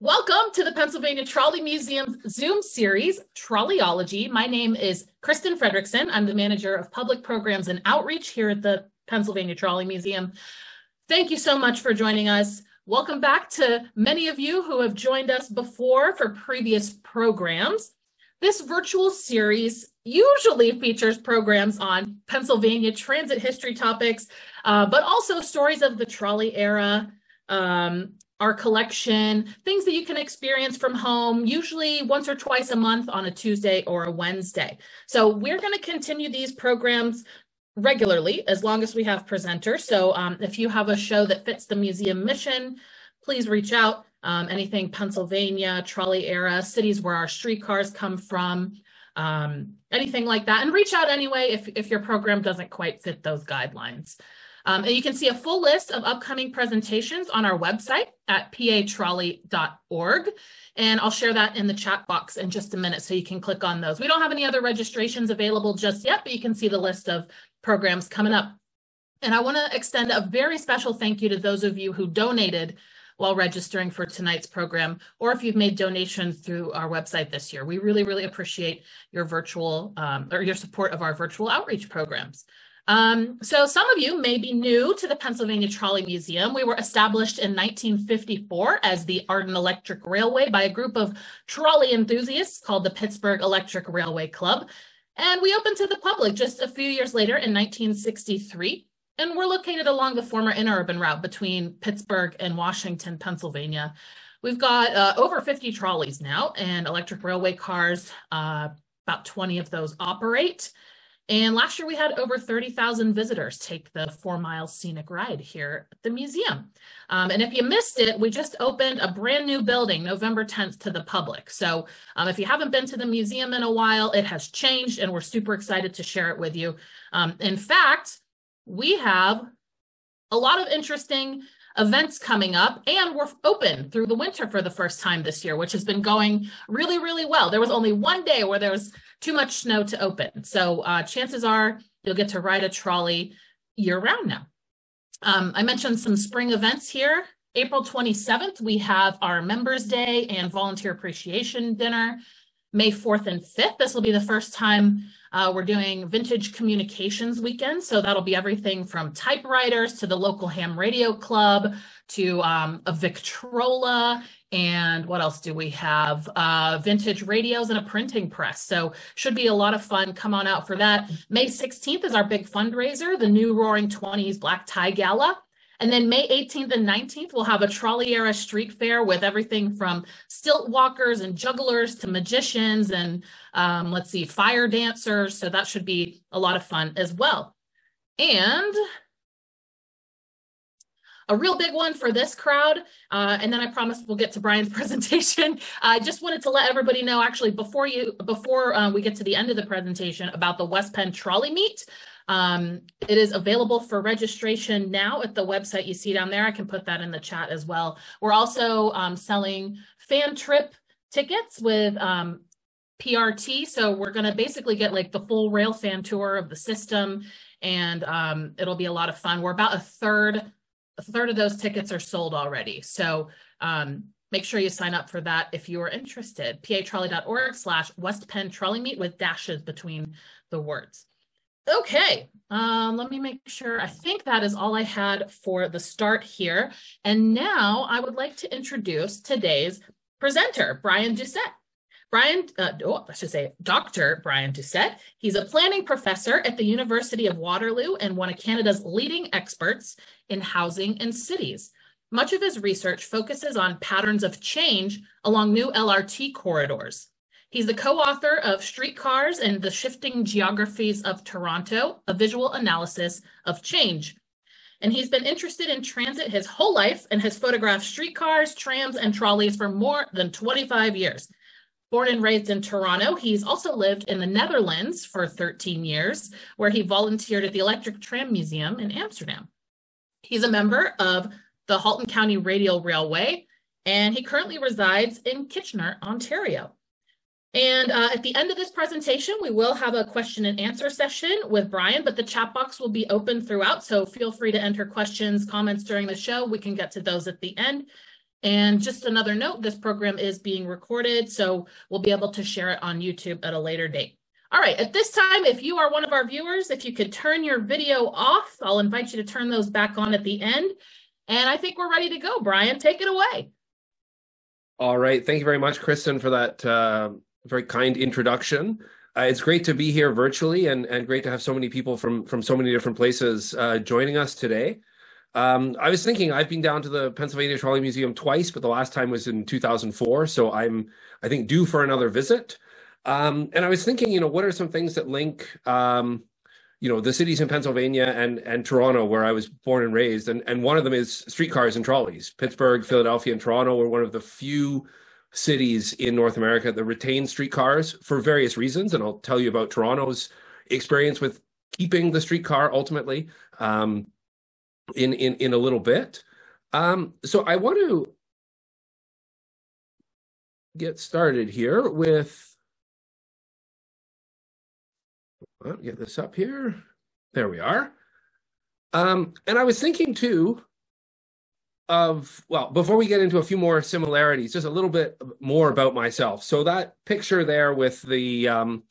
Welcome to the Pennsylvania Trolley Museum Zoom series, Trolleyology. My name is Kristen Fredrickson. I'm the manager of public programs and outreach here at the Pennsylvania Trolley Museum. Thank you so much for joining us. Welcome back to many of you who have joined us before for previous programs. This virtual series usually features programs on Pennsylvania transit history topics, uh, but also stories of the trolley era, um, our collection, things that you can experience from home, usually once or twice a month on a Tuesday or a Wednesday. So we're going to continue these programs regularly as long as we have presenters. So um, if you have a show that fits the museum mission, please reach out. Um, anything Pennsylvania, trolley era, cities where our streetcars come from, um, anything like that. And reach out anyway if, if your program doesn't quite fit those guidelines. Um, and you can see a full list of upcoming presentations on our website at patrolley.org. And I'll share that in the chat box in just a minute so you can click on those. We don't have any other registrations available just yet, but you can see the list of programs coming up. And I want to extend a very special thank you to those of you who donated while registering for tonight's program, or if you've made donations through our website this year. We really, really appreciate your virtual um, or your support of our virtual outreach programs. Um, so some of you may be new to the Pennsylvania Trolley Museum. We were established in 1954 as the Arden Electric Railway by a group of trolley enthusiasts called the Pittsburgh Electric Railway Club. And we opened to the public just a few years later in 1963. And we're located along the former interurban route between Pittsburgh and Washington, Pennsylvania. We've got uh, over 50 trolleys now and electric railway cars. Uh, about 20 of those operate. And last year we had over 30,000 visitors take the four mile scenic ride here at the museum. Um, and if you missed it, we just opened a brand new building November 10th to the public. So um, if you haven't been to the museum in a while, it has changed and we're super excited to share it with you. Um, in fact, we have a lot of interesting events coming up and we're open through the winter for the first time this year which has been going really really well. There was only one day where there was too much snow to open. So uh, chances are you'll get to ride a trolley year round now. Um, i mentioned some spring events here. April 27th we have our members day and volunteer appreciation dinner. May 4th and 5th this will be the first time uh, we're doing vintage communications weekend. So that'll be everything from typewriters to the local ham radio club to um, a Victrola. And what else do we have? Uh, vintage radios and a printing press. So should be a lot of fun. Come on out for that. May 16th is our big fundraiser, the new Roaring 20s Black Tie Gala. And then May 18th and 19th, we'll have a trolley era street fair with everything from stilt walkers and jugglers to magicians and um, let's see, fire dancers. So that should be a lot of fun as well. And a real big one for this crowd. Uh, and then I promise we'll get to Brian's presentation. I just wanted to let everybody know actually before you before uh, we get to the end of the presentation about the West Penn Trolley Meet. Um, it is available for registration now at the website you see down there. I can put that in the chat as well. We're also um, selling fan trip tickets with um, PRT. So we're going to basically get like the full rail fan tour of the system and um, it'll be a lot of fun. We're about a third, a third of those tickets are sold already. So um, make sure you sign up for that if you are interested. patrolley.org slash West Penn Trolley Meet with dashes between the words. Okay, um, let me make sure. I think that is all I had for the start here. And now I would like to introduce today's presenter, Brian Doucet. Brian, uh, oh, I should say Dr. Brian Doucet. He's a planning professor at the University of Waterloo and one of Canada's leading experts in housing and cities. Much of his research focuses on patterns of change along new LRT corridors. He's the co-author of Streetcars and the Shifting Geographies of Toronto, a visual analysis of change. And he's been interested in transit his whole life and has photographed streetcars, trams, and trolleys for more than 25 years. Born and raised in Toronto, he's also lived in the Netherlands for 13 years, where he volunteered at the Electric Tram Museum in Amsterdam. He's a member of the Halton County Radial Railway, and he currently resides in Kitchener, Ontario. And uh, at the end of this presentation, we will have a question and answer session with Brian, but the chat box will be open throughout. So feel free to enter questions, comments during the show. We can get to those at the end. And just another note, this program is being recorded, so we'll be able to share it on YouTube at a later date. All right, at this time, if you are one of our viewers, if you could turn your video off, I'll invite you to turn those back on at the end. And I think we're ready to go. Brian, take it away. All right. Thank you very much, Kristen, for that uh, very kind introduction. Uh, it's great to be here virtually and, and great to have so many people from, from so many different places uh, joining us today. Um, I was thinking I've been down to the Pennsylvania Trolley Museum twice, but the last time was in 2004. So I'm, I think, due for another visit. Um, and I was thinking, you know, what are some things that link, um, you know, the cities in Pennsylvania and and Toronto, where I was born and raised, and and one of them is streetcars and trolleys. Pittsburgh, Philadelphia, and Toronto were one of the few cities in North America that retain streetcars for various reasons, and I'll tell you about Toronto's experience with keeping the streetcar ultimately um, in in in a little bit. Um, so I want to get started here with get this up here. There we are. Um, and I was thinking too of, well, before we get into a few more similarities, just a little bit more about myself. So that picture there with the um,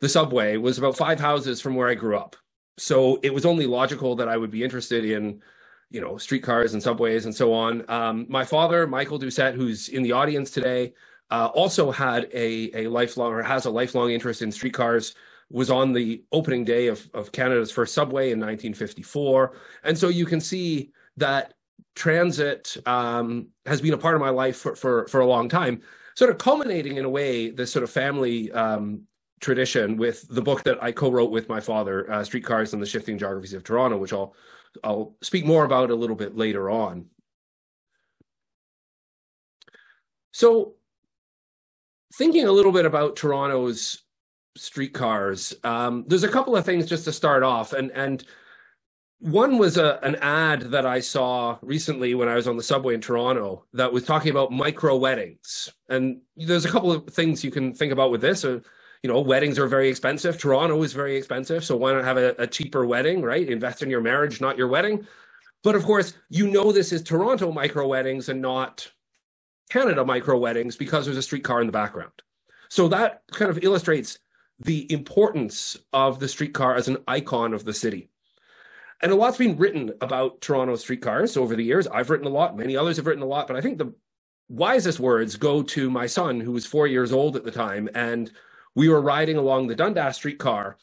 the subway was about five houses from where I grew up. So it was only logical that I would be interested in, you know, streetcars and subways and so on. Um, my father, Michael Doucet, who's in the audience today, uh, also had a a lifelong or has a lifelong interest in streetcars was on the opening day of, of Canada's first subway in 1954. And so you can see that transit um, has been a part of my life for, for, for a long time, sort of culminating in a way this sort of family um, tradition with the book that I co-wrote with my father, uh, Streetcars and the Shifting Geographies of Toronto, which I'll I'll speak more about a little bit later on. So thinking a little bit about Toronto's streetcars. Um, there's a couple of things just to start off, and and one was a an ad that I saw recently when I was on the subway in Toronto that was talking about micro weddings. And there's a couple of things you can think about with this. Uh, you know, weddings are very expensive. Toronto is very expensive, so why not have a, a cheaper wedding, right? Invest in your marriage, not your wedding. But of course, you know this is Toronto micro weddings and not Canada micro weddings because there's a streetcar in the background. So that kind of illustrates the importance of the streetcar as an icon of the city. And a lot's been written about Toronto streetcars over the years. I've written a lot, many others have written a lot, but I think the wisest words go to my son, who was four years old at the time. And we were riding along the Dundas streetcar,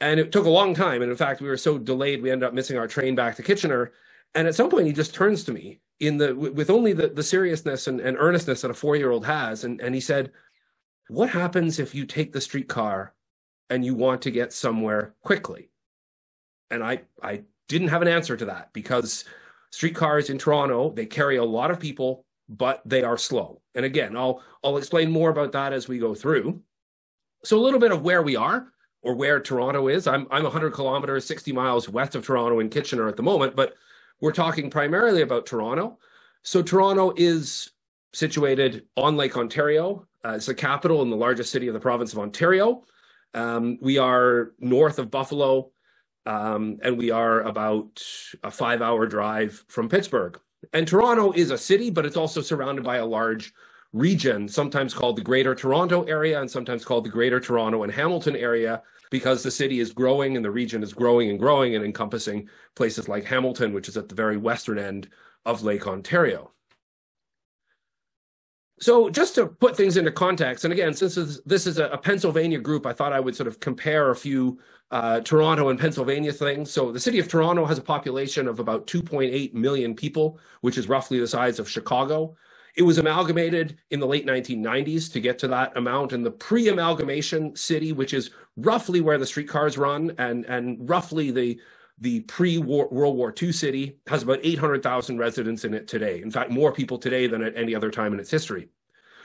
and it took a long time. And in fact, we were so delayed, we ended up missing our train back to Kitchener. And at some point, he just turns to me in the with only the, the seriousness and, and earnestness that a four year old has, and, and he said, what happens if you take the streetcar and you want to get somewhere quickly? And I I didn't have an answer to that because streetcars in Toronto, they carry a lot of people, but they are slow. And again, I'll I'll explain more about that as we go through. So a little bit of where we are or where Toronto is. I'm I'm 100 kilometers, 60 miles west of Toronto in Kitchener at the moment, but we're talking primarily about Toronto. So Toronto is situated on Lake Ontario. Uh, it's the capital and the largest city of the province of Ontario. Um, we are north of Buffalo, um, and we are about a five hour drive from Pittsburgh. And Toronto is a city, but it's also surrounded by a large region, sometimes called the Greater Toronto Area and sometimes called the Greater Toronto and Hamilton Area, because the city is growing and the region is growing and growing and encompassing places like Hamilton, which is at the very western end of Lake Ontario. So just to put things into context, and again, since this is a Pennsylvania group, I thought I would sort of compare a few uh, Toronto and Pennsylvania things. So the city of Toronto has a population of about 2.8 million people, which is roughly the size of Chicago. It was amalgamated in the late 1990s to get to that amount. And the pre-amalgamation city, which is roughly where the streetcars run and, and roughly the the pre-World War II city has about 800,000 residents in it today. In fact, more people today than at any other time in its history.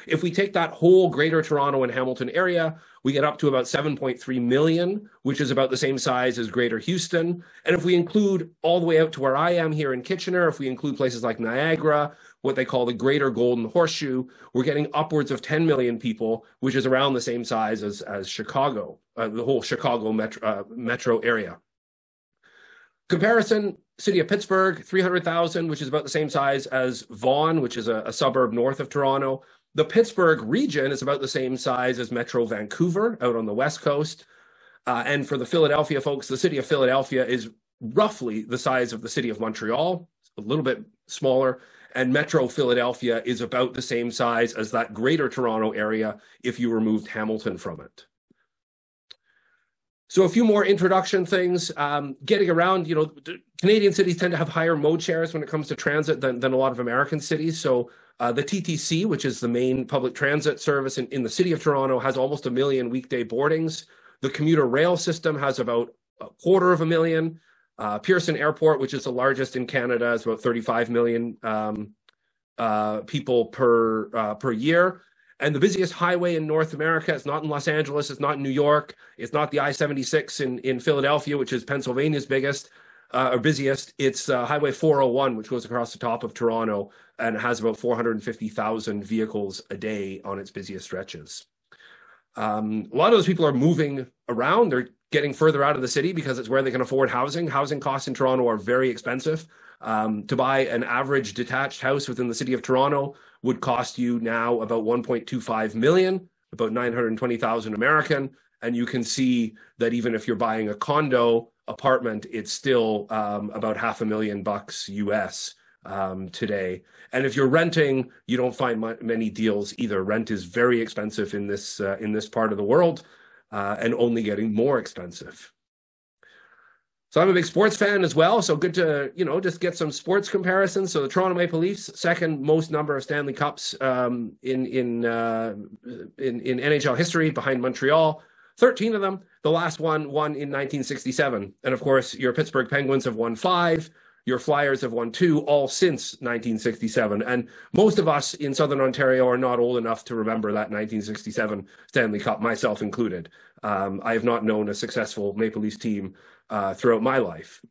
If we take that whole greater Toronto and Hamilton area, we get up to about 7.3 million, which is about the same size as greater Houston. And if we include all the way out to where I am here in Kitchener, if we include places like Niagara, what they call the greater Golden Horseshoe, we're getting upwards of 10 million people, which is around the same size as, as Chicago, uh, the whole Chicago metro, uh, metro area. Comparison, city of Pittsburgh, 300,000, which is about the same size as Vaughan, which is a, a, suburb north of Toronto. The Pittsburgh region is about the same size as Metro Vancouver out on the west coast. Uh, and for the Philadelphia folks, the city of Philadelphia is roughly the size of the city of Montreal, a little bit smaller. And Metro Philadelphia is about the same size as that greater Toronto area if you removed Hamilton from it. So a few more introduction things. Um, getting around, you know, Canadian cities tend to have higher mode shares when it comes to transit than, than a lot of American cities. So uh, the TTC, which is the main public transit service in, in the city of Toronto, has almost a million weekday boardings. The commuter rail system has about a quarter of a million. Uh, Pearson Airport, which is the largest in Canada, is about 35 million um, uh, people per uh, per year. And the busiest highway in North America. It's not in Los Angeles, it's not in New York, it's not the I 76 in, in Philadelphia, which is Pennsylvania's biggest uh, or busiest. It's uh, Highway 401, which goes across the top of Toronto and has about 450,000 vehicles a day on its busiest stretches. Um, a lot of those people are moving around. They're getting further out of the city because it's where they can afford housing. Housing costs in Toronto are very expensive. Um, to buy an average detached house within the city of Toronto would cost you now about 1.25 million, about 920,000 American. And you can see that even if you're buying a condo apartment, it's still um, about half a million bucks US um, today. And if you're renting, you don't find many deals either. Rent is very expensive in this uh, in this part of the world, uh, and only getting more expensive. So I'm a big sports fan as well. So good to you know just get some sports comparisons. So the Toronto Maple Leafs, second most number of Stanley Cups um, in in, uh, in in NHL history, behind Montreal. 13 of them. The last one won in 1967, and of course your Pittsburgh Penguins have won five. Your Flyers have won two, all since 1967. And most of us in Southern Ontario are not old enough to remember that 1967 Stanley Cup, myself included. Um, I have not known a successful Maple Leafs team uh, throughout my life.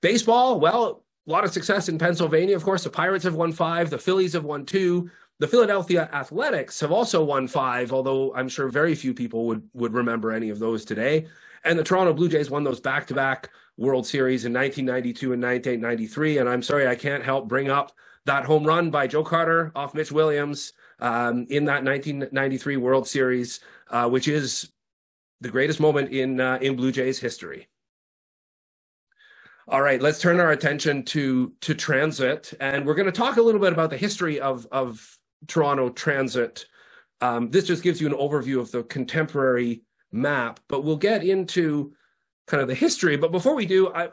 Baseball, well, a lot of success in Pennsylvania. Of course, the Pirates have won five, the Phillies have won two. The Philadelphia Athletics have also won five, although I'm sure very few people would would remember any of those today. And the Toronto Blue Jays won those back to back World Series in 1992 and 1993. And I'm sorry, I can't help bring up that home run by Joe Carter off Mitch Williams um, in that 1993 World Series, uh, which is the greatest moment in uh, in Blue Jays history. All right, let's turn our attention to to transit, and we're going to talk a little bit about the history of of Toronto Transit. Um, this just gives you an overview of the contemporary map, but we'll get into kind of the history. But before we do, I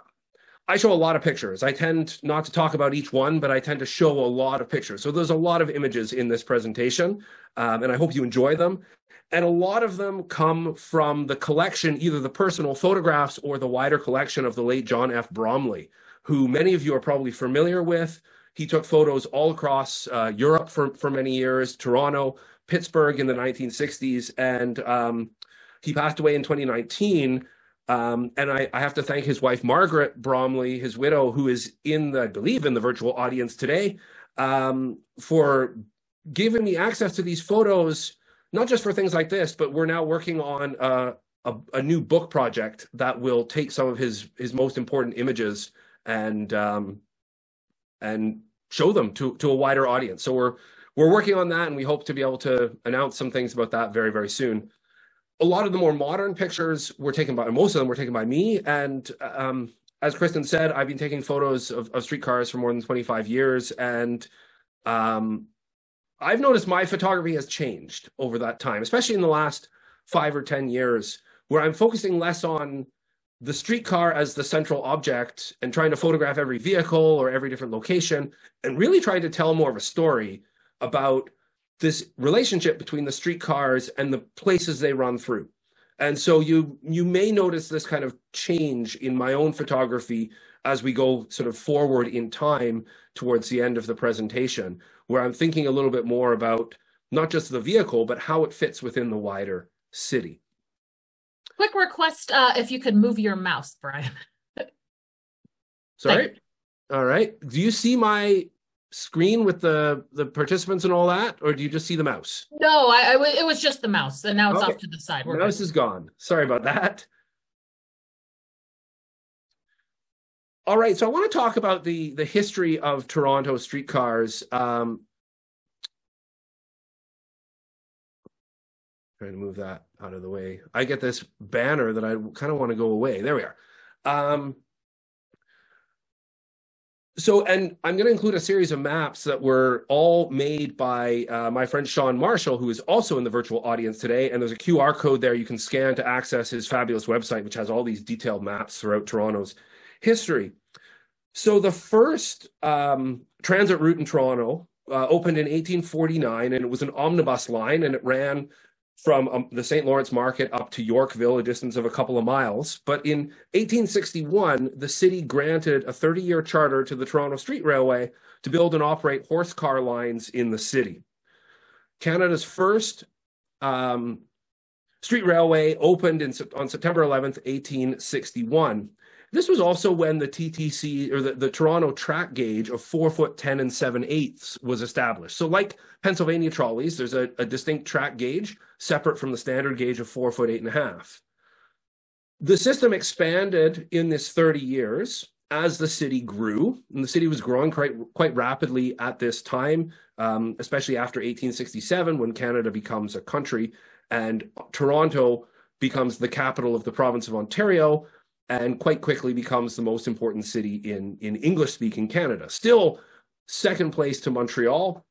I show a lot of pictures. I tend not to talk about each one, but I tend to show a lot of pictures. So there's a lot of images in this presentation, um, and I hope you enjoy them. And a lot of them come from the collection, either the personal photographs or the wider collection of the late John F. Bromley, who many of you are probably familiar with. He took photos all across uh, Europe for, for many years, Toronto, Pittsburgh in the 1960s, and um, he passed away in 2019. Um, and I, I, have to thank his wife, Margaret Bromley, his widow, who is in the, I believe, in the virtual audience today, um, for giving me access to these photos, not just for things like this, but we're now working on a, a, a new book project that will take some of his his most important images and um, and show them to to a wider audience. So we're we're working on that, and we hope to be able to announce some things about that very very soon a lot of the more modern pictures were taken by most of them were taken by me and um, as kristen said i've been taking photos of, of streetcars for more than 25 years and um, i've noticed my photography has changed over that time especially in the last five or ten years where i'm focusing less on the streetcar as the central object and trying to photograph every vehicle or every different location and really trying to tell more of a story about this relationship between the streetcars and the places they run through. And so you you may notice this kind of change in my own photography as we go sort of forward in time towards the end of the presentation, where I'm thinking a little bit more about not just the vehicle, but how it fits within the wider city. Quick request uh, if you could move your mouse, Brian. Sorry. All right. Do you see my screen with the the participants and all that, or do you just see the mouse? No, I, I it was just the mouse, and now it's okay. off to the side. We're mouse good. is gone. Sorry about that. All right, so I want to talk about the the history of Toronto streetcars. Um, trying to move that out of the way. I get this banner that I kind of want to go away. There we are. Um, so, and I'm going to include a series of maps that were all made by uh, my friend Sean Marshall, who is also in the virtual audience today. And there's a QR code there you can scan to access his fabulous website, which has all these detailed maps throughout Toronto's history. So, the first um, transit route in Toronto uh, opened in 1849, and it was an omnibus line, and it ran from um, the St. Lawrence Market up to Yorkville, a distance of a couple of miles. But in 1861, the city granted a 30 year charter to the Toronto Street Railway to build and operate horse car lines in the city. Canada's first um, street railway opened in, on September 11th, 1861. This was also when the TTC or the, the Toronto track gauge of four foot 10 and seven eighths was established. So, like Pennsylvania trolleys, there's a, a distinct track gauge separate from the standard gauge of four foot eight and a half. The system expanded in this 30 years as the city grew, and the city was growing quite quite rapidly at this time, um, especially after 1867 when Canada becomes a country and Toronto becomes the capital of the province of Ontario and quite quickly becomes the most important city in, in English speaking Canada. Still second place to Montreal,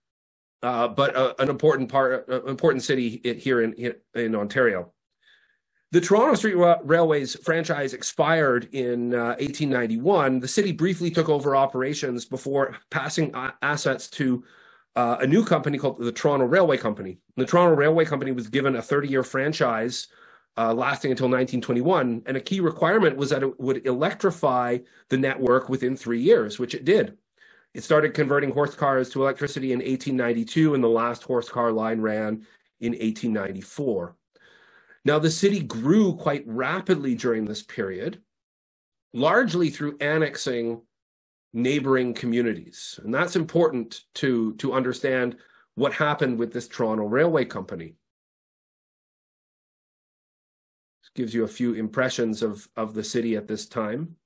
uh, but uh, an important part, uh, important city here in, in Ontario. The Toronto Street Railways franchise expired in 1891. Uh, the city briefly took over operations before passing assets to a new company called the Toronto Railway Company. The Toronto Railway Company was given a 30 year franchise uh, lasting until 1921. And a key requirement was that it would electrify the network within three years, which it did. It started converting horse cars to electricity in 1892, and the last horse car line ran in 1894. Now, the city grew quite rapidly during this period, largely through annexing neighboring communities. And that's important to, to understand what happened with this Toronto Railway Company. Gives you a few impressions of, of the city at this time.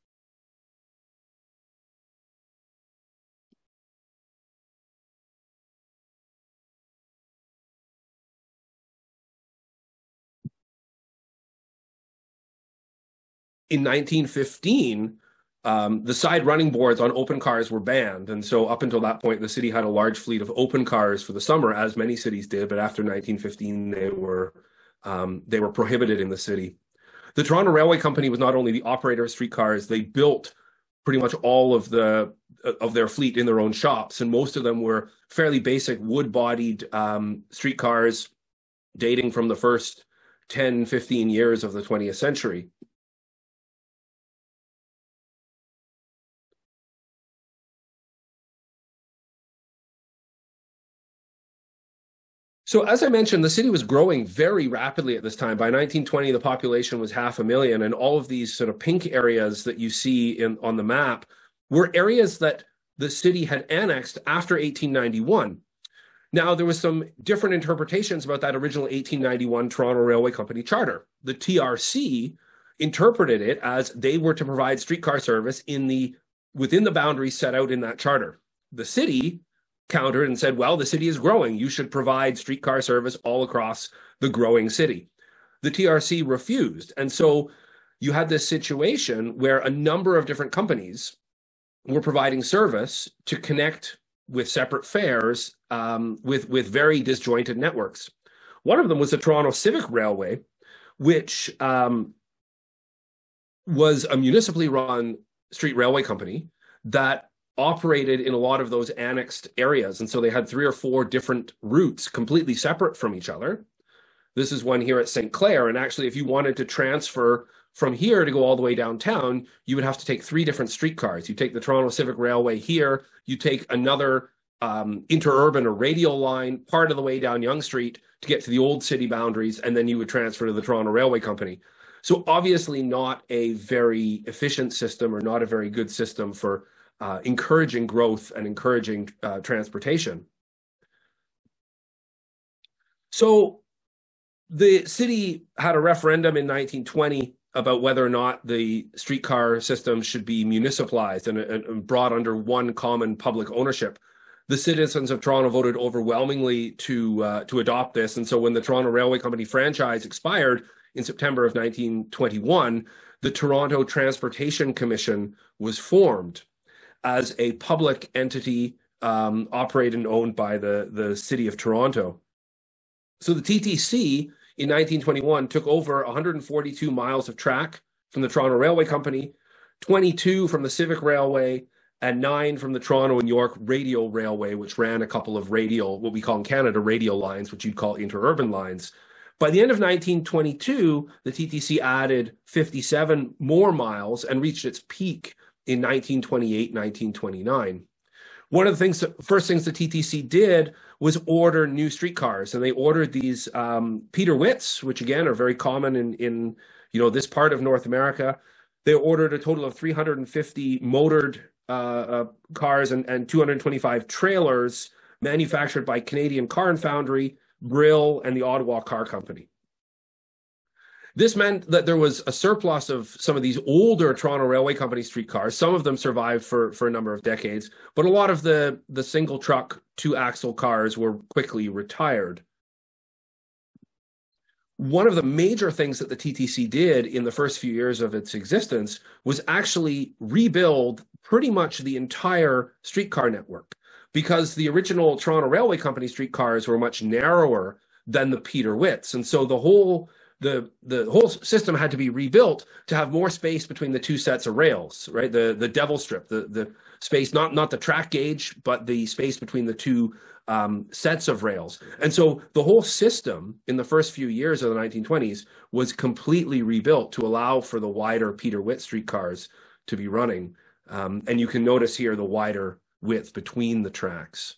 In 1915, um, the side running boards on open cars were banned. And so, up until that point, the city had a large fleet of open cars for the summer, as many cities did. But after 1915, they were um, they were prohibited in the city. The Toronto Railway Company was not only the operator of streetcars; they built pretty much all of the of their fleet in their own shops, and most of them were fairly basic wood-bodied um, streetcars, dating from the first 10, 15 years of the 20th century. So, as I mentioned, the city was growing very rapidly at this time. By 1920, the population was half a million, and all of these sort of pink areas that you see in on the map were areas that the city had annexed after 1891. Now, there was some different interpretations about that original 1891 Toronto Railway Company charter. The TRC interpreted it as they were to provide streetcar service in the within the boundaries set out in that charter. The city countered and said, well, the city is growing. You should provide streetcar service all across the growing city. The TRC refused. And so you had this situation where a number of different companies were providing service to connect with separate fares um, with, with very disjointed networks. One of them was the Toronto Civic Railway, which um, was a municipally run street railway company that operated in a lot of those annexed areas. And so they had three or four different routes completely separate from each other. This is one here at St. Clair. And actually, if you wanted to transfer from here to go all the way downtown, you would have to take three different streetcars. You take the Toronto Civic Railway here, you take another um, interurban or radial line part of the way down Yonge Street to get to the old city boundaries, and then you would transfer to the Toronto Railway Company. So obviously not a very efficient system or not a very good system for uh, encouraging growth and encouraging uh, transportation. So the city had a referendum in 1920 about whether or not the streetcar system should be municipalized and, and brought under one common public ownership. The citizens of Toronto voted overwhelmingly to uh, to adopt this, and so when the Toronto Railway Company franchise expired in September of 1921, the Toronto Transportation Commission was formed as a public entity um, operated and owned by the the city of Toronto. So the TTC in 1921 took over 142 miles of track from the Toronto Railway Company, 22 from the Civic Railway, and nine from the Toronto and York Radial Railway, which ran a couple of radial, what we call in Canada, radial lines, which you'd call interurban lines. By the end of 1922, the TTC added 57 more miles and reached its peak in 1928, 1929. One of the things, first things the TTC did was order new streetcars, and they ordered these um, Peter Witts, which again are very common in in you know this part of North America. They ordered a total of 350 motored uh, uh, cars and, and 225 trailers manufactured by Canadian Car and Foundry, Brill, and the Ottawa Car Company. This meant that there was a surplus of some of these older Toronto Railway Company streetcars. Some of them survived for, for a number of decades, but a lot of the, the single truck, two axle cars were quickly retired. One of the major things that the TTC did in the first few years of its existence was actually rebuild pretty much the entire streetcar network because the original Toronto Railway Company streetcars were much narrower than the Peter Witts. And so the whole the the whole system had to be rebuilt to have more space between the two sets of rails, right? The the devil strip, the the space not not the track gauge, but the space between the two um, sets of rails. And so the whole system in the first few years of the 1920s was completely rebuilt to allow for the wider Peter Witt streetcars to be running. Um, and you can notice here the wider width between the tracks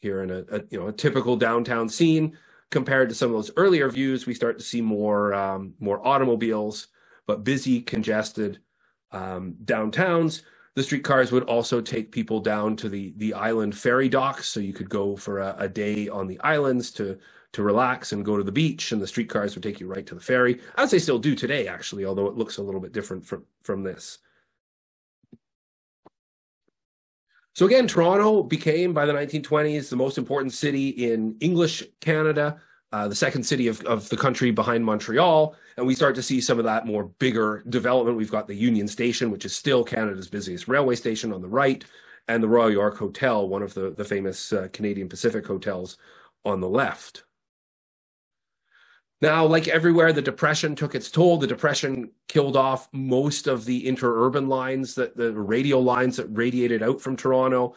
here in a, a you know a typical downtown scene compared to some of those earlier views, we start to see more um, more automobiles, but busy, congested um, downtowns. The streetcars would also take people down to the the island ferry docks, so you could go for a, a day on the islands to to relax and go to the beach, and the streetcars would take you right to the ferry, as they still do today, actually, although it looks a little bit different from from this. So again, Toronto became by the 1920s the most important city in English Canada, uh, the second city of, of the country behind Montreal. And we start to see some of that more bigger development. We've got the Union Station, which is still Canada's busiest railway station on the right, and the Royal York Hotel, one of the, the famous uh, Canadian Pacific hotels on the left. Now, like everywhere, the depression took its toll. The depression killed off most of the interurban lines, that the radial lines that radiated out from Toronto,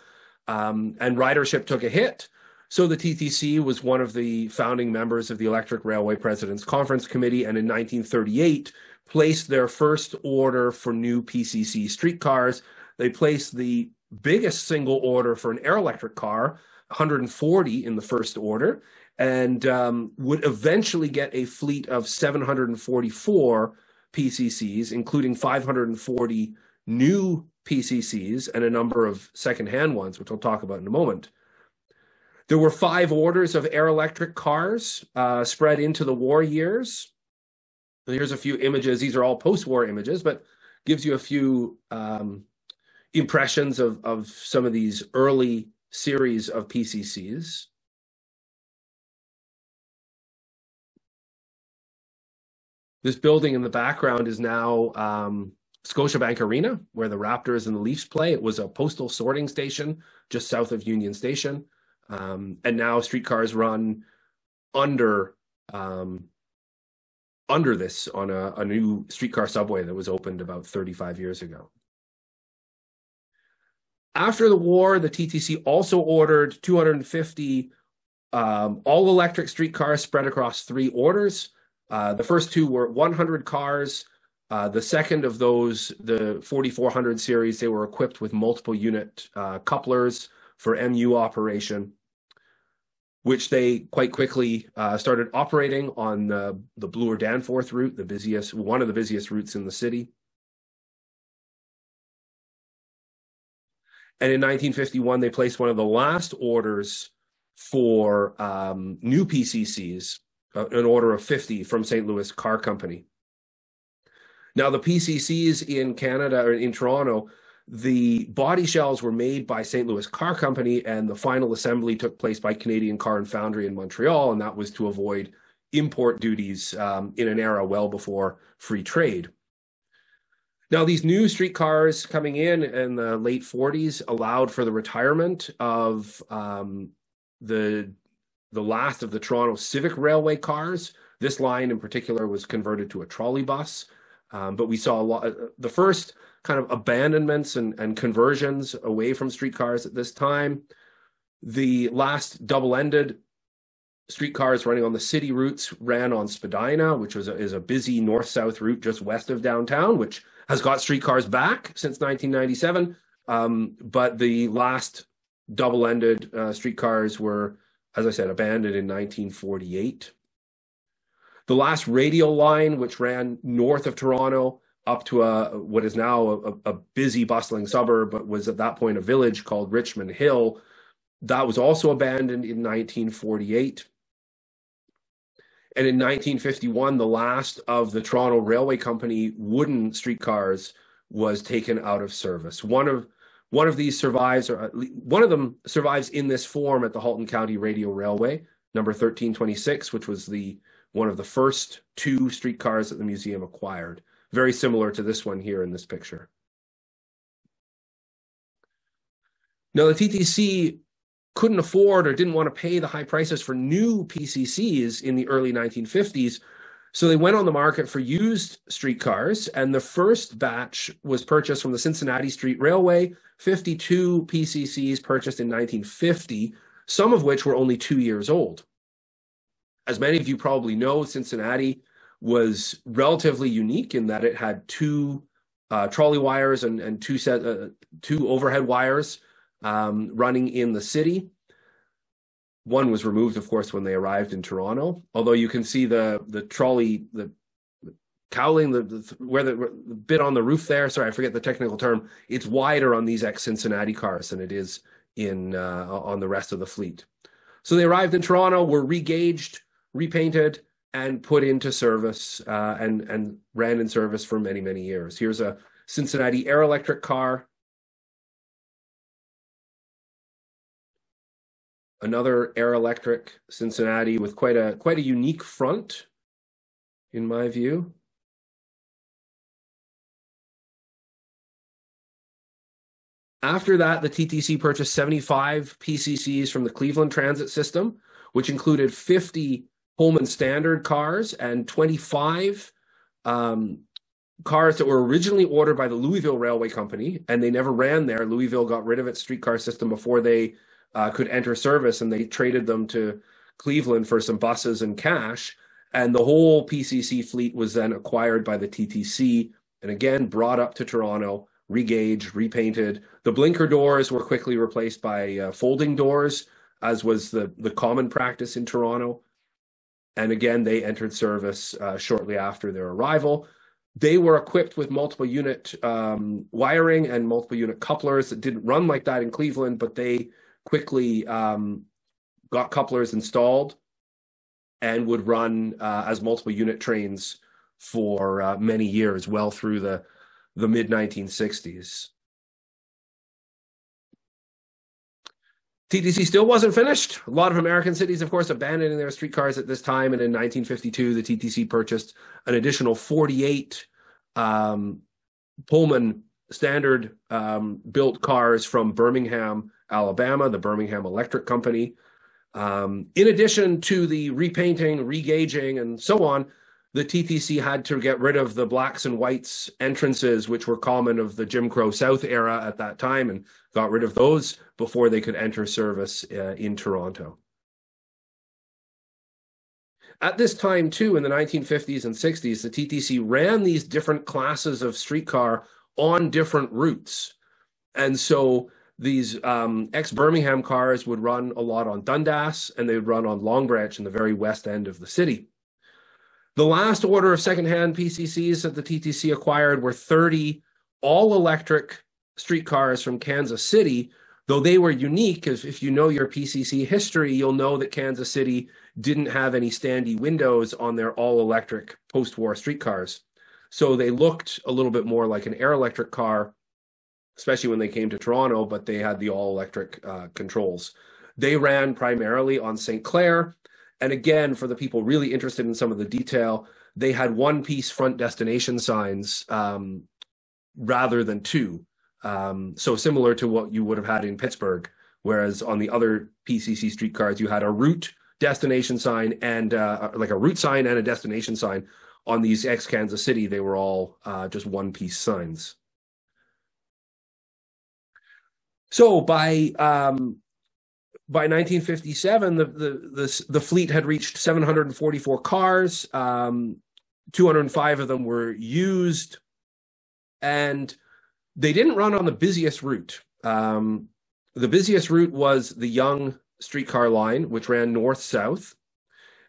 um, and ridership took a hit. So the TTC was one of the founding members of the Electric Railway Presidents Conference Committee, and in 1938 placed their first order for new PCC streetcars. They placed the biggest single order for an air electric car, 140 in the first order, and um, would eventually get a fleet of 744 PCCs, including 540 new PCCs and a number of secondhand ones, which I'll talk about in a moment. There were five orders of air electric cars uh, spread into the war years. Here's a few images. These are all post-war images, but gives you a few um, impressions of, of some of these early series of PCCs. This building in the background is now um, Scotiabank Arena, where the Raptors and the Leafs play. It was a postal sorting station just south of Union Station. Um, and now streetcars run under um, under this on a, a new streetcar subway that was opened about 35 years ago. After the war, the TTC also ordered 250 um, all electric streetcars spread across three orders. Uh, the first two were 100 cars. Uh, the second of those, the 4400 series, they were equipped with multiple unit uh, couplers for MU operation, which they quite quickly uh, started operating on the, the Bloor Danforth route, the busiest, one of the busiest routes in the city. And in 1951, they placed one of the last orders for um, new PCCs uh, an order of 50 from St. Louis Car Company. Now, the PCCs in Canada or in Toronto, the body shells were made by St. Louis Car Company, and the final assembly took place by Canadian Car and Foundry in Montreal, and that was to avoid import duties um, in an era well before free trade. Now, these new streetcars coming in in the late 40s allowed for the retirement of um, the the last of the Toronto Civic Railway cars. This line in particular was converted to a trolley bus. Um, but we saw a lot, uh, the first kind of abandonments and, and conversions away from streetcars at this time. The last double-ended streetcars running on the city routes ran on Spadina, which was a, is a busy north-south route just west of downtown, which has got streetcars back since 1997. Um, but the last double-ended uh, streetcars were, as I said, abandoned in 1948. The last radial line, which ran north of Toronto up to a what is now a, a busy, bustling suburb, but was at that point a village called Richmond Hill, that was also abandoned in 1948. And in 1951, the last of the Toronto Railway Company wooden streetcars was taken out of service. One of one of these survives, or one of them survives in this form at the Halton County Radial Railway, number 1326, which was the one of the first two streetcars that the museum acquired, very similar to this one here in this picture. Now, the TTC couldn't afford or didn't want to pay the high prices for new PCCs in the early 1950s, so they went on the market for used streetcars, and the first batch was purchased from the Cincinnati Street Railway, 52 PCCs purchased in 1950, some of which were only two years old as many of you probably know, Cincinnati was relatively unique in that it had two uh, trolley wires and, and two set uh, two overhead wires um, running in the city. One was removed, of course, when they arrived in Toronto. Although you can see the the trolley the cowling the, the where the, the, bit on the roof there. Sorry, I forget the technical term. It's wider on these ex Cincinnati cars than it is in uh, on the rest of the fleet. So they arrived in Toronto, were regauged, repainted and put into service uh, and and ran in service for many many years. Here's a Cincinnati Air Electric car. Another Air Electric Cincinnati with quite a quite a unique front, in my view. After that, the TTC purchased 75 PCCs from the Cleveland Transit System, which included 50 Pullman Standard cars and 25 um, cars that were originally ordered by the Louisville Railway Company, and they never ran there. Louisville got rid of its streetcar system before they uh, could enter service, and they traded them to Cleveland for some buses and cash. And the whole PCC fleet was then acquired by the TTC and again brought up to Toronto, regauged, repainted. The blinker doors were quickly replaced by uh, folding doors, as was the, the common practice in Toronto and again they entered service uh, shortly after their arrival. They were equipped with multiple unit um, wiring and multiple unit couplers that didn't run like that in Cleveland, but they quickly um, got couplers installed and would run uh, as multiple unit trains for uh, many years, well through the the mid 1960s. TTC still wasn't finished. A lot of American cities, of course, abandoning their streetcars at this time. And in 1952, the TTC purchased an additional 48 um, Pullman standard um, built cars from Birmingham, Alabama, the Birmingham Electric Company. Um, in addition to the repainting, regauging, and so on, the TTC had to get rid of the blacks and whites entrances, which were common of the Jim Crow South era at that time, and got rid of those before they could enter service uh, in Toronto. At this time, too, in the 1950s and 60s, the TTC ran these different classes of streetcar on different routes. And so these um, ex Birmingham cars would run a lot on Dundas and they would run on Long Branch in the very west end of the city. The last order of secondhand PCCs that the TTC acquired were 30 all electric streetcars from Kansas City, though they were unique. Because if you know your PCC history, you'll know that Kansas City didn't have any standee windows on their all electric post war streetcars. So they looked a little bit more like an air electric car, especially when they came to Toronto, but they had the all electric uh, controls. They ran primarily on St. Clair. And again, for the people really interested in some of the detail, they had one piece front destination signs um, rather than two. Um, so similar to what you would have had in Pittsburgh, whereas on the other PCC streetcars, you had a route destination sign and uh, like a route sign and a destination sign. On these ex Kansas City, they were all uh, just one piece signs. So by um, by 1957, the, the, the, the, fleet had reached 744 cars. Um, 205 of them were used, and they didn't run on the busiest route. Um, the busiest route was the Yonge streetcar line, which ran north south.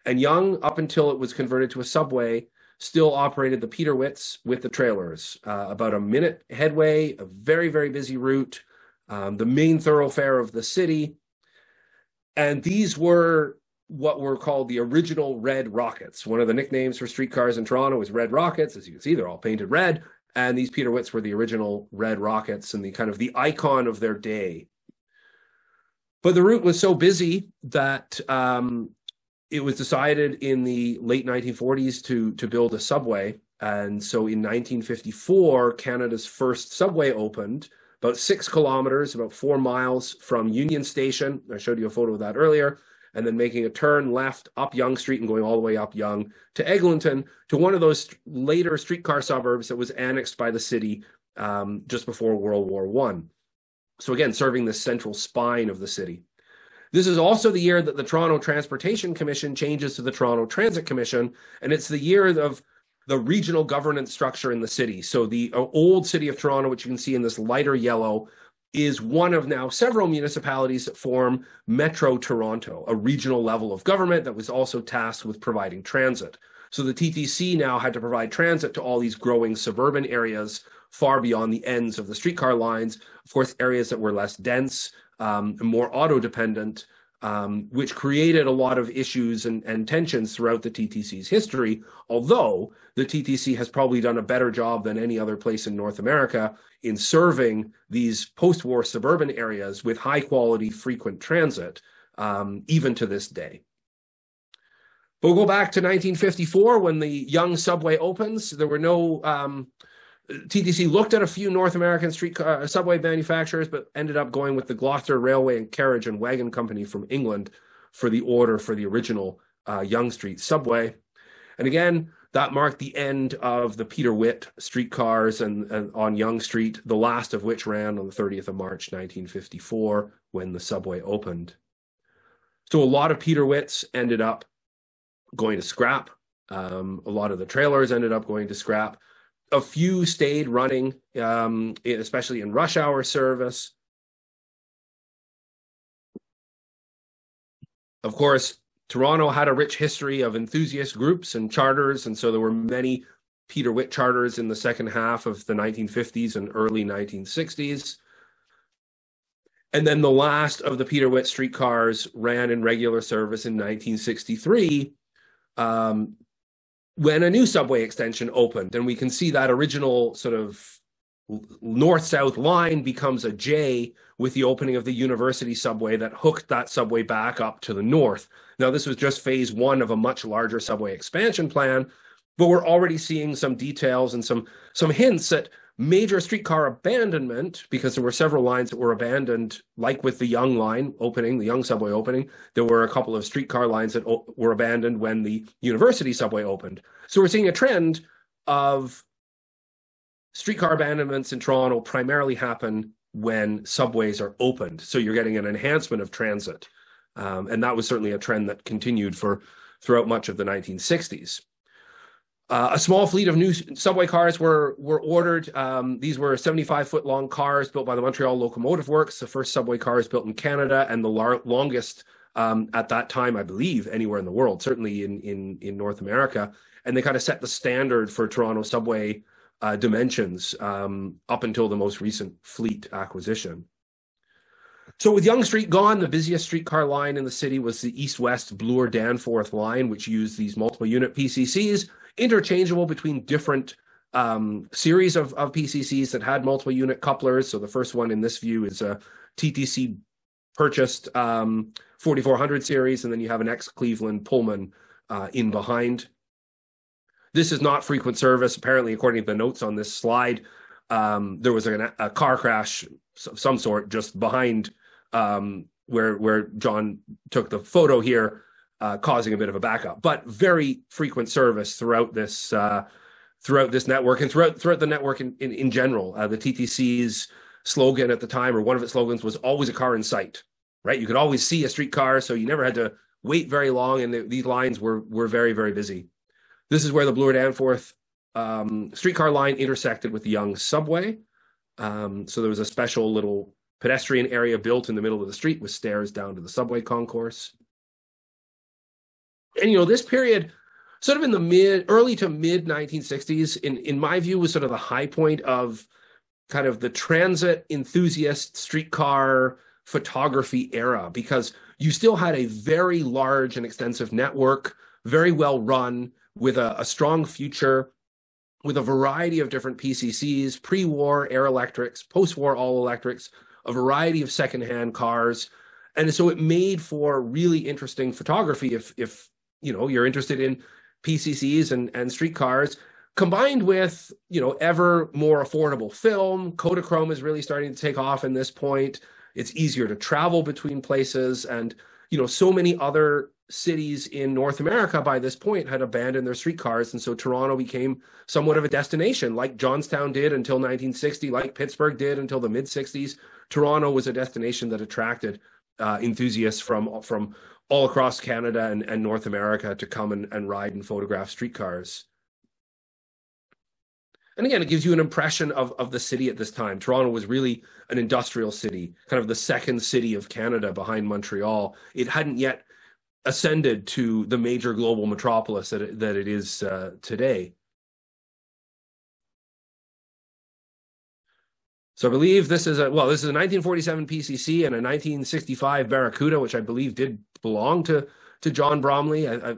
And Yonge, up until it was converted to a subway, still operated the Peter Witts with the trailers. Uh, about a minute headway, a very, very busy route, um, the main thoroughfare of the city. And these were what were called the original Red Rockets. One of the nicknames for streetcars in Toronto is Red Rockets. As you can see, they're all painted red. And these Peter Witts were the original Red Rockets and the kind of the icon of their day. But the route was so busy that um, it was decided in the late 1940s to to build a subway. And so in 1954, Canada's first subway opened about six kilometers, about four miles from Union Station. I showed you a photo of that earlier. And then making a turn left up Yonge Street and going all the way up Yonge to Eglinton to one of those later streetcar suburbs that was annexed by the city um, just before World War One. So again, serving the central spine of the city. This is also the year that the Toronto Transportation Commission changes to the Toronto Transit Commission, and it's the year of the regional governance structure in the city. So the uh, old city of Toronto, which you can see in this lighter yellow, is one of now several municipalities that form Metro Toronto, a regional level of government that was also tasked with providing transit. So the TTC now had to provide transit to all these growing suburban areas far beyond the ends of the streetcar lines. Of course, areas that were less dense, um, more auto dependent, um, which created a lot of issues and, and, tensions throughout the TTC's history. Although the TTC has probably done a better job than any other place in North America in serving these post war suburban areas with high quality, frequent transit, um, even to this day. But we'll go back to 1954 when the Yonge subway opens. There were no um, TTC looked at a few North American street uh, subway manufacturers, but ended up going with the Gloucester Railway and Carriage and Wagon Company from England for the order for the original uh, Yonge Street subway. And again, that marked the end of the Peter Witt streetcars and, and on Yonge Street, the last of which ran on the 30th of March 1954 when the subway opened. So a lot of Peter Witts ended up going to scrap. Um, a lot of the trailers ended up going to scrap a few stayed running, um, especially in rush hour service. Of course, Toronto had a rich history of enthusiast groups and charters, and so there were many Peter Witt charters in the second half of the 1950s and early 1960s. And then the last of the Peter Witt streetcars ran in regular service in 1963. Um, when a new subway extension opened and we can see that original sort of north south line becomes a J with the opening of the university subway that hooked that subway back up to the north. Now, this was just phase one of a much larger subway expansion plan, but we're already seeing some details and some some hints at major streetcar abandonment because there were several lines that were abandoned, like with the Yonge line opening, the Yonge subway opening. There were a couple of streetcar lines that o- were abandoned when the University subway opened. So we're seeing a trend of streetcar abandonments in Toronto primarily happen when subways are opened. So you're getting an enhancement of transit. Um, and that was certainly a trend that continued for throughout much of the 1960s. Uh, a small fleet of new subway cars were were ordered. Um, these were 75 foot long cars built by the Montreal Locomotive Works, the first subway cars built in Canada, and the lar- longest um, at that time, I believe, anywhere in the world, certainly in in in North America. And they kind of set the standard for Toronto subway uh, dimensions um, up until the most recent fleet acquisition. So with Yonge Street gone, the busiest streetcar line in the city was the east-west Bloor Danforth line, which used these multiple unit PCCs interchangeable between different um, series of, of PCCs that had multiple unit couplers. So the first one in this view is a TTC purchased um, 4400 series, and then you have an ex Cleveland Pullman uh, in behind. This is not frequent service. Apparently, according to the notes on this slide, um, there was a, a, car crash of some sort just behind um, where where John took the photo here, uh, causing a bit of a backup. But very frequent service throughout this uh, throughout this network and throughout throughout the network in in, in general. Uh, the TTC's slogan at the time, or one of its slogans, was "Always a car in sight." Right, you could always see a streetcar, so you never had to wait very long, and the, these lines were were very very busy. This is where the Bloor Danforth um, streetcar line intersected with the Yonge subway. Um, so there was a special little pedestrian area built in the middle of the street with stairs down to the subway concourse. And you know, this period, sort of in the mid, early to mid 1960s, in in my view, was sort of the high point of kind of the transit enthusiast streetcar photography era because you still had a very large and extensive network, very well run, with a, a strong future, with a variety of different PCCs, pre-war air electrics, post-war all electrics, a variety of secondhand cars, and so it made for really interesting photography if if you know you're interested in PCCs and and street cars combined with you know ever more affordable film. Kodachrome is really starting to take off in this point. It's easier to travel between places. And you know so many other cities in north america by this point had abandoned their streetcars. And so toronto became somewhat of a destination like johnstown did until 1960 like pittsburgh did until the mid 60s toronto was a destination that attracted uh, enthusiasts from from all across canada and, and north america to come and, and ride and photograph streetcars and again, it gives you an impression of, of the city at this time. Toronto was really an industrial city, kind of the second city of Canada behind Montreal. It hadn't yet ascended to the major global metropolis that it, that it is uh, today. So I believe this is a well, this is a 1947 PCC and a 1965 Barracuda, which I believe did belong to to John Bromley. I, I,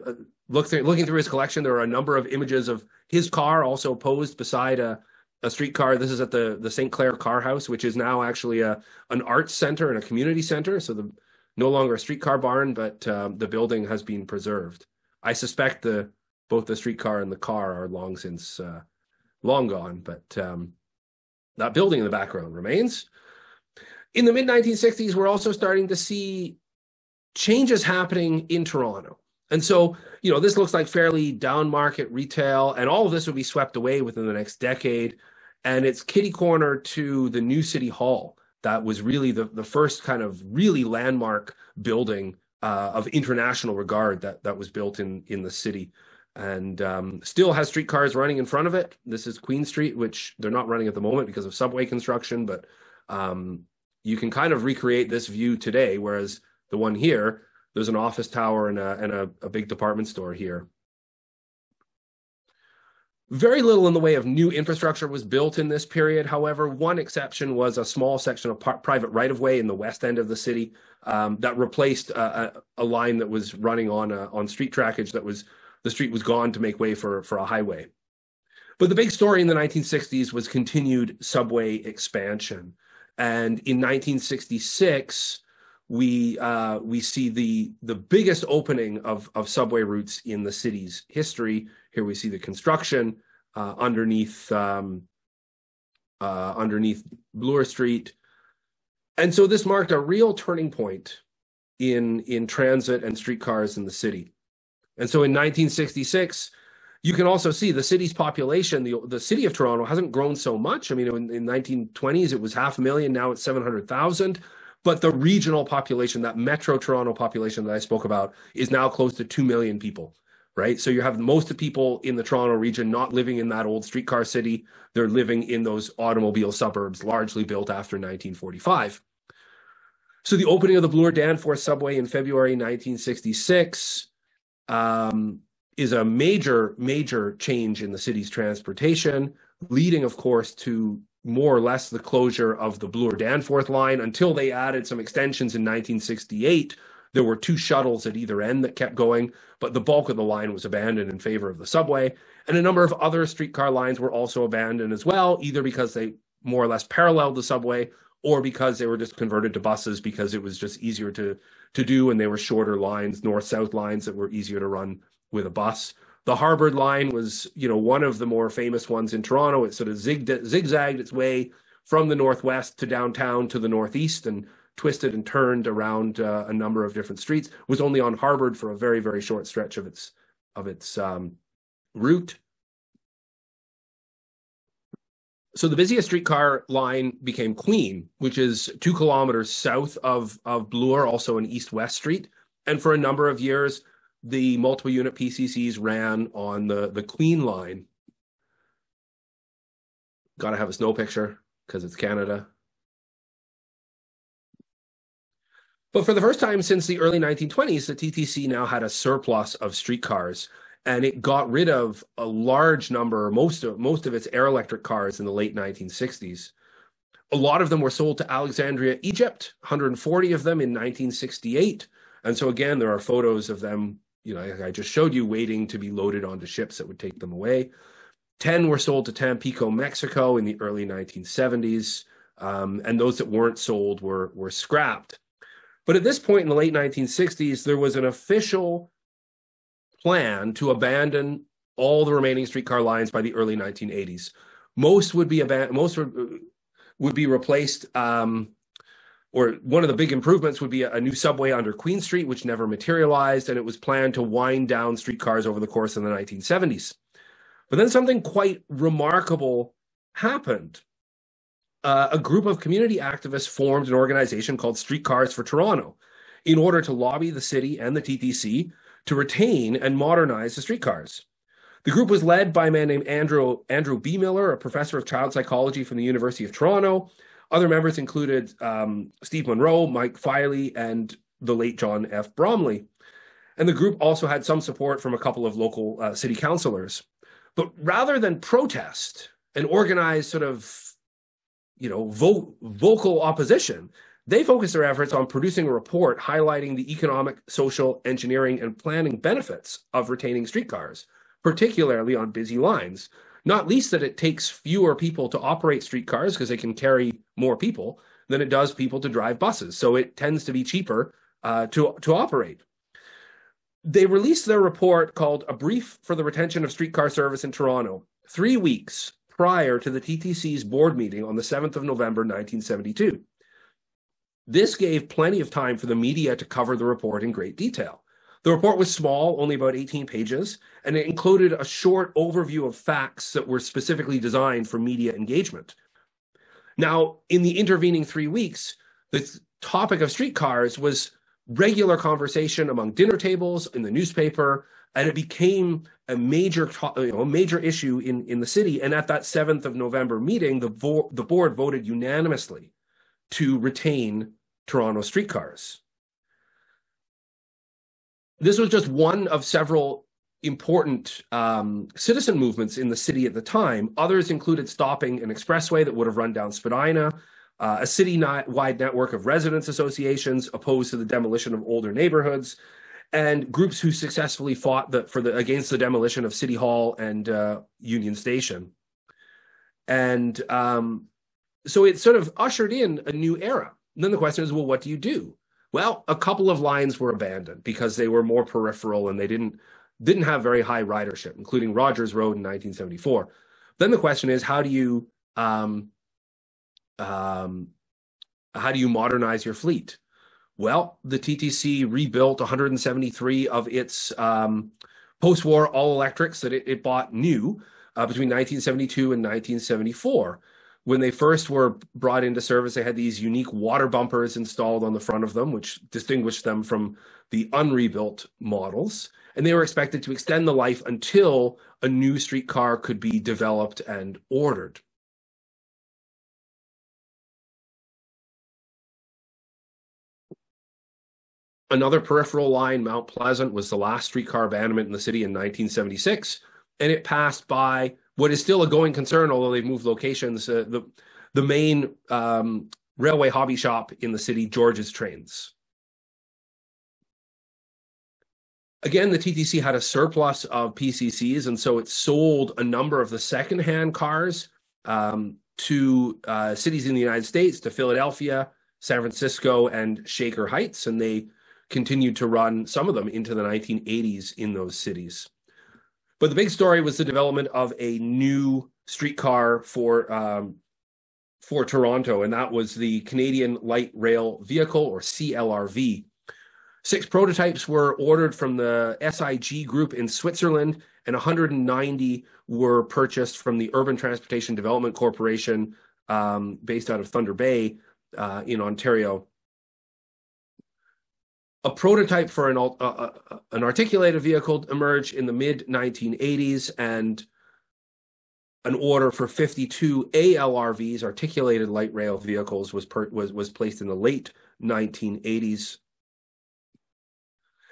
look through, looking through his collection, there are a number of images of his car also posed beside a a streetcar. This is at the the St. Clair Car House, which is now actually a an arts center and a community center. So the no longer a streetcar barn, but um, the building has been preserved. I suspect the both the streetcar and the car are long since uh, long gone, but um, that building in the background remains. In the mid 1960s, we're also starting to see changes happening in Toronto. And so, you know, this looks like fairly down market retail, and all of this will be swept away within the next decade. And it's kitty corner to the new city hall. That was really the, the first kind of really landmark building uh, of international regard that, that was built in, in the city and um, still has streetcars running in front of it. This is Queen Street, which they're not running at the moment because of subway construction, but um, you can kind of recreate this view today, whereas the one here there's an office tower and a, and a, a big department store here. Very little in the way of new infrastructure was built in this period. However, one exception was a small section of private right of way in the west end of the city um, that replaced a, a, line that was running on a, on street trackage that was the street was gone to make way for for a highway. But the big story in the 1960s was continued subway expansion, and in 1966 we uh, we see the the biggest opening of of subway routes in the city's history. Here we see the construction uh, underneath um, uh, underneath Bloor Street, and so this marked a real turning point in in transit and streetcars in the city. And so in 1966, you can also see the city's population. The the city of Toronto hasn't grown so much. I mean, in, in 1920s it was half a million. Now it's 700,000 but the regional population, that Metro Toronto population that I spoke about, is now close to 2 million people, right? So you have most of people in the Toronto region not living in that old streetcar city. They're living in those automobile suburbs, largely built after 1945. So the opening of the Bloor Danforth subway in February 1966 um, is a major, major change in the city's transportation, leading, of course, to more or less the closure of the Bloor Danforth line until they added some extensions in 1968 There were two shuttles at either end that kept going, but the bulk of the line was abandoned in favor of the subway. And a number of other streetcar lines were also abandoned as well, either because they more or less paralleled the subway or because they were just converted to buses because it was just easier to to do and they were shorter lines, north-south lines that were easier to run with a bus. The Harbord line was, you know, one of the more famous ones in Toronto. It sort of zig- zigzagged its way from the northwest to downtown to the northeast and twisted and turned around uh, a number of different streets. It was only on Harbord for a very very short stretch of its of its um, route. So the busiest streetcar line became Queen, which is two kilometers south of of Bloor, also an east-west street. And for a number of years, the multiple unit PCCs ran on the the Queen line. Got to have a snow picture because it's Canada. But for the first time since the early 1920s, the TTC now had a surplus of streetcars, and it got rid of a large number, most of most of its air electric cars in the late 1960s. A lot of them were sold to Alexandria, Egypt, 140 of them in 1968. And so again, there are photos of them, you know, I just showed you, waiting to be loaded onto ships that would take them away. 10 were sold to Tampico, Mexico in the early 1970s. Um, and those that weren't sold were, were scrapped. But at this point in the late 1960s, there was an official plan to abandon all the remaining streetcar lines by the early 1980s. Most would be aban- most would be replaced, um, or one of the big improvements would be a, new subway under Queen Street, which never materialized, and it was planned to wind down streetcars over the course of the 1970s. But then something quite remarkable happened uh, a group of community activists formed an organization called Streetcars for Toronto in order to lobby the city and the TTC to retain and modernize the streetcars. The group was led by a man named Andrew Andrew Biemiller, a professor of child psychology from the University of Toronto. Other members included um, Steve Munro, Mike Filey, and the late John F. Bromley. And the group also had some support from a couple of local uh, city councilors. But rather than protest and organize sort of you know, vo- vocal opposition, they focused their efforts on producing a report highlighting the economic, social, engineering, and planning benefits of retaining streetcars, particularly on busy lines. Not least that it takes fewer people to operate streetcars because they can carry more people than it does people to drive buses. So it tends to be cheaper uh, to, to operate. They released their report called A Brief for the Retention of Streetcar Service in Toronto, three weeks prior to the TTC's board meeting on the 7th of November 1972. This gave plenty of time for the media to cover the report in great detail. The report was small, only about 18 pages, and it included a short overview of facts that were specifically designed for media engagement. Now, in the intervening three weeks, the topic of streetcars was regular conversation among dinner tables, in the newspaper, and it became a major you know, a major issue in in the city. And at that 7th of November meeting the vo- the board voted unanimously to retain Toronto streetcars. This was just one of several important um, citizen movements in the city at the time others included stopping an expressway that would have run down Spadina uh, a city-wide network of residents associations opposed to the demolition of older neighborhoods and groups who successfully fought the, for the against the demolition of City Hall and uh, Union Station. And um, so it sort of ushered in a new era. And then the question is, well, what do you do? Well, a couple of lines were abandoned because they were more peripheral and they didn't didn't have very high ridership, including Rogers Road in 1974. Then the question is, how do you um, um, how do you modernize your fleet? Well, the TTC rebuilt 173 of its um, post war all electrics that it, it bought new uh, between 1972 and 1974. When they first were brought into service, they had these unique water bumpers installed on the front of them, which distinguished them from the unrebuilt models. And they were expected to extend the life until a new streetcar could be developed and ordered. Another peripheral line, Mount Pleasant, was the last streetcar abandonment in the city in 1976, and it passed by what is still a going concern, although they've moved locations. Uh, the the main um, railway hobby shop in the city, George's Trains. Again, the TTC had a surplus of PCCs, and so it sold a number of the secondhand cars um, to uh, cities in the United States, to Philadelphia, San Francisco, and Shaker Heights, and they continued to run some of them into the 1980s in those cities. But the big story was the development of a new streetcar for um, for Toronto, and that was the Canadian Light Rail Vehicle, or CLRV. Six prototypes were ordered from the SIG group in Switzerland, and 190 were purchased from the Urban Transportation Development Corporation, um, based out of Thunder Bay uh, in Ontario. A prototype for an, uh, uh, an articulated vehicle emerged in the mid 1980s, and an order for 52 ALRVs, articulated light rail vehicles, was per, was was placed in the late 1980s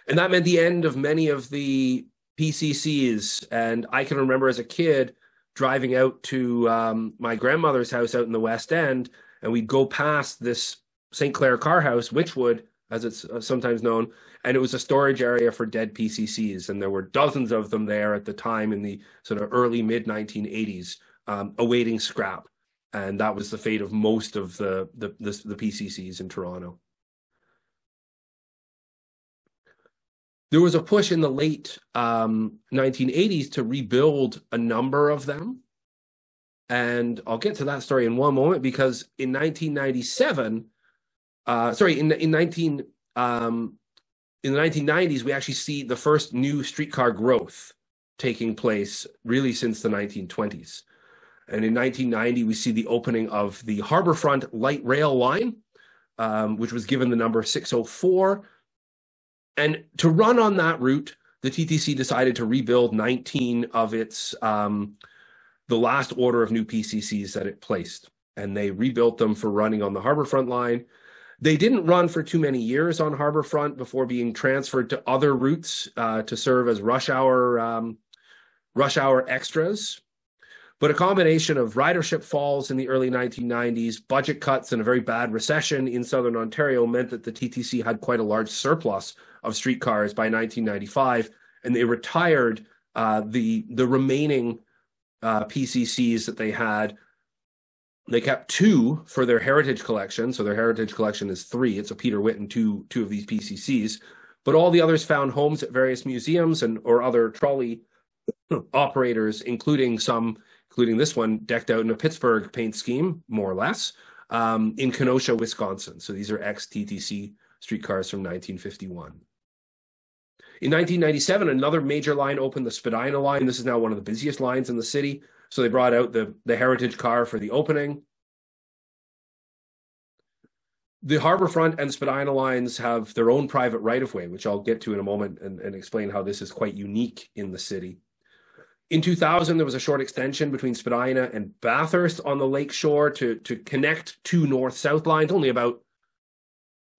and that meant the end of many of the PCCs. And I can remember as a kid driving out to um, my grandmother's house out in the West End, and we'd go past this St. Clair car house, Wychwood, as it's uh, sometimes known, and it was a storage area for dead PCCs, and there were dozens of them there at the time in the sort of early mid 1980s, um, awaiting scrap, and that was the fate of most of the the, the, the PCCs in Toronto. There was a push in the late um, 1980s to rebuild a number of them. And I'll get to that story in one moment because in 1997, uh, sorry, in, in 19, um, in the 1990s, we actually see the first new streetcar growth taking place really since the 1920s. And in 1990, we see the opening of the Harbourfront Light Rail Line, um, which was given the number 604 and to run on that route, the TTC decided to rebuild 19 of its um, the last order of new PCCs that it placed, and they rebuilt them for running on the Harbourfront line. They didn't run for too many years on Harbourfront before being transferred to other routes uh, to serve as rush hour um, rush hour extras. But a combination of ridership falls in the early 1990s, budget cuts, and a very bad recession in southern Ontario meant that the TTC had quite a large surplus of streetcars by 1995, and they retired uh, the the remaining uh, PCCs that they had. They kept two for their heritage collection, so their heritage collection is three. It's a Peter Whitten two two of these PCCs, but all the others found homes at various museums and or other trolley operators, including some including this one decked out in a Pittsburgh paint scheme, more or less, um, in Kenosha, Wisconsin. So these are ex TTC streetcars from 1951. In 1997, another major line opened, the Spadina line. This is now one of the busiest lines in the city. So they brought out the, the heritage car for the opening. The Harbourfront and Spadina lines have their own private right of way, which I'll get to in a moment and, and explain how this is quite unique in the city. In 2000, there was a short extension between Spadina and Bathurst on the lake shore to, to connect two north-south lines, only about,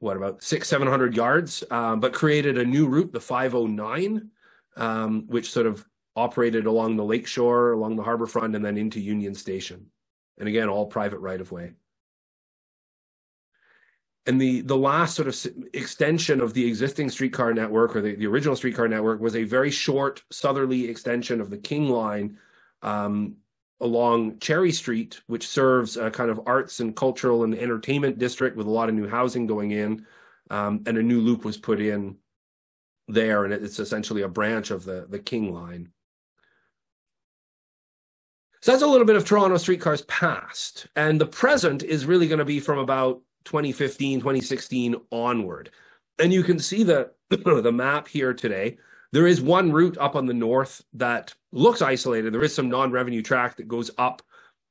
what, about six, 700 yards, um, but created a new route, the 509, um, which sort of operated along the lake shore, along the harbor front, and then into Union Station. And again, all private right-of-way and the the last sort of extension of the existing streetcar network or the, the original streetcar network was a very short southerly extension of the king line um, along cherry street which serves a kind of arts and cultural and entertainment district with a lot of new housing going in um, and a new loop was put in there and it's essentially a branch of the the king line so that's a little bit of toronto streetcars past and the present is really going to be from about 2015, 2016 onward. And you can see the, the map here today. There is one route up on the north that looks isolated. There is some non-revenue track that goes up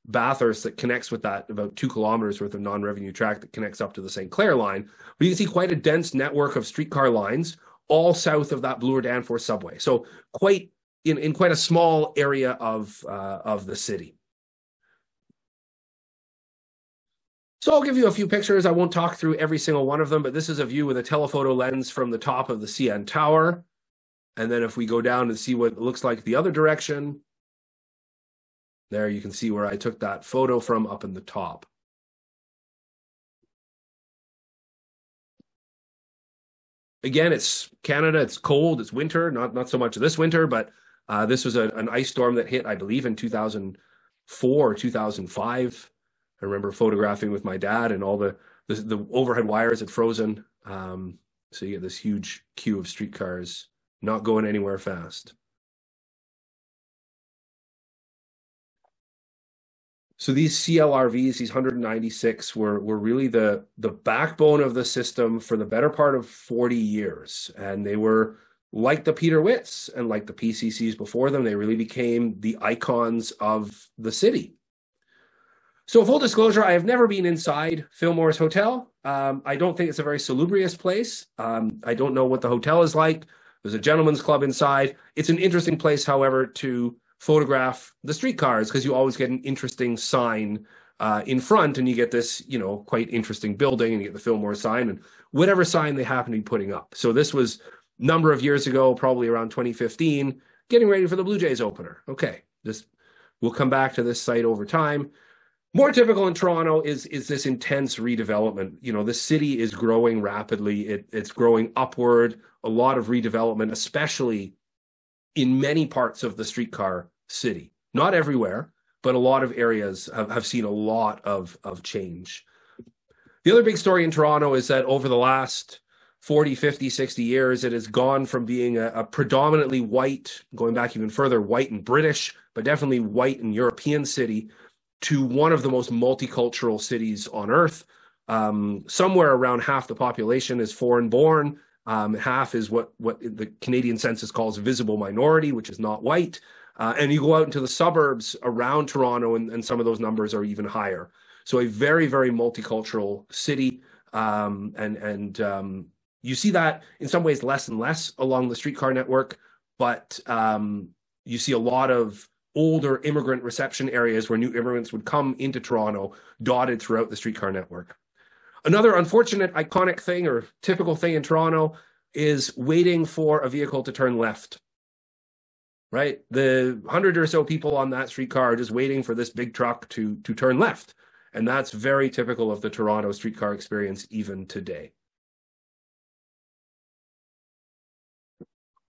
Bathurst that connects with that, about two kilometers worth of non-revenue track that connects up to the St. Clair line. But you can see quite a dense network of streetcar lines all south of that Bloor Danforth subway. So quite in, in quite a small area of uh, of the city. So I'll give you a few pictures. I won't talk through every single one of them, but this is a view with a telephoto lens from the top of the CN Tower. And then if we go down and see what it looks like the other direction, there you can see where I took that photo from up in the top. again, it's Canada. It's cold. It's winter. Not not so much this winter, but uh, this was a, an ice storm that hit, I believe, in 2004 or 2005. I remember photographing with my dad, and all the the, the overhead wires had frozen. Um, so you get this huge queue of streetcars not going anywhere fast. So these CLRVs, these 196, were were really the the backbone of the system for the better part of 40 years, and they were like the Peter Witts and like the PCCs before them. They really became the icons of the city. So full disclosure, I have never been inside Fillmore's Hotel. Um, I don't think it's a very salubrious place. Um, I don't know what the hotel is like. There's a gentleman's club inside. It's an interesting place, however, to photograph the streetcars because you always get an interesting sign uh, in front and you get this, you know, quite interesting building and you get the Fillmore sign and whatever sign they happen to be putting up. So this was number of years ago, probably around 2015, getting ready for the Blue Jays opener. Okay, this we'll come back to this site over time. More typical in Toronto is is this intense redevelopment. You know, the city is growing rapidly. It, it's growing upward. A lot of redevelopment, especially in many parts of the streetcar city. Not everywhere, but a lot of areas have, have seen a lot of, of change. The other big story in Toronto is that over the last 40, 50, 60 years, it has gone from being a, a, predominantly white, going back even further, white and British, but definitely white and European city, to one of the most multicultural cities on earth. Um, somewhere around half the population is foreign born. Um, half is what, what the Canadian census calls visible minority, which is not white. Uh, and you go out into the suburbs around Toronto, and, and, some of those numbers are even higher. So a very, very multicultural city, um, and and um, you see that in some ways less and less along the streetcar network, but um, you see a lot of older immigrant reception areas where new immigrants would come into Toronto, dotted throughout the streetcar network. Another unfortunate, iconic thing or typical thing in Toronto is waiting for a vehicle to turn left right? The hundred or so people on that streetcar are just waiting for this big truck to to turn left. And that's very typical of the Toronto streetcar experience even today.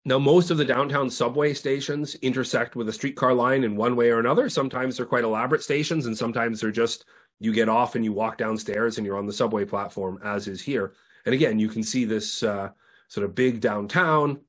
Now, most of the downtown subway stations intersect with a streetcar line in one way or another. Sometimes they're quite elaborate stations, and sometimes they're just you get off and you walk downstairs and you're on the subway platform, as is here. And again, you can see this uh, sort of big downtown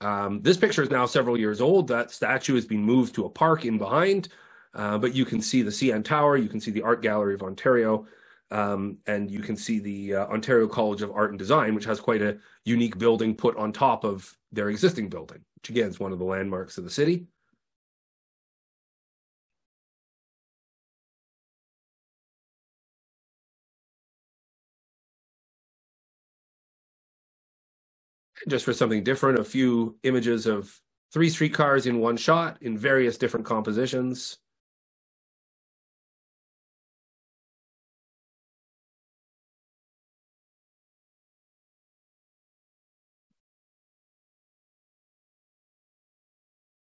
um, this picture is now several years old. That statue has been moved to a park in behind, uh, but you can see the CN Tower, you can see the Art Gallery of Ontario, um, and you can see the uh, Ontario College of Art and Design, which has quite a unique building put on top of their existing building, which again is one of the landmarks of the city. just for something different, a few images of three streetcars in one shot in various different compositions.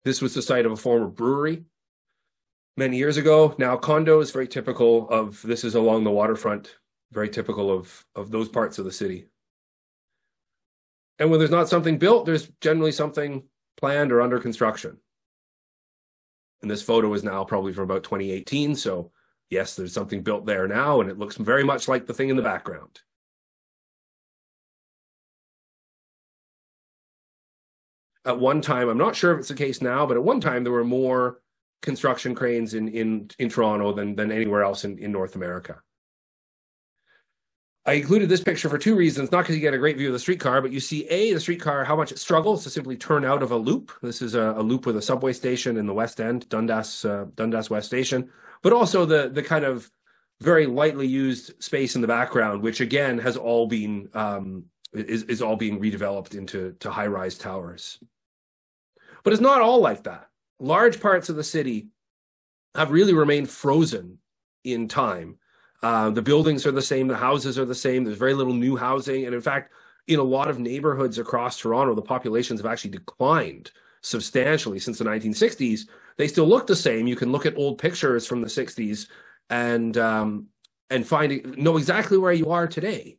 This was the site of a former brewery many years ago. Now condo is very typical of this is along the waterfront, very typical of of those parts of the city. And when there's not something built, there's generally something planned or under construction. And this photo is now probably from about 2018. So, yes, there's something built there now, and it looks very much like the thing in the background. At one time, I'm not sure if it's the case now, but at one time there were more construction cranes in in, in Toronto than than anywhere else in, in North America. I included this picture for two reasons, not because you get a great view of the streetcar, but you see A, the streetcar, how much it struggles to simply turn out of a loop. This is a, a loop with a subway station in the West End, Dundas, uh, Dundas West Station, but also the, the kind of very lightly used space in the background, which again has all been, um, is, is all being redeveloped into to high rise towers. But it's not all like that. Large parts of the city have really remained frozen in time uh, the buildings are the same, the houses are the same. There's very little new housing, and in fact, in a lot of neighborhoods across Toronto, the populations have actually declined substantially since the 1960s. They still look the same. You can look at old pictures from the 60s and um, and find know exactly where you are today.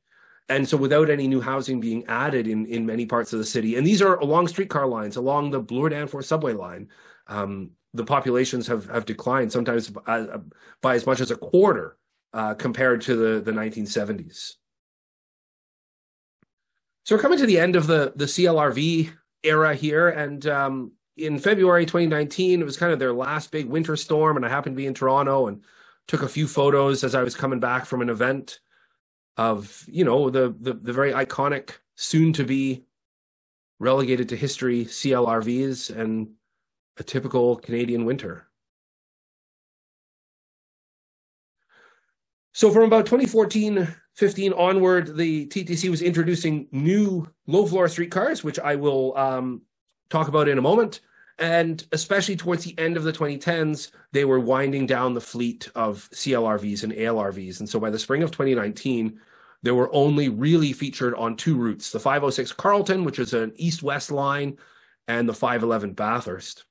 And so without any new housing being added in in many parts of the city and these are along streetcar lines along the bloor danforth subway line um, the populations have have declined sometimes by, by as much as a quarter uh, compared to the the 1970s so we're coming to the end of the the clrv era here and um, in february 2019 it was kind of their last big winter storm and i happened to be in toronto and took a few photos as i was coming back from an event of you know the the, the very iconic soon to be relegated to history CLRVs and a typical Canadian winter. So from about 2014 15 onward, the TTC was introducing new low floor streetcars, which I will um, talk about in a moment. And especially towards the end of the 2010s, they were winding down the fleet of CLRVs and ALRVs. And so by the spring of 2019, they were only really featured on two routes the 506 Carlton, which is an east west line, and the 511 Bathurst.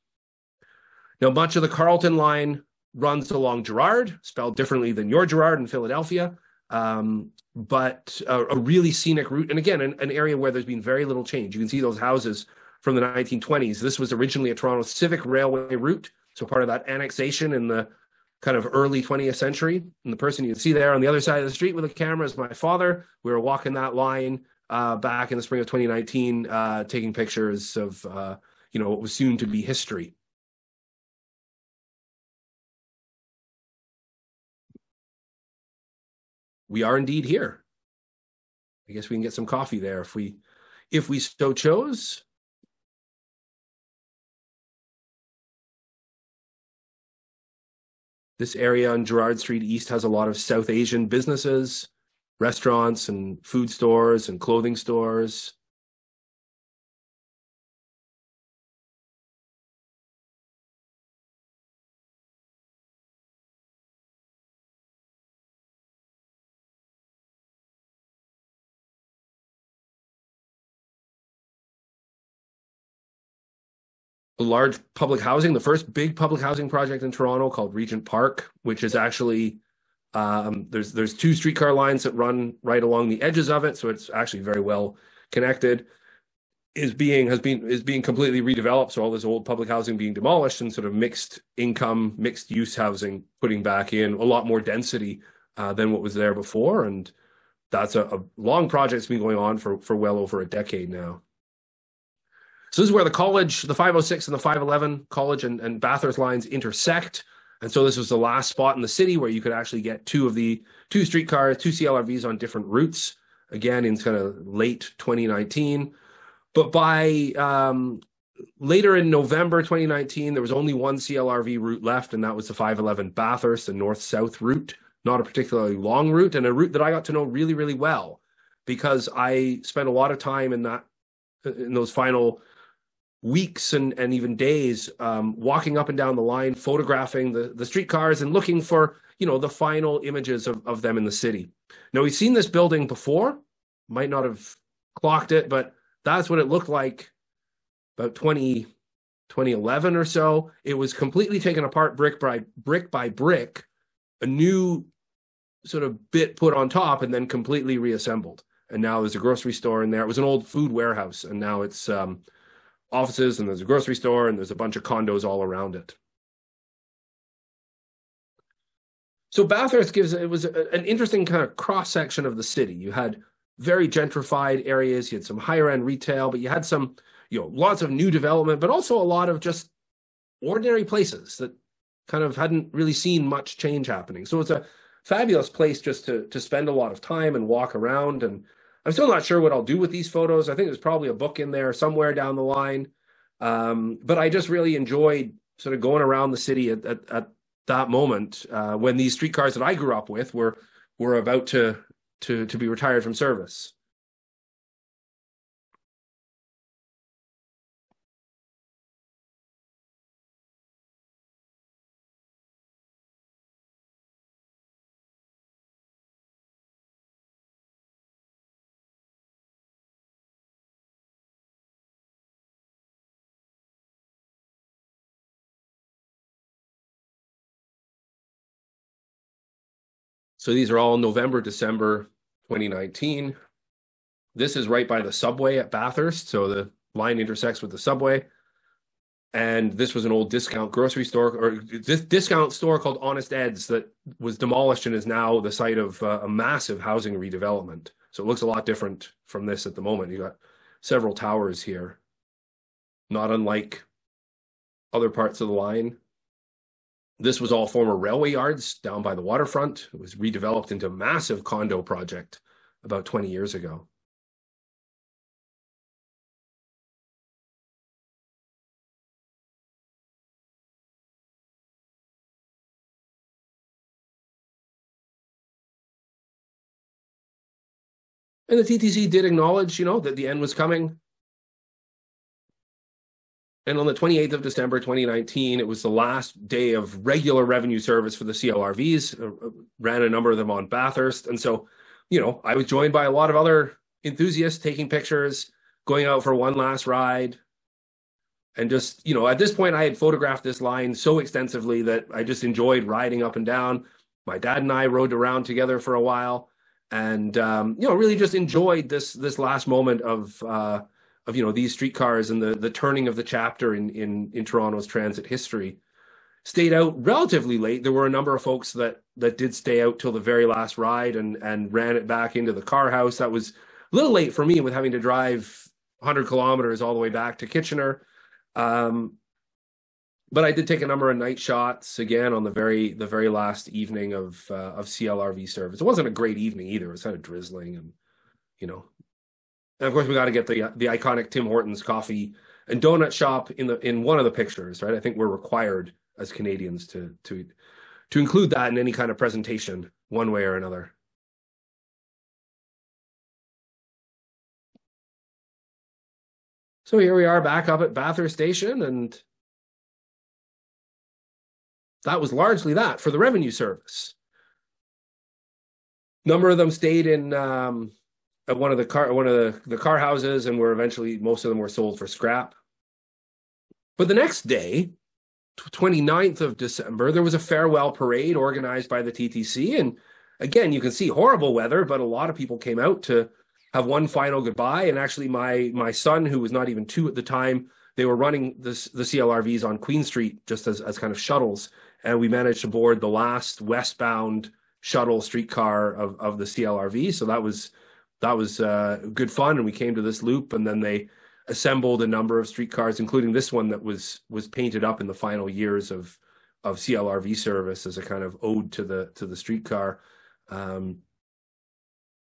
Now, much of the Carlton line runs along Gerrard, spelled differently than your Girard in Philadelphia, um, but a, a, really scenic route. And again, an, an, area where there's been very little change. You can see those houses from the 1920s. This was originally a Toronto Civic Railway route, so part of that annexation in the kind of early 20th century. And the person you see there on the other side of the street with a camera is my father. We were walking that line uh, back in the spring of 2019, uh, taking pictures of, uh, you know, what was soon to be history. We are indeed here. I guess we can get some coffee there if we, if we so chose. This area on Gerrard Street East has a lot of South Asian businesses, restaurants and food stores and clothing stores. Large public housing, the first big public housing project in Toronto called Regent Park, which is actually um, there's there's two streetcar lines that run right along the edges of it, so it's actually very well connected. Is being has been is being completely redeveloped, so all this old public housing being demolished and sort of mixed income, mixed use housing putting back in a lot more density uh, than what was there before, and that's a, a long project that's been going on for for well over a decade now. So this is where the college, the 506 and the 511 college and, and Bathurst lines intersect. And so this was the last spot in the city where you could actually get two of the two streetcars, two CLRVs on different routes. Again, in kind of late 2019. But by um, later in November 2019, there was only one CLRV route left, and that was the 511 Bathurst, the north south route. Not a particularly long route, and a route that I got to know really, really well because I spent a lot of time in that in those final weeks and, and even days um, walking up and down the line, photographing the, the streetcars and looking for, you know, the final images of, of them in the city. Now, we've seen this building before, might not have clocked it, but that's what it looked like about 20, 2011 or so. It was completely taken apart brick by brick by brick, a new sort of bit put on top and then completely reassembled. And now there's a grocery store in there. It was an old food warehouse, and now it's um, offices and there's a grocery store and there's a bunch of condos all around it. So Bathurst gives it was an interesting kind of cross section of the city. You had very gentrified areas, you had some higher end retail, but you had some, you know, lots of new development, but also a lot of just ordinary places that kind of hadn't really seen much change happening. So it's a fabulous place just to to spend a lot of time and walk around and I'm still not sure what I'll do with these photos. I think there's probably a book in there somewhere down the line. Um, but I just really enjoyed sort of going around the city at, at, at that moment uh, when these streetcars that I grew up with were were about to to to be retired from service. So these are all November, December 2019. This is right by the subway at Bathurst, so the line intersects with the subway. And this was an old discount grocery store or this discount store called Honest Ed's that was demolished and is now the site of uh, a massive housing redevelopment. So it looks a lot different from this at the moment. You got several towers here, not unlike other parts of the line. This was all former railway yards down by the waterfront. It was redeveloped into a massive condo project about 20 years ago. And the TTC did acknowledge, you know, that the end was coming. And on the 28th of December 2019, it was the last day of regular revenue service for the CLRVs. Uh, uh, ran a number of them on Bathurst. And so, you know, I was joined by a lot of other enthusiasts taking pictures, going out for one last ride. And just, you know, at this point, I had photographed this line so extensively that I just enjoyed riding up and down. My dad and I rode around together for a while and um, you know really just enjoyed this this last moment of uh, of you know these streetcars and the the turning of the chapter in in in Toronto's transit history. Stayed out relatively late. There were a number of folks that that did stay out till the very last ride and and ran it back into the car house. That was a little late for me with having to drive 100 kilometers all the way back to Kitchener. Um, but I did take a number of night shots again on the very the very last evening of uh, of CLRV service. It wasn't a great evening either. It was kind of drizzling, and you know, and of course we got to get the the iconic Tim Hortons coffee and donut shop in the in one of the pictures, right? I think we're required as Canadians to to to include that in any kind of presentation, one way or another. So here we are back up at Bathurst Station and that was largely that for the revenue service. Number of them stayed in um, at one of the car one of the, the car houses and were eventually most of them were sold for scrap. But the next day, 29th of December, there was a farewell parade organized by the TTC. And again, you can see horrible weather, but a lot of people came out to have one final goodbye. And actually, my my son, who was not even two at the time, they were running this, the CLRVs on Queen Street just as, as kind of shuttles and we managed to board the last westbound shuttle streetcar of, of the CLRV. So that was that was uh, good fun, and we came to this loop, and then they assembled a number of streetcars, including this one that was was painted up in the final years of of CLRV service as a kind of ode to the to the streetcar, um,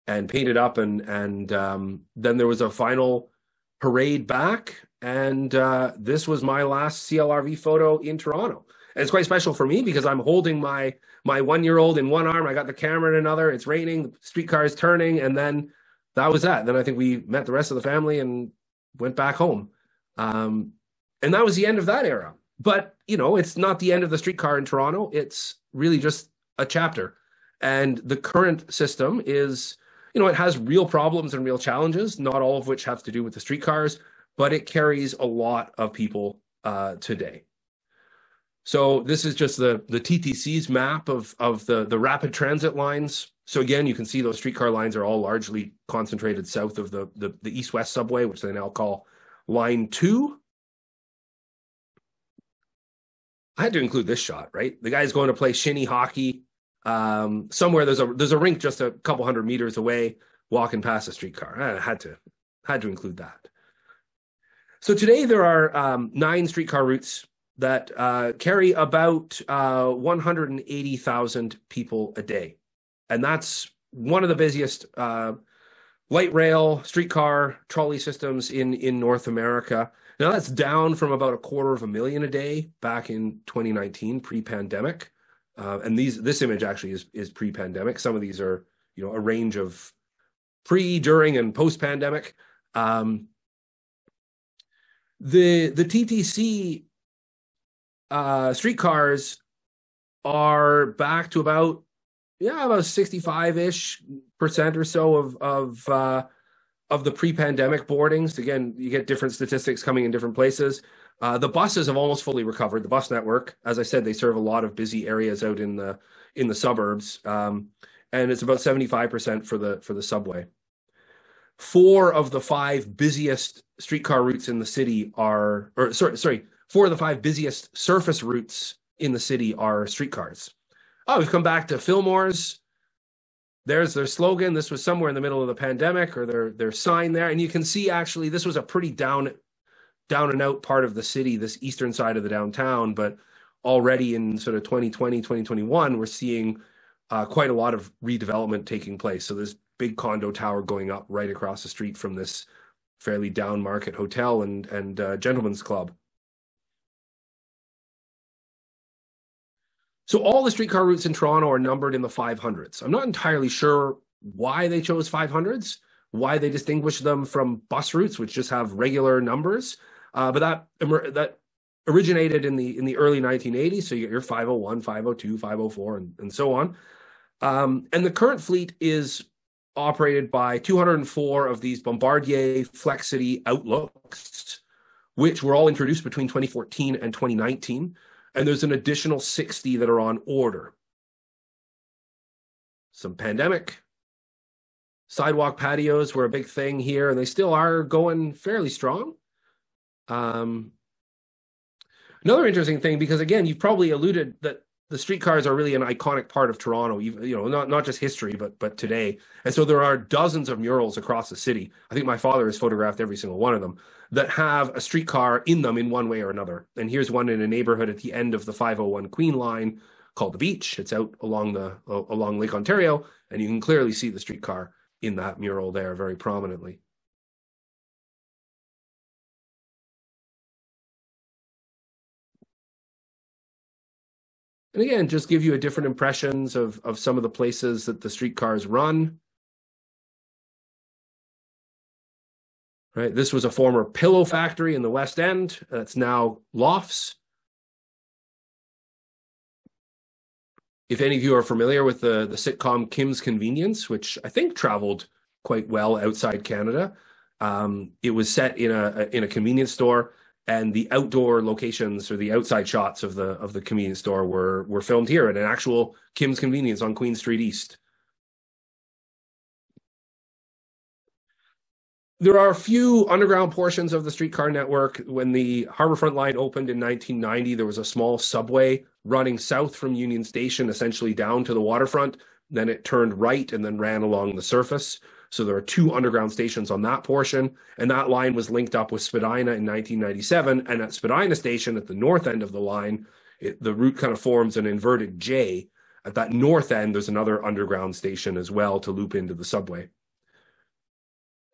and painted up, and and um, then there was a final parade back, and uh, this was my last CLRV photo in Toronto. And it's quite special for me because I'm holding my my one year old in one arm. I got the camera in another. It's raining. The streetcar is turning, and then that was that. Then I think we met the rest of the family and went back home. Um, and that was the end of that era. But you know, it's not the end of the streetcar in Toronto. It's really just a chapter. And the current system is, you know, it has real problems and real challenges, not all of which have to do with the streetcars, but it carries a lot of people uh, today. So this is just the the TTC's map of of the the rapid transit lines. So again, you can see those streetcar lines are all largely concentrated south of the the, the east west subway, which they now call Line Two. I had to include this shot, right? The guy's going to play shinny hockey um, somewhere. There's a there's a rink just a couple hundred meters away, walking past a streetcar. I had to had to include that. So today there are um, nine streetcar routes that uh, carry about uh, 180,000 people a day. And that's one of the busiest uh, light rail, streetcar, trolley systems in, in North America. Now that's down from about a quarter of a million a day back in 2019, pre-pandemic. Uh, and these this image actually is is pre-pandemic. Some of these are you know a range of pre, during, and post-pandemic. Um, the the TTC uh, streetcars are back to about yeah about 65 ish percent or so of of uh, of the pre-pandemic boardings. Again, you get different statistics coming in different places. Uh, the buses have almost fully recovered. The bus network, as I said, they serve a lot of busy areas out in the in the suburbs, um, and it's about 75 percent for the for the subway. four of the five busiest streetcar routes in the city are, or sorry, sorry, four of the five busiest surface routes in the city are streetcars. Oh, we've come back to Filmore's. There's their slogan. This was somewhere in the middle of the pandemic, or their their sign there, and you can see actually this was a pretty down, down and out part of the city, this eastern side of the downtown. But already in sort of 2020, 2021, we're seeing uh, quite a lot of redevelopment taking place. So there's big condo tower going up right across the street from this fairly down market hotel and and uh, gentlemen's club. So all the streetcar routes in Toronto are numbered in the 500s. I'm not entirely sure why they chose 500s, why they distinguish them from bus routes, which just have regular numbers. Uh, but that that originated in the in the early 1980s. So you get your 501, 502, 504, and, and so on. Um, and the current fleet is operated by 204 of these Bombardier Flexity Outlooks, which were all introduced between 2014 and 2019 and there's an additional 60 that are on order. Some pandemic. Sidewalk patios were a big thing here, and they still are going fairly strong. Um, another interesting thing, because again, you've probably alluded that the streetcars are really an iconic part of Toronto, Even you know, not, not just history, but but today. And so there are dozens of murals across the city. I think my father has photographed every single one of them that have a streetcar in them in one way or another. And here's one in a neighborhood at the end of the 501 Queen line called the Beach. It's out along the along Lake Ontario, and you can clearly see the streetcar in that mural there very prominently. And again, just give you a different impressions of, of some of the places that the streetcars run. Right, this was a former pillow factory in the West End. That's now lofts. If any of you are familiar with the, the sitcom Kim's Convenience, which I think traveled quite well outside Canada, um, it was set in a in a convenience store and the outdoor locations or the outside shots of the of the convenience store were were filmed here at an actual Kim's Convenience on Queen Street East. There are a few underground portions of the streetcar network. When the Harbourfront line opened in 1990, there was a small subway running south from Union Station, essentially down to the waterfront. Then it turned right and then ran along the surface. So there are two underground stations on that portion, and that line was linked up with Spadina in 1997. And at Spadina Station, at the north end of the line, it, the route kind of forms an inverted J. At that north end, there's another underground station as well to loop into the subway.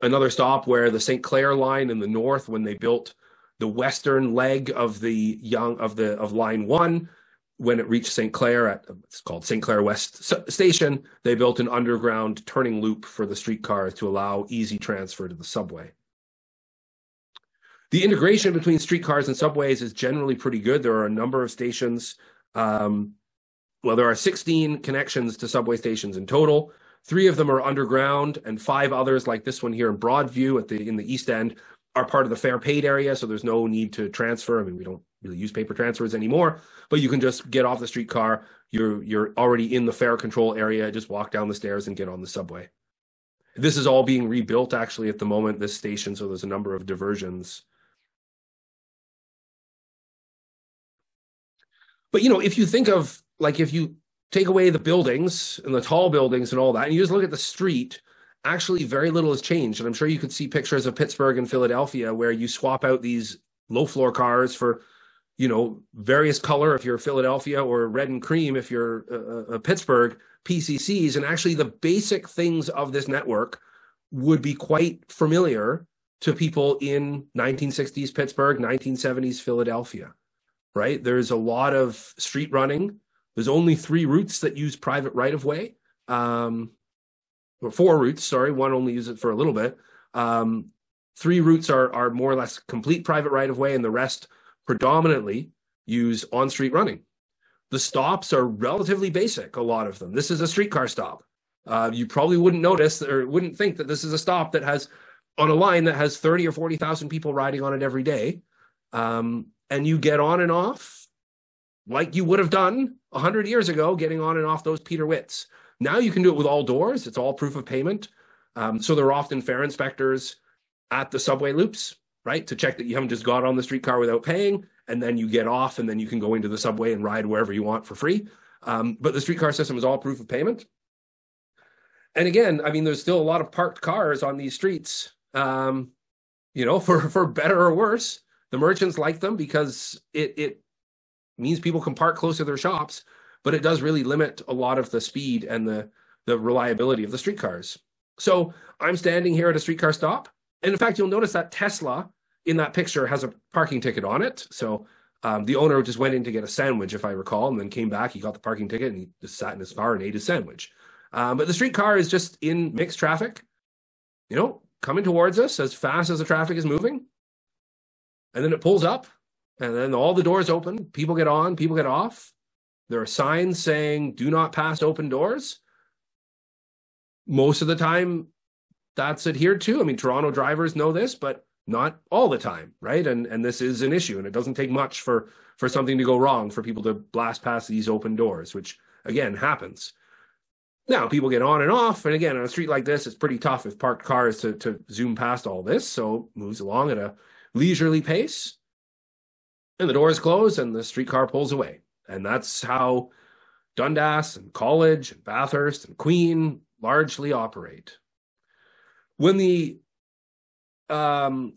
Another stop where the St. Clair line in the north, when they built the western leg of the Yonge of the of line one, when it reached St. Clair at it's called St. Clair West Station, they built an underground turning loop for the streetcars to allow easy transfer to the subway. The integration between streetcars and subways is generally pretty good. There are a number of stations. Um, well, there are 16 connections to subway stations in total. Three of them are underground, and five others, like this one here in Broadview at the in the East End, are part of the fare paid area, so there's no need to transfer. I mean, we don't really use paper transfers anymore, but you can just get off the streetcar. You're you're already in the fare control area. Just walk down the stairs and get on the subway. This is all being rebuilt actually at the moment. This station, so there's a number of diversions. But you know, if you think of like if you take away the buildings and the tall buildings and all that, and you just look at the street, actually very little has changed. And I'm sure you could see pictures of Pittsburgh and Philadelphia where you swap out these low floor cars for, you know, various color if you're Philadelphia or red and cream if you're uh, uh, Pittsburgh PCCs. And actually, the basic things of this network would be quite familiar to people in 1960s Pittsburgh, 1970s Philadelphia, right? There's a lot of street running. There's only three routes that use private right of way. Um, or four routes. Sorry, one only uses it for a little bit. Um, three routes are are more or less complete private right of way, and the rest predominantly use on street running. The stops are relatively basic. A lot of them. This is a streetcar stop. Uh, you probably wouldn't notice or wouldn't think that this is a stop that has on a line that has thirty or forty thousand people riding on it every day, um, and you get on and off like you would have done hundred years ago, getting on and off those Peter Witts. Now you can do it with all doors. It's all proof of payment. Um, so there are often fare inspectors at the subway loops, right, to check that you haven't just got on the streetcar without paying, and then you get off, and then you can go into the subway and ride wherever you want for free. Um, but the streetcar system is all proof of payment. And again, I mean, there's still a lot of parked cars on these streets. Um, you know, for for better or worse, the merchants like them because it it means people can park close to their shops, but it does really limit a lot of the speed and the the reliability of the streetcars. So I'm standing here at a streetcar stop, and in fact, you'll notice that Tesla in that picture has a parking ticket on it. So um, the owner just went in to get a sandwich, if I recall, and then came back. He got the parking ticket and he just sat in his car and ate his sandwich. Um, but the streetcar is just in mixed traffic, you know, coming towards us as fast as the traffic is moving. And then it pulls up, and then all the doors open. People get on, people get off. There are signs saying, do not pass open doors. Most of the time, that's adhered to. I mean, Toronto drivers know this, but not all the time, right? And and this is an issue, and it doesn't take much for for something to go wrong for people to blast past these open doors, which again happens. Now people get on and off, and again on a street like this, it's pretty tough if parked cars to to zoom past all this. So moves along at a leisurely pace, and the doors close, and the streetcar pulls away, and that's how Dundas and College and Bathurst and Queen largely operate. When the um,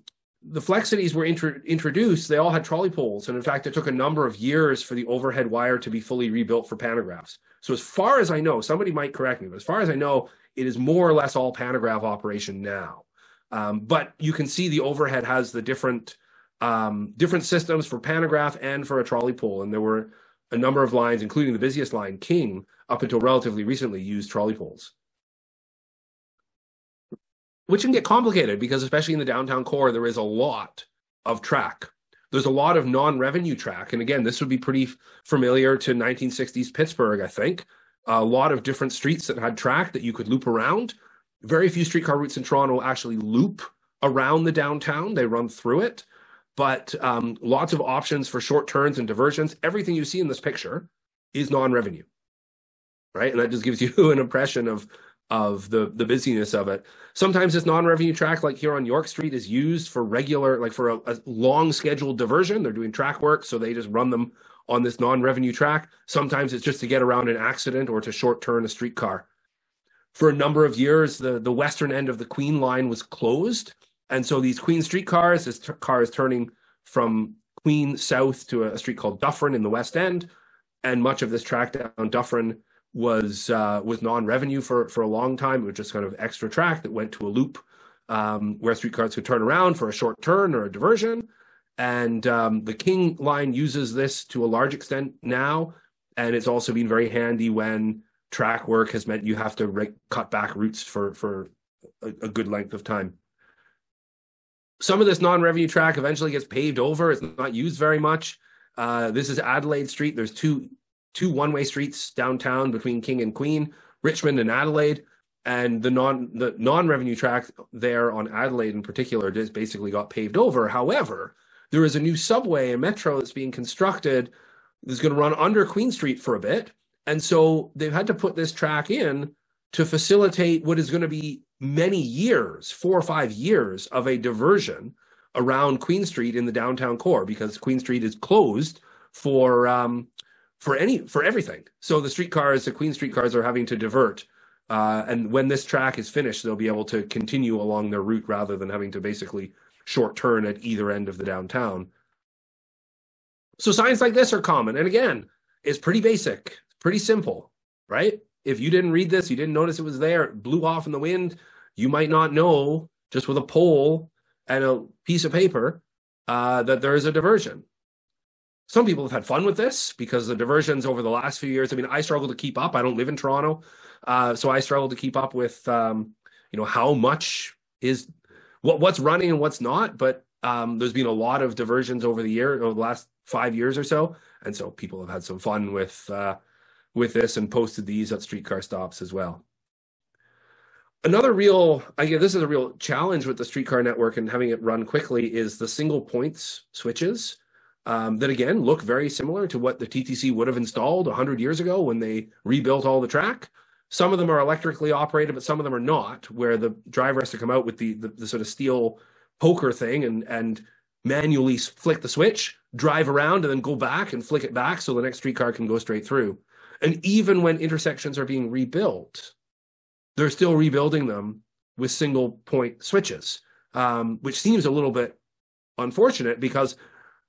the Flexities were intro- introduced, they all had trolley poles. And in fact, it took a number of years for the overhead wire to be fully rebuilt for pantographs. So, as far as I know, somebody might correct me, but as far as I know, it is more or less all pantograph operation now. Um, but you can see the overhead has the different um, different systems for pantograph and for a trolley pole. And there were a number of lines, including the busiest line, King, up until relatively recently, used trolley poles. Which can get complicated because especially in the downtown core there is a lot of track. There's a lot of non-revenue track and again this would be pretty familiar to 1960s pittsburgh i think. A lot of different streets that had track that you could loop around. Very few streetcar routes in toronto actually loop around the downtown. They run through it but um, lots of options for short turns and diversions everything you see in this picture is non-revenue right and that just gives you an impression of of the the busyness of it. Sometimes this non-revenue track, like here on York Street, is used for regular, like for a, a, long scheduled diversion. They're doing track work, so they just run them on this non-revenue track. Sometimes it's just to get around an accident or to short turn a streetcar. For a number of years, the the western end of the Queen line was closed, and so these Queen Street cars, this t- car is turning from Queen south to a, street called Dufferin in the west end, and much of this track down Dufferin was uh, was non-revenue for for a long time. It was just kind of extra track that went to a loop um, where streetcars could turn around for a short turn or a diversion. And um, the King line uses this to a large extent now, and it's also been very handy when track work has meant you have to re- cut back routes for for a, a good length of time. Some of this non-revenue track eventually gets paved over. It's not used very much. Uh, this is Adelaide Street. There's two two one-way streets downtown between King and Queen, Richmond and Adelaide, and the non the non-revenue track there on Adelaide in particular just basically got paved over. However, there is a new subway and metro that's being constructed that's going to run under Queen Street for a bit, and so they've had to put this track in to facilitate what is going to be many years, four or five years of a diversion around Queen Street in the downtown core because Queen Street is closed for um, for any for everything. So the streetcars, the Queen Street cars, are having to divert, uh, and when this track is finished, they'll be able to continue along their route rather than having to basically short turn at either end of the downtown. So signs like this are common, and again, it's pretty basic, pretty simple, right? If you didn't read this, you didn't notice it was there, it blew off in the wind, you might not know just with a pole and a piece of paper uh, that there is a diversion some people have had fun with this because the diversions over the last few years. I mean, I struggle to keep up. I don't live in Toronto, uh, so I struggle to keep up with um, you know how much is what what's running and what's not. But um, there's been a lot of diversions over the year, over the last five years or so, and so people have had some fun with uh, with this and posted these at streetcar stops as well. Another real, I guess this is a real challenge with the streetcar network and having it run quickly is the single points switches um, that again look very similar to what the TTC would have installed 100 years ago when they rebuilt all the track. Some of them are electrically operated, but some of them are not, where the driver has to come out with the, the, the sort of steel poker thing and, and manually flick the switch, drive around, and then go back and flick it back so the next streetcar can go straight through. And even when intersections are being rebuilt, they're still rebuilding them with single point switches, um, which seems a little bit unfortunate because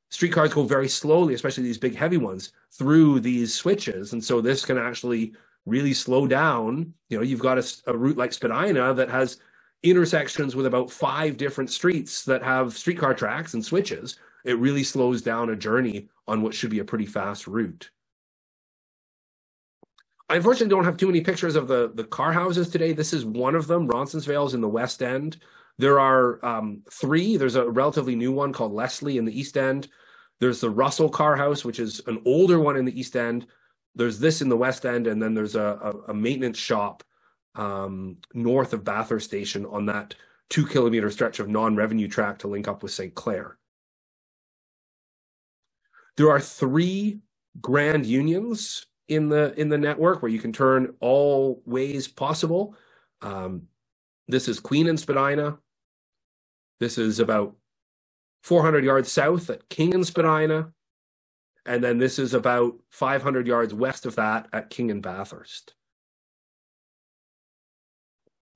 streetcars go very slowly, especially these big heavy ones, through these switches. And so this can actually really slow down. You know, you've got a, a route like Spadina that has intersections with about five different streets that have streetcar tracks and switches. It really slows down a journey on what should be a pretty fast route. I unfortunately don't have too many pictures of the, the car houses today. This is one of them. Roncesvalles in the West End. There are um, three. There's a relatively new one called Leslie in the East End. There's the Russell Car House, which is an older one in the East End. There's this in the West End, and then there's a, a, a maintenance shop um, north of Bathurst Station on that two kilometer stretch of non-revenue track to link up with St. Clair. There are three grand unions in the in the network where you can turn all ways possible. Um, this is Queen and Spadina. This is about 400 yards south at King and Spadina. And then this is about 500 yards west of that at King and Bathurst.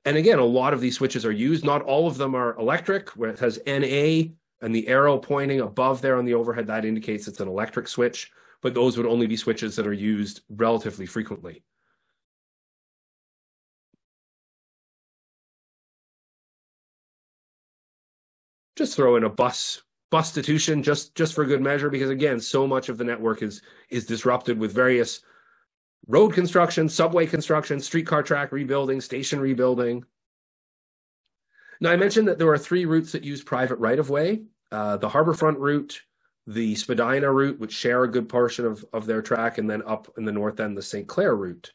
And again, a lot of these switches are used. Not all of them are electric, where it has NA and the arrow pointing above there on the overhead, that indicates it's an electric switch, but those would only be switches that are used relatively frequently. just throw in a bus bustitution just just for good measure because again so much of the network is is disrupted with various road construction subway construction streetcar track rebuilding station rebuilding now i mentioned that there are three routes that use private right of way uh, the Harbourfront route the spadina route which share a good portion of of their track and then up in the north end the st clair route.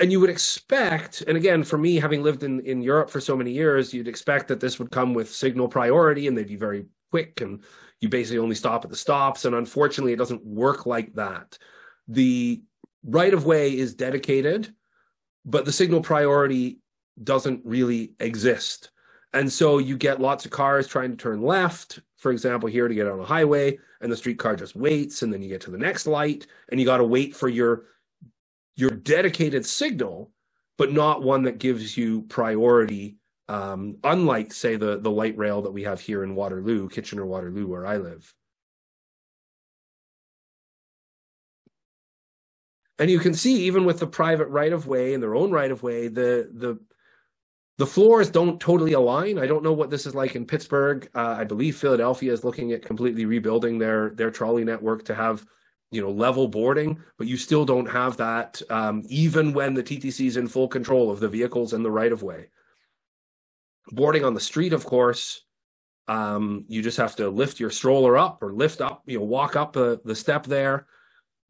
And you would expect and again for me having lived in in europe for so many years you'd expect that this would come with signal priority and they'd be very quick and you basically only stop at the stops and unfortunately it doesn't work like that. The right of way is dedicated but the signal priority doesn't really exist. And so you get lots of cars trying to turn left for example here to get on a highway and the streetcar just waits and then you get to the next light and you got to wait for your your dedicated signal, but not one that gives you priority. Um, unlike, say, the the light rail that we have here in Waterloo, Kitchener Waterloo, where I live. And you can see, even with the private right of way and their own right of way, the the the floors don't totally align. I don't know what this is like in Pittsburgh. Uh, I believe Philadelphia is looking at completely rebuilding their their trolley network to have you know level boarding but you still don't have that um, even when the ttc is in full control of the vehicles and the right of way boarding on the street of course um, you just have to lift your stroller up or lift up you know walk up the, the step there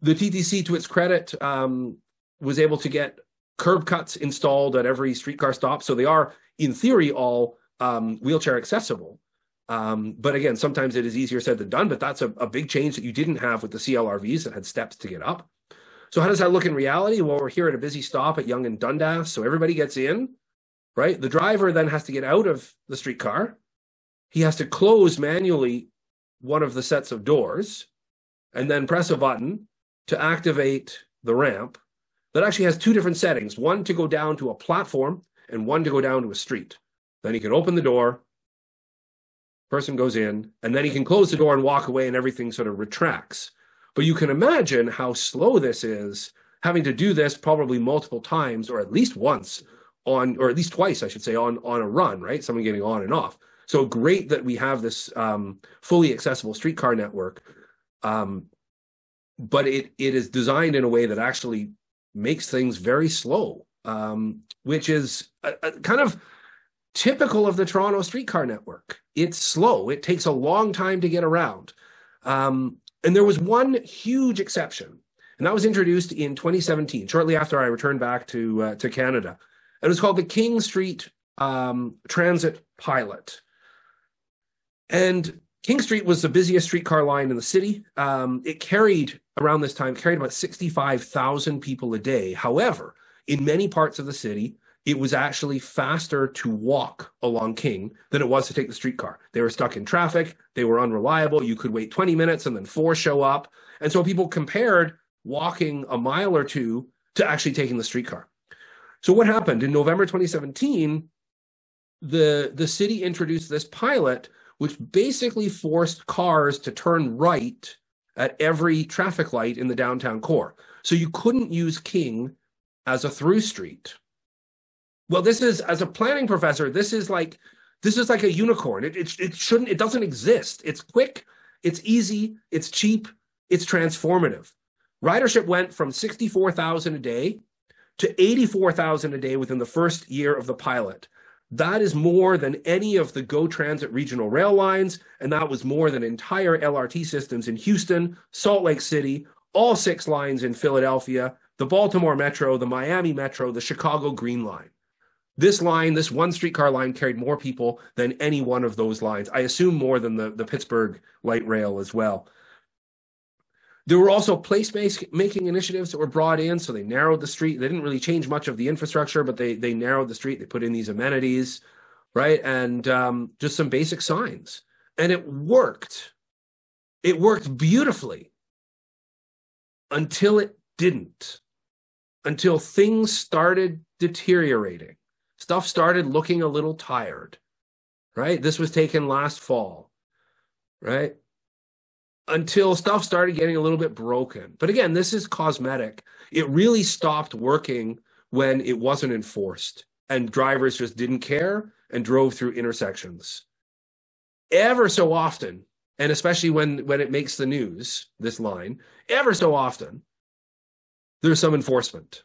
the ttc to its credit um, was able to get curb cuts installed at every streetcar stop so they are in theory all um, wheelchair accessible um, but again, sometimes it is easier said than done, but that's a, a big change that you didn't have with the CLRVs that had steps to get up. So how does that look in reality? Well, we're here at a busy stop at Yonge and Dundas. So everybody gets in, right? The driver then has to get out of the streetcar. He has to close manually one of the sets of doors and then press a button to activate the ramp that actually has two different settings, one to go down to a platform and one to go down to a street. Then he can open the door person goes in, and then he can close the door and walk away, and everything sort of retracts. But you can imagine how slow this is, having to do this probably multiple times, or at least once on, or at least twice, I should say, on on a run, right? Someone getting on and off. So great that we have this um, fully accessible streetcar network, um, but it it is designed in a way that actually makes things very slow, um, which is a, a kind of typical of the Toronto streetcar network. It's slow. It takes a long time to get around. Um, and there was one huge exception, and that was introduced in 2017, shortly after I returned back to uh, to Canada. It was called the King Street um, Transit Pilot. And King Street was the busiest streetcar line in the city. Um, it carried around this time carried about 65,000 people a day. However, in many parts of the city, it was actually faster to walk along King than it was to take the streetcar. They were stuck in traffic, they were unreliable. You could wait 20 minutes and then four show up. And so people compared walking a mile or two to actually taking the streetcar. So what happened in November 2017? The the city introduced this pilot, which basically forced cars to turn right at every traffic light in the downtown core. So you couldn't use King as a through street. Well, this is as a planning professor, this is like this is like a unicorn. It, it, it shouldn't, it doesn't exist. It's quick, it's easy, it's cheap, it's transformative. Ridership went from 64,000 a day to 84,000 a day within the first year of the pilot. That is more than any of the GO Transit regional rail lines, and that was more than entire LRT systems in Houston, Salt Lake City, all six lines in Philadelphia, the Baltimore Metro, the Miami Metro, the Chicago Green Line. This line, this one streetcar line, carried more people than any one of those lines. I assume more than the, the Pittsburgh light rail as well. There were also place making initiatives that were brought in, so they narrowed the street. They didn't really change much of the infrastructure, but they they narrowed the street. They put in these amenities, right, and um, just some basic signs, and it worked. It worked beautifully until it didn't, until things started deteriorating. Stuff started looking a little tired, right? This was taken last fall, right? Until stuff started getting a little bit broken. But again, this is cosmetic. It really stopped working when it wasn't enforced and drivers just didn't care and drove through intersections. Ever so often, and especially when when it makes the news, this line, ever so often, there's some enforcement.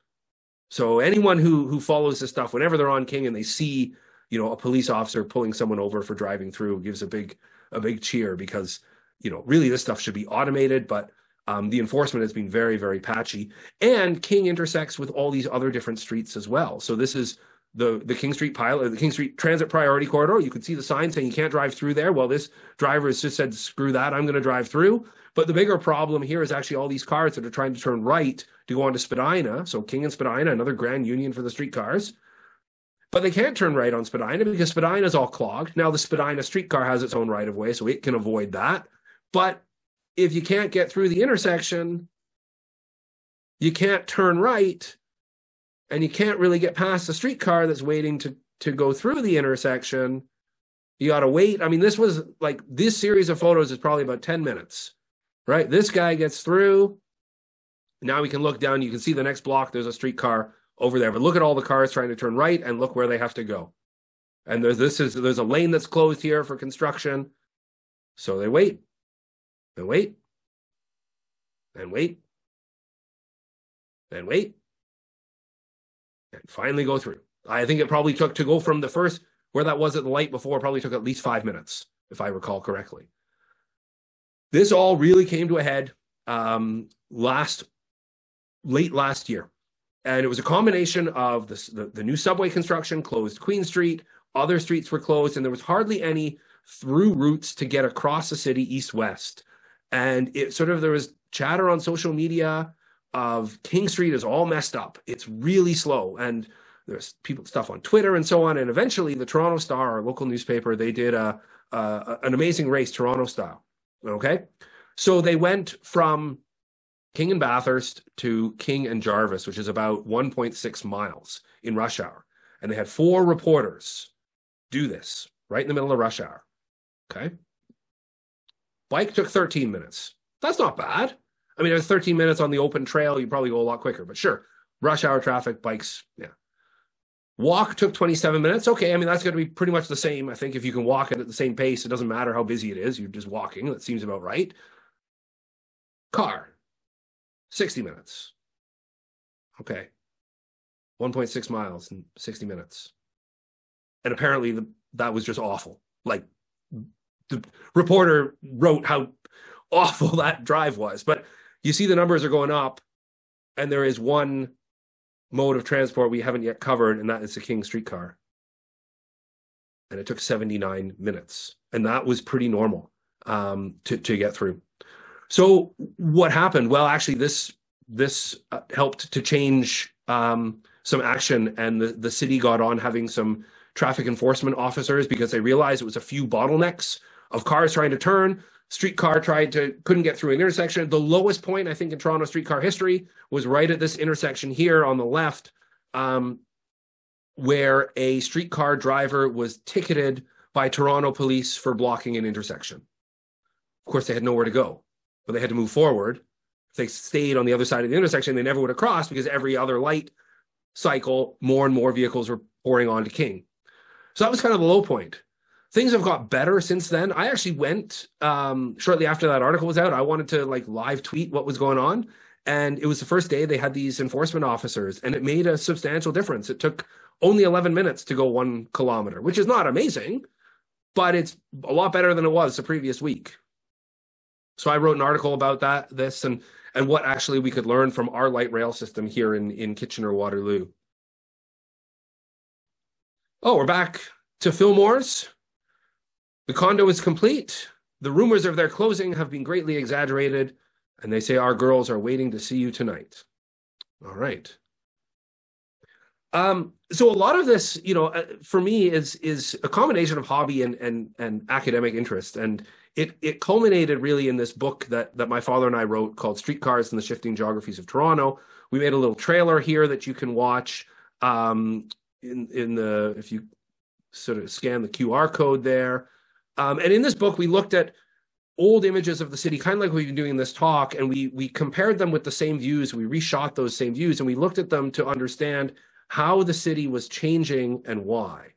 So anyone who who follows this stuff, whenever they're on King and they see, you know, a police officer pulling someone over for driving through, gives a big a big cheer because you know, really this stuff should be automated, but um, the enforcement has been very, very patchy. And King intersects with all these other different streets as well. So this is the the King Street pilot, the King Street Transit Priority Corridor. You can see the sign saying you can't drive through there. Well, this driver has just said, "Screw that! I'm going to drive through." But the bigger problem here is actually all these cars that are trying to turn right to go onto Spadina. So King and Spadina, another grand union for the streetcars. But they can't turn right on Spadina because Spadina is all clogged. Now the Spadina streetcar has its own right of way, so it can avoid that. But if you can't get through the intersection, you can't turn right and you can't really get past the streetcar that's waiting to to go through the intersection. You got to wait. I mean, this was like this series of photos is probably about 10 minutes, right? This guy gets through. Now we can look down. You can see the next block. There's a streetcar over there. But look at all the cars trying to turn right and look where they have to go. And there's this is there's a lane that's closed here for construction. So they wait and wait, and wait, and wait, and finally go through. I think it probably took to go from the first where that was at the light before, probably took at least five minutes, if I recall correctly. This all really came to a head um, last late last year. And it was a combination of the, the, the new subway construction, closed Queen Street, other streets were closed, and there was hardly any through routes to get across the city east west and it sort of there was chatter on social media of King Street is all messed up. It's really slow, and there's people stuff on Twitter and so on. And eventually, the Toronto Star, our local newspaper, they did a, a an amazing race, Toronto style. Okay, so they went from King and Bathurst to King and Jarvis, which is about 1.6 miles in rush hour, and they had four reporters do this right in the middle of rush hour. Okay. Bike took 13 minutes. That's not bad. I mean, it was 13 minutes on the open trail. You probably go a lot quicker, but sure. Rush hour traffic, bikes, yeah. Walk took 27 minutes. Okay, I mean, that's going to be pretty much the same. I think if you can walk it at the same pace, it doesn't matter how busy it is. You're just walking. That seems about right. Car, 60 minutes. Okay. 1.6 miles in 60 minutes. And apparently the, that was just awful. Like the reporter wrote how awful that drive was. But you see the numbers are going up, and there is one mode of transport we haven't yet covered, and that is the King streetcar. And it took 79 minutes. And that was pretty normal um, to, to get through. So what happened? Well, actually, this this uh, helped to change um, some action, and the, the city got on having some traffic enforcement officers because they realized it was a few bottlenecks of cars trying to turn. Streetcar tried to couldn't get through an intersection. The lowest point I think in Toronto streetcar history was right at this intersection here on the left, um, where a streetcar driver was ticketed by Toronto police for blocking an intersection. Of course, they had nowhere to go, but they had to move forward. If they stayed on the other side of the intersection, they never would have crossed because every other light cycle, more and more vehicles were pouring onto King. So that was kind of the low point. Things have got better since then. I actually went um, shortly after that article was out. I wanted to like live tweet what was going on. And it was the first day they had these enforcement officers, and it made a substantial difference. It took only 11 minutes to go one kilometer, which is not amazing, but it's a lot better than it was the previous week. So I wrote an article about that, this, and and what actually we could learn from our light rail system here in in Kitchener Waterloo. Oh, we're back to Filmore's. The condo is complete. The rumors of their closing have been greatly exaggerated, and they say our girls are waiting to see you tonight. All right. Um, so a lot of this, you know, uh, for me is is a combination of hobby and and and academic interest, and it it culminated really in this book that that my father and I wrote called Streetcars and the Shifting Geographies of Toronto. We made a little trailer here that you can watch. Um, in in the if you sort of scan the QR code there. Um, and in this book, we looked at old images of the city, kind of like we've been doing in this talk, and we we compared them with the same views. We reshot those same views, and we looked at them to understand how the city was changing and why.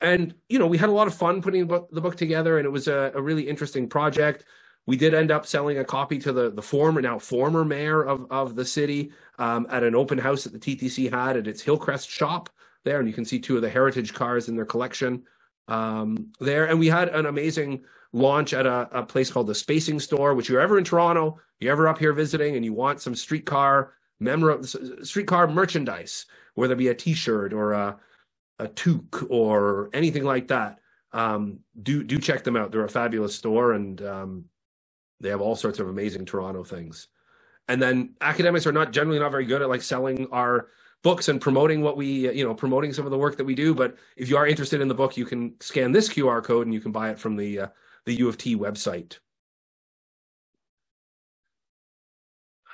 And you know, we had a lot of fun putting the book, together, and it was a, a, really interesting project. We did end up selling a copy to the the former now former mayor of of the city um, at an open house that the TTC had at its Hillcrest shop there, and you can see two of the heritage cars in their collection um, there. And we had an amazing launch at a, a, place called the Spacing Store, which you're ever in Toronto, you're ever up here visiting, and you want some streetcar memor- streetcar merchandise, whether it be a T-shirt or a, a toque or anything like that. Um, do do check them out. They're a fabulous store, and um, they have all sorts of amazing Toronto things. And then academics are not generally not very good at like selling our books and promoting what we you know promoting some of the work that we do. But if you are interested in the book you can scan this qr code and you can buy it from the uh, the u of t website.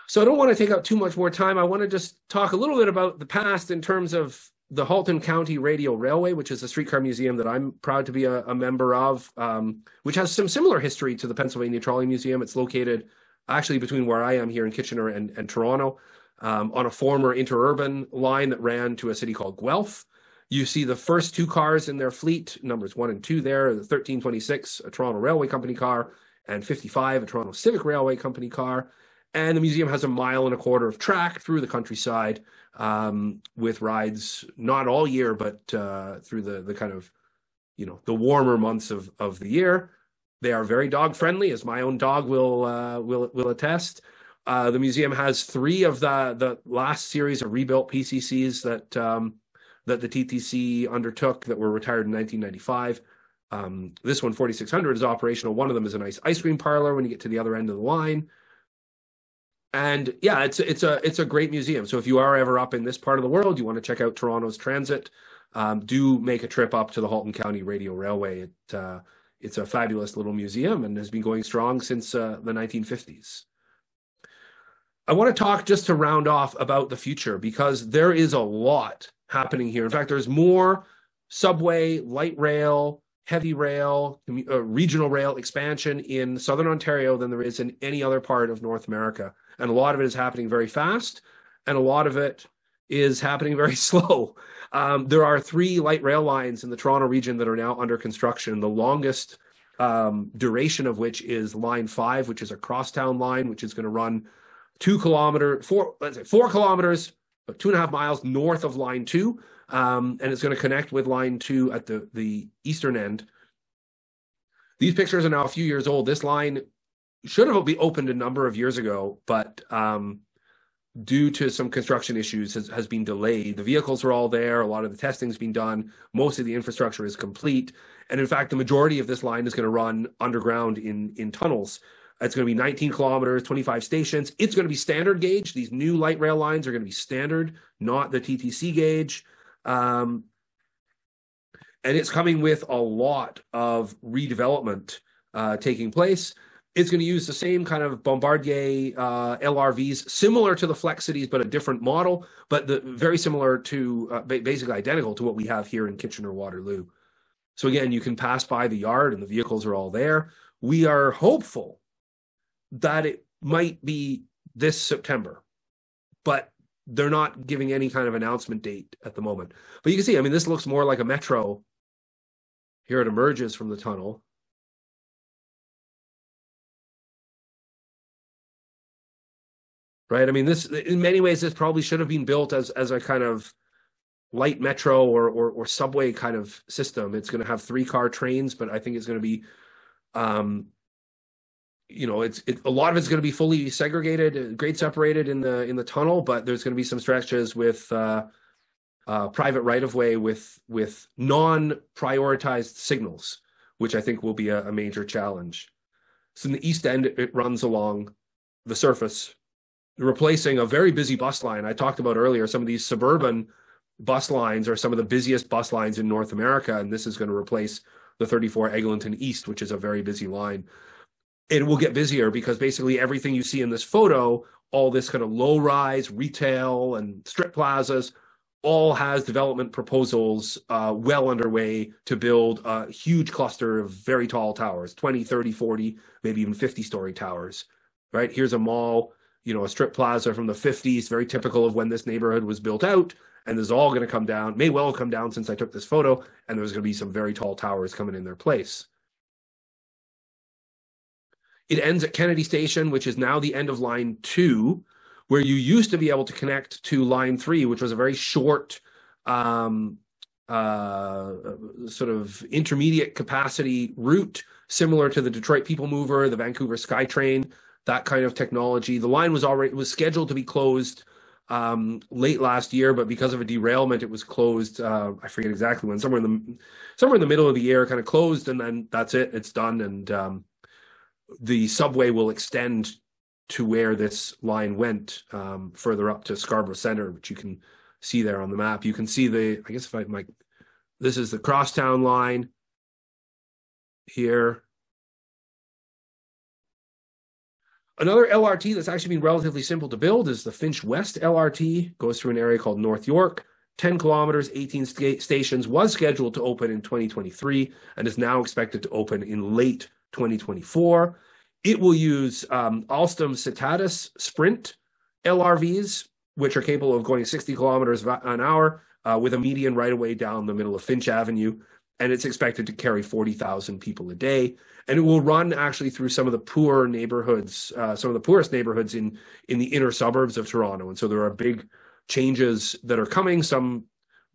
So i don't want to take up too much more time. I want to just talk a little bit about the past in terms of the halton county radial railway which is a streetcar museum that i'm proud to be a, a member of um, which has some similar history to the pennsylvania trolley museum. It's located actually between where i am here in kitchener and, and toronto um, on a former interurban line that ran to a city called Guelph. You see the first two cars in their fleet, numbers one and two there, the 1326, a Toronto Railway Company car, and 55, a Toronto Civic Railway Company car. And the museum has a mile and a quarter of track through the countryside um, with rides not all year, but uh, through the the kind of you know the warmer months of of the year. They are very dog friendly, as my own dog will uh, will will attest. Uh, the museum has three of the the last series of rebuilt PCCs that um, that the TTC undertook that were retired in 1995. Um, this one, 4600, is operational. One of them is a nice ice cream parlor when you get to the other end of the line. And yeah, it's it's a it's a great museum. So if you are ever up in this part of the world, you want to check out Toronto's transit, um, do make a trip up to the Halton County Radial Railway. It uh, it's a fabulous little museum and has been going strong since uh, the 1950s. I want to talk just to round off about the future because there is a lot happening here. In fact, there's more subway, light rail, heavy rail, uh, regional rail expansion in southern Ontario than there is in any other part of North America. And a lot of it is happening very fast, and a lot of it is happening very slow. Um, there are three light rail lines in the Toronto region that are now under construction. The longest um, duration of which is Line 5, which is a crosstown line, which is going to run two kilometer, four, let's say four kilometers, two and a half miles north of line two. Um, and it's going to connect with line two at the, the eastern end. These pictures are now a few years old. This line should have been opened a number of years ago, but um, due to some construction issues has, has been delayed. The vehicles are all there. A lot of the testing's been done. Most of the infrastructure is complete. And in fact, the majority of this line is going to run underground in, in tunnels It's going to be 19 kilometers, 25 stations. It's going to be standard gauge. These new light rail lines are going to be standard, not the TTC gauge. Um, and it's coming with a lot of redevelopment uh, taking place. It's going to use the same kind of Bombardier uh, LRVs, similar to the Flexities, but a different model, but the, very similar to, uh, basically identical to what we have here in Kitchener Waterloo. So again, you can pass by the yard and the vehicles are all there. We are hopeful that it might be this September, but they're not giving any kind of announcement date at the moment. But you can see, I mean, this looks more like a metro. Here it emerges from the tunnel. right? I mean, this in many ways this probably should have been built as as a kind of light metro or or, or subway kind of system. It's going to have three car trains, but I think it's going to be, um, you know, it's it, a lot of it's going to be fully segregated, grade separated in the in the tunnel, but there's going to be some stretches with. Uh, uh, private right of way with with non prioritized signals, which I think will be a, a major challenge. So in the east end, it runs along the surface replacing a very busy bus line. I talked about earlier some of these suburban bus lines are some of the busiest bus lines in North America, and this is going to replace the 34 Eglinton East, which is a very busy line. It will get busier because basically everything you see in this photo, all this kind of low rise retail and strip plazas, all has development proposals uh, well underway to build a huge cluster of very tall towers 20, 30, 40, maybe even 50 story towers. Right here's a mall you know, a strip plaza from the 50s, very typical of when this neighborhood was built out. And this is all going to come down, may well come down since I took this photo, and there's going to be some very tall towers coming in their place. It ends at Kennedy Station, which is now the end of line two, where you used to be able to connect to line three, which was a very short, um, uh, sort of intermediate capacity route, similar to the Detroit People Mover, the Vancouver SkyTrain, that kind of technology. The line was already was scheduled to be closed um, late last year, but because of a derailment, it was closed. Uh, I forget exactly when, somewhere in the somewhere in the middle of the year, kind of closed, and then that's it. It's done, and um, the subway will extend to where this line went um, further up to Scarborough Center, which you can see there on the map. You can see the. I guess if I might, this is the crosstown line here Another LRT that's actually been relatively simple to build is the Finch West LRT. Goes through an area called North York. 10 kilometers, 18 st- stations, was scheduled to open in 2023 and is now expected to open in late 2024. It will use um, Alstom Citadis Spirit LRVs, which are capable of going 60 kilometers an hour uh, with a median right away down the middle of Finch Avenue and it's expected to carry 40,000 people a day. And it will run actually through some of the poor neighborhoods, uh, some of the poorest neighborhoods in in the inner suburbs of Toronto. And so there are big changes that are coming. Some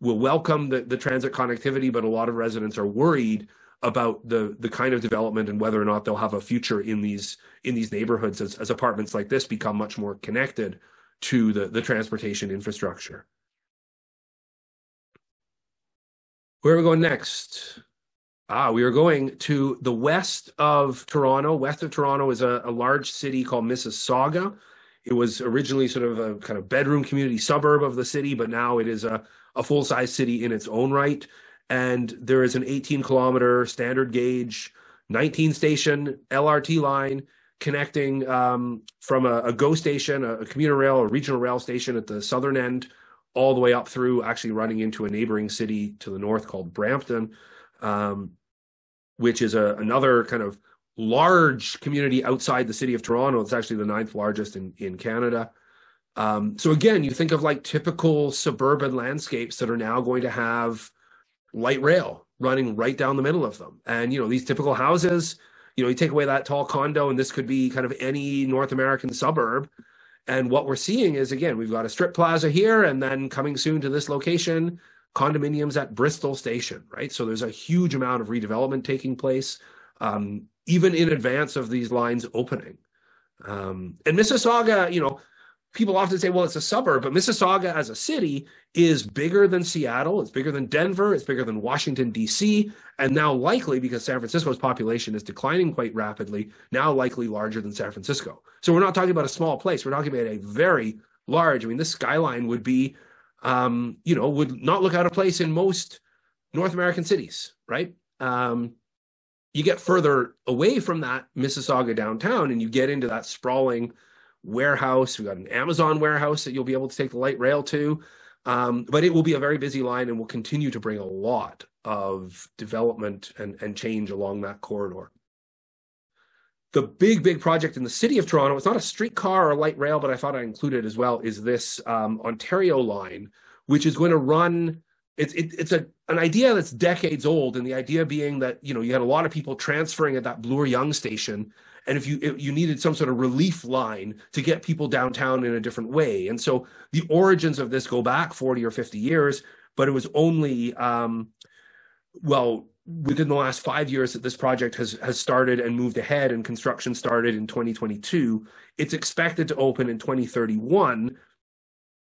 will welcome the, the transit connectivity, but a lot of residents are worried about the the kind of development and whether or not they'll have a future in these in these neighborhoods as, as apartments like this become much more connected to the, the transportation infrastructure. Where are we going next? Ah, we are going to the west of Toronto. West of Toronto is a, a large city called Mississauga. It was originally sort of a kind of bedroom community suburb of the city, but now it is a, a full size city in its own right. And there is an 18 kilometer standard gauge, 19 station LRT line connecting um, from a, a, GO station, a, a commuter rail, a regional rail station at the southern end all the way up through actually running into a neighboring city to the north called Brampton, um, which is a, another kind of large community outside the city of Toronto. It's actually the ninth largest in, in Canada. Um, so again, you think of like typical suburban landscapes that are now going to have light rail running right down the middle of them. And, you know, these typical houses, you know, you take away that tall condo and this could be kind of any North American suburb and what we're seeing is again, we've got a strip plaza here, and then coming soon to this location, condominiums at Bristol Station, right? So there's a huge amount of redevelopment taking place, um, even in advance of these lines opening. Um, and Mississauga, you know, people often say, well, it's a suburb, but Mississauga as a city is bigger than Seattle. It's bigger than Denver. It's bigger than Washington, D.C. And now likely, because San Francisco's population is declining quite rapidly, now likely larger than San Francisco. So we're not talking about a small place. We're talking about a very large, I mean, this skyline would be, um, you know, would not look out of place in most North American cities, right? Um, you get further away from that Mississauga downtown and you get into that sprawling warehouse. We've got an Amazon warehouse that you'll be able to take the light rail to. Um, but it will be a very busy line and will continue to bring a lot of development and, and change along that corridor. The big, big project in the city of Toronto, it's not a streetcar or a light rail, but I thought I included as well, is this um, Ontario line, which is going to run it's it, it's a an idea that's decades old, and the idea being that you know you had a lot of people transferring at that Bloor Yonge station, and if you if you needed some sort of relief line to get people downtown in a different way, and so the origins of this go back forty or fifty years, but it was only um, well within the last five years that this project has has started and moved ahead, and construction started in 2022. It's expected to open in 2031.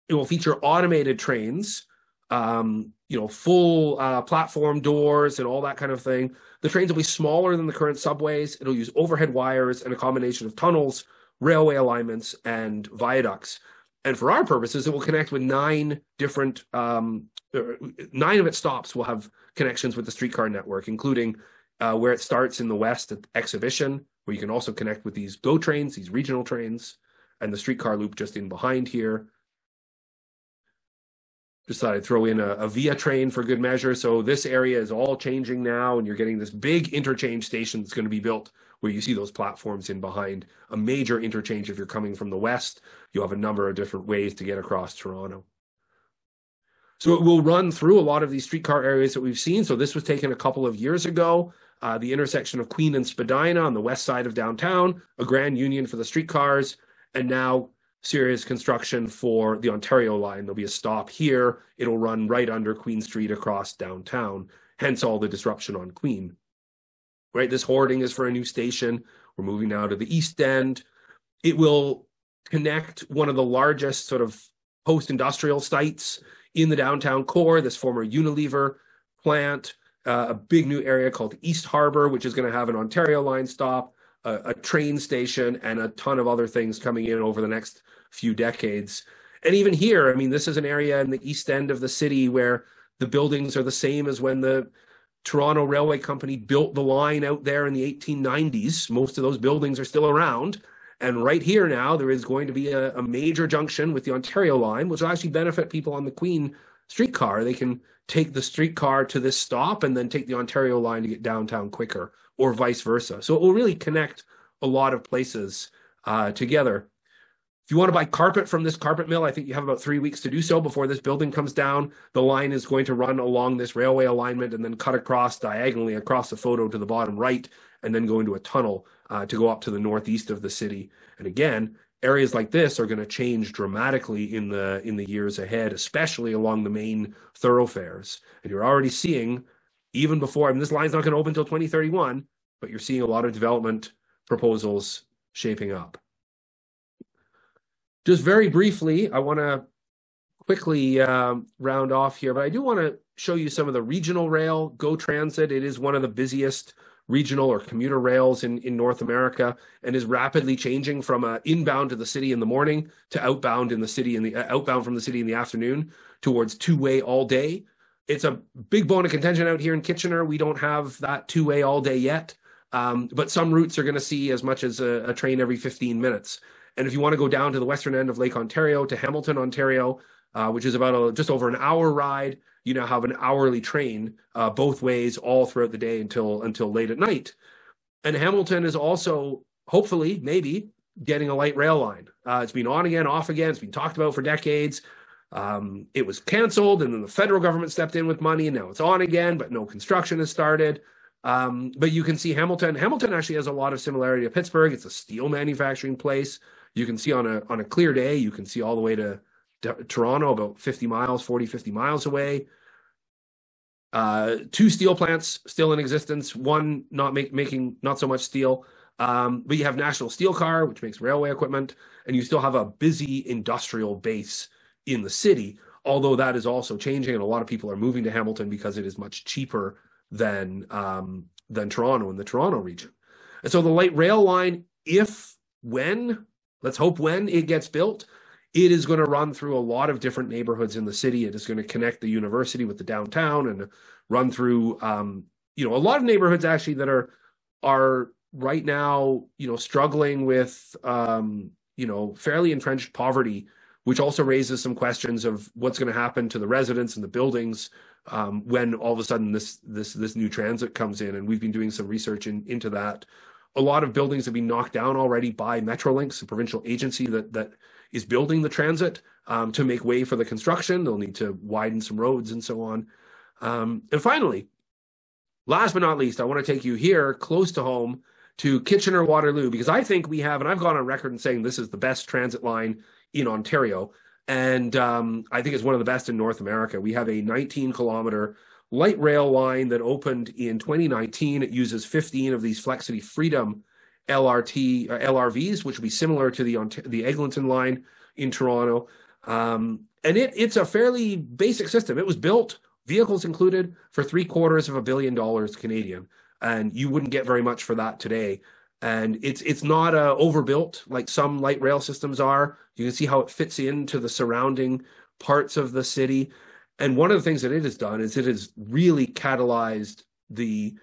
It will feature automated trains um, you know, full uh, platform doors and all that kind of thing. The trains will be smaller than the current subways. It'll use overhead wires and a combination of tunnels, railway alignments, and viaducts. And for our purposes, it will connect with nine different, um, er, nine of its stops will have connections with the streetcar network, including uh, where it starts in the west at Exhibition, where you can also connect with these GO trains, these regional trains, and the streetcar loop just in behind here just thought I'd throw in a, a, via train for good measure. So this area is all changing now, and you're getting this big interchange station that's going to be built where you see those platforms in behind a major interchange. If you're coming from the west, you have a number of different ways to get across Toronto. So it will run through a lot of these streetcar areas that we've seen. So this was taken a couple of years ago. Uh, the intersection of Queen and Spadina on the west side of downtown, a grand union for the streetcars, and now serious construction for the Ontario line. There'll be a stop here. It'll run right under Queen Street across downtown, hence all the disruption on Queen. Right? This hoarding is for a new station. We're moving now to the East End. It will connect one of the largest sort of post industrial sites in the downtown core, this former Unilever plant, uh, a big new area called East Harbor, which is going to have an Ontario line stop, a, a train station, and a ton of other things coming in over the next few decades. And even here, I mean, this is an area in the east end of the city where the buildings are the same as when the Toronto Railway Company built the line out there in the 1890s. Most of those buildings are still around. And right here now, there is going to be a, a major junction with the Ontario line, which will actually benefit people on the Queen streetcar. They can take the streetcar to this stop and then take the Ontario line to get downtown quicker, or vice versa. So it will really connect a lot of places uh, together. If you want to buy carpet from this carpet mill, I think you have about three weeks to do so before this building comes down. The line is going to run along this railway alignment and then cut across diagonally across the photo to the bottom right, and then go into a tunnel uh, to go up to the northeast of the city. And again, areas like this are going to change dramatically in the in the years ahead, especially along the main thoroughfares. And you're already seeing, even before, I mean, this line's not going to open until 2031, but you're seeing a lot of development proposals shaping up. Just very briefly, I want to quickly um, round off here, but I do want to show you some of the regional rail, GO Transit. It is one of the busiest regional or commuter rails in, in North America and is rapidly changing from uh, inbound to the city in the morning to outbound in the city in the uh, outbound from the city in the afternoon towards two-way all day. It's a big bone of contention out here in Kitchener. We don't have that two-way all day yet, um, but some routes are going to see as much as a, a train every 15 minutes. And if you want to go down to the western end of Lake Ontario to Hamilton, Ontario, uh, which is about a, just over an hour ride, you now have an hourly train uh, both ways all throughout the day until until late at night. And Hamilton is also hopefully maybe getting a light rail line. Uh, it's been on again, off again. It's been talked about for decades. Um, it was canceled, and then the federal government stepped in with money, and now it's on again, but no construction has started. Um, but you can see Hamilton. Hamilton actually has a lot of similarity to Pittsburgh. It's a steel manufacturing place. You can see on a on a clear day, you can see all the way to, to Toronto, about 50 miles, 40, 50 miles away. Uh, two steel plants still in existence. One not make, making not so much steel. Um, but you have National Steel Car, which makes railway equipment, and you still have a busy industrial base in the city. Although that is also changing, and a lot of people are moving to Hamilton because it is much cheaper than um, than Toronto in the Toronto region. And so the light rail line, if when let's hope when it gets built, it is going to run through a lot of different neighborhoods in the city. It is going to connect the university with the downtown and run through, um, you know, a lot of neighborhoods actually that are are right now, you know, struggling with, um, you know, fairly entrenched poverty, which also raises some questions of what's going to happen to the residents and the buildings um, when all of a sudden this this this new transit comes in. And we've been doing some research in, into that. A lot of buildings have been knocked down already by Metrolinx, the provincial agency that that is building the transit um, to make way for the construction. They'll need to widen some roads and so on. Um, and finally, last but not least, I want to take you here close to home to Kitchener Waterloo because I think we have, and I've gone on record in saying this is the best transit line in Ontario. And um, I think it's one of the best in North America. We have a 19 kilometer light rail line that opened in 2019. It uses 15 of these Flexity Freedom LRT uh, LRVs, which will be similar to the the Eglinton line in Toronto. Um, and it it's a fairly basic system. It was built, vehicles included, for three quarters of a billion dollars Canadian, and you wouldn't get very much for that today. And it's it's not uh, overbuilt like some light rail systems are. You can see how it fits into the surrounding parts of the city. And one of the things that it has done is it has really catalyzed the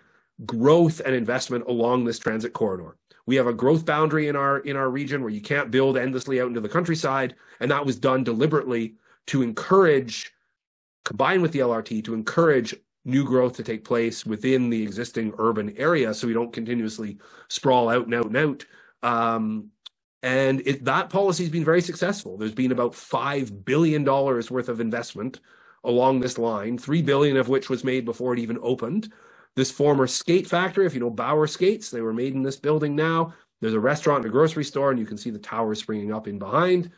growth and investment along this transit corridor. We have a growth boundary in our in our region where you can't build endlessly out into the countryside, and that was done deliberately to encourage, combined with the LRT, to encourage new growth to take place within the existing urban area, so we don't continuously sprawl out and out and out. Um, and it, that policy has been very successful. There's been about five billion dollars worth of investment along this line, three billion of which was made before it even opened. This former skate factory, if you know Bauer Skates, they were made in this building now. There's a restaurant and a grocery store, and you can see the towers springing up in behind.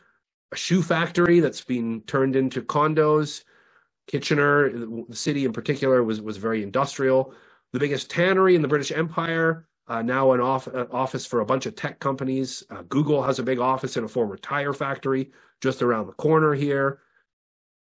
A shoe factory that's been turned into condos. Kitchener, the city in particular, was was very industrial. The biggest tannery in the British Empire, uh, now an off, uh, office for a bunch of tech companies. Uh, Google has a big office in a former tire factory just around the corner here.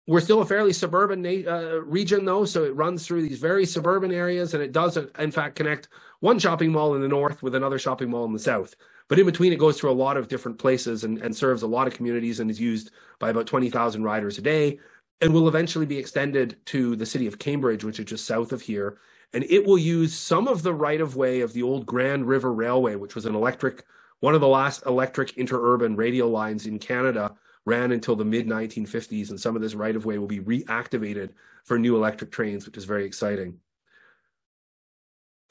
We're still a fairly suburban uh, region, though, so it runs through these very suburban areas, and it does, in fact, connect one shopping mall in the north with another shopping mall in the south. But in between, it goes through a lot of different places and, and serves a lot of communities and is used by about 20,000 riders a day and will eventually be extended to the city of Cambridge, which is just south of here. And it will use some of the right of way of the old Grand River Railway, which was an electric, one of the last electric interurban radial lines in Canada ran until the mid 1950s, and some of this right of way will be reactivated for new electric trains, which is very exciting.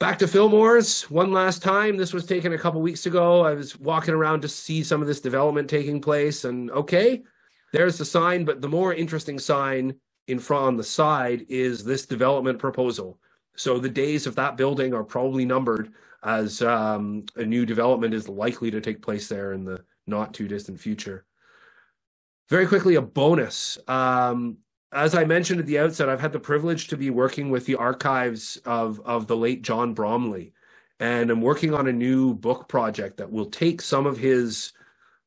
Back to Filmore's one last time. This was taken a couple weeks ago. I was walking around to see some of this development taking place, and okay, there's the sign, but the more interesting sign in front on the side is this development proposal. So the days of that building are probably numbered as um, a new development is likely to take place there in the not too distant future. Very quickly, a bonus. Um, as I mentioned at the outset, I've had the privilege to be working with the archives of, of the late John Bromley. And I'm working on a new book project that will take some of his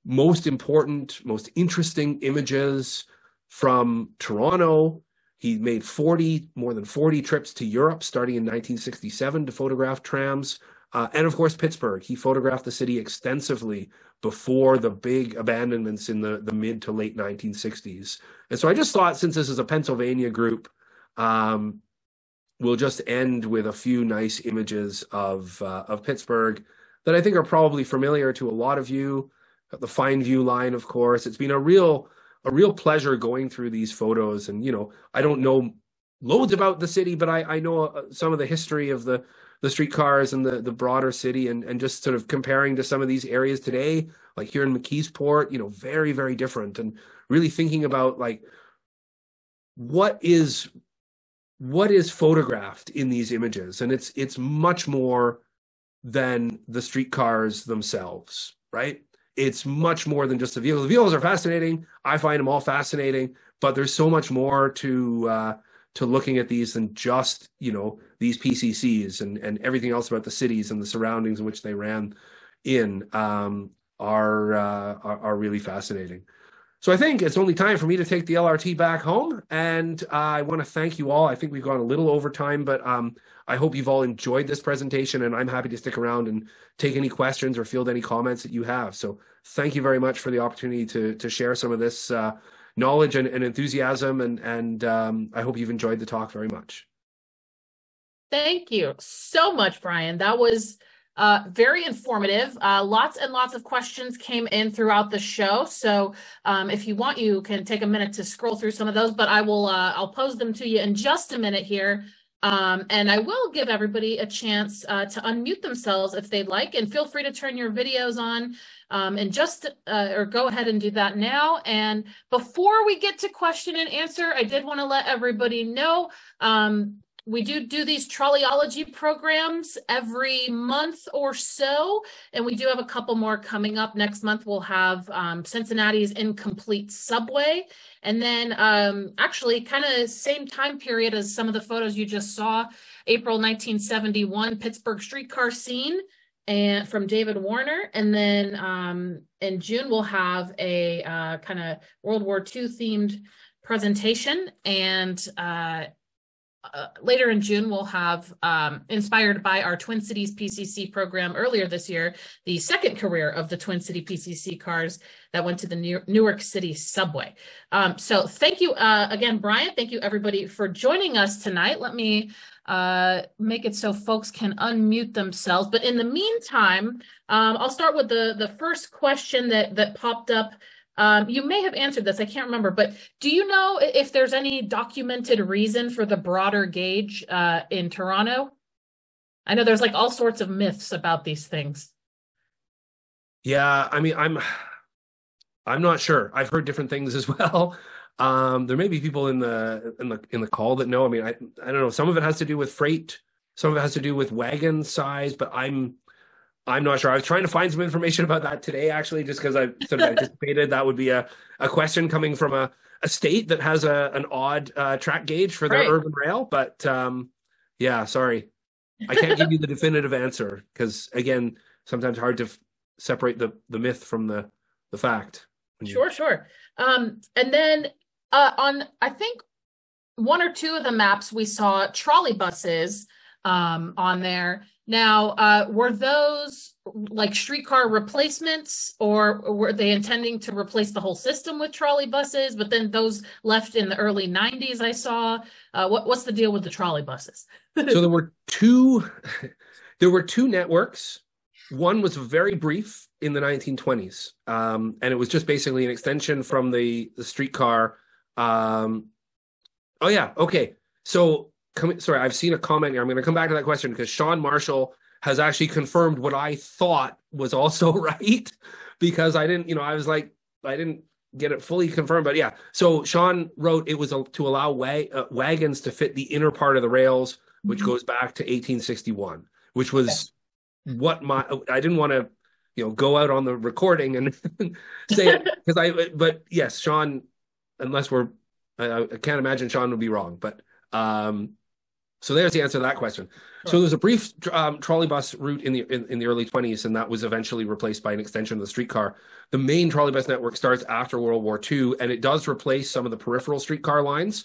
most important, most interesting images from Toronto. He made 40, more than 40 trips to Europe starting in 1967 to photograph trams. Uh, and of course, Pittsburgh. He photographed the city extensively before the big abandonments in the, the mid to late 1960s. And so I just thought, since this is a Pennsylvania group, um, we'll just end with a few nice images of uh, of Pittsburgh that I think are probably familiar to a lot of you. The Fineview line, of course. It's been a real a real pleasure going through these photos. And you know, I don't know loads about the city, but I, I know uh, some of the history of the the streetcars and the the broader city and and just sort of comparing to some of these areas today like here in McKeesport you know very very different and really thinking about like what is what is photographed in these images and it's it's much more than the streetcars themselves right it's much more than just the vehicles the vehicles are fascinating i find them all fascinating but there's so much more to uh to looking at these than just you know these PCCs and and everything else about the cities and the surroundings in which they ran in um, are, uh, are, are really fascinating. So I think it's only time for me to take the LRT back home, and uh, I want to thank you all. I think we've gone a little over time, but um, I hope you've all enjoyed this presentation, and I'm happy to stick around and take any questions or field any comments that you have. So thank you very much for the opportunity to to share some of this uh, knowledge and, and, enthusiasm, and and um, I hope you've enjoyed the talk very much. Thank you so much, Brian. That was uh, very informative. Uh, lots and lots of questions came in throughout the show. So um, if you want, you can take a minute to scroll through some of those, but I will, uh, I'll pose them to you in just a minute here. Um, and I will give everybody a chance uh, to unmute themselves if they'd like, and feel free to turn your videos on um, and just, uh, or go ahead and do that now. And before we get to question and answer, I did want to let everybody know um, we do do these trolleyology programs every month or so and we do have a couple more coming up. Next month we'll have um, cincinnati's incomplete subway. And then um, actually kind of same time period as some of the photos you just saw april 1971 pittsburgh streetcar scene and from david warner. And then um, in june we'll have a uh, kind of world war ii themed presentation and uh, uh, later in June, we'll have, um, inspired by our Twin Cities PCC program earlier this year, the second career of the Twin City PCC cars that went to the New Newark City subway. Um, so thank you uh, again, Brian. Thank you everybody for joining us tonight. Let me uh, make it so folks can unmute themselves. But in the meantime, um, I'll start with the, the first question that, that popped up um, you may have answered this, I can't remember, but do you know if there's any documented reason for the broader gauge uh, in Toronto? I know there's like all sorts of myths about these things. Yeah, I mean, I'm I'm not sure. I've heard different things as well. Um, there may be people in the in the in the call that know. I mean, I I don't know. Some of it has to do with freight. Some of it has to do with wagon size, but I'm I'm not sure. I was trying to find some information about that today, actually, just because I sort of anticipated that would be a, a question coming from a, a state that has a an odd uh, track gauge for their right. urban rail. But um, yeah, sorry, I can't give you the definitive answer because again, sometimes hard to f- separate the the myth from the the fact. Sure, sure. Um, and then uh, on, I think one or two of the maps we saw trolley buses um, on there now, uh, were those like streetcar replacements, or were they intending to replace the whole system with trolley buses? But then those left in the early '90s, I saw. Uh, what, what's the deal with the trolley buses? so there were two. There were two networks. One was very brief in the 1920s, um, and it was just basically an extension from the the streetcar. Um, oh yeah, okay. So sorry i've seen a comment here i'm going to come back to that question because sean marshall has actually confirmed what i thought was also right because i didn't you know i was like i didn't get it fully confirmed but yeah so sean wrote it was a, to allow wa- uh, wagons to fit the inner part of the rails which mm-hmm. goes back to 1861 which was okay. what my i didn't want to you know go out on the recording and say it because i but yes sean unless we're I, I can't imagine sean would be wrong but um so there's the answer to that question. Sure. So there's a brief um, trolley bus route in the in, in, the early 20s, and that was eventually replaced by an extension of the streetcar. The main trolley bus network starts after World War II, and it does replace some of the peripheral streetcar lines.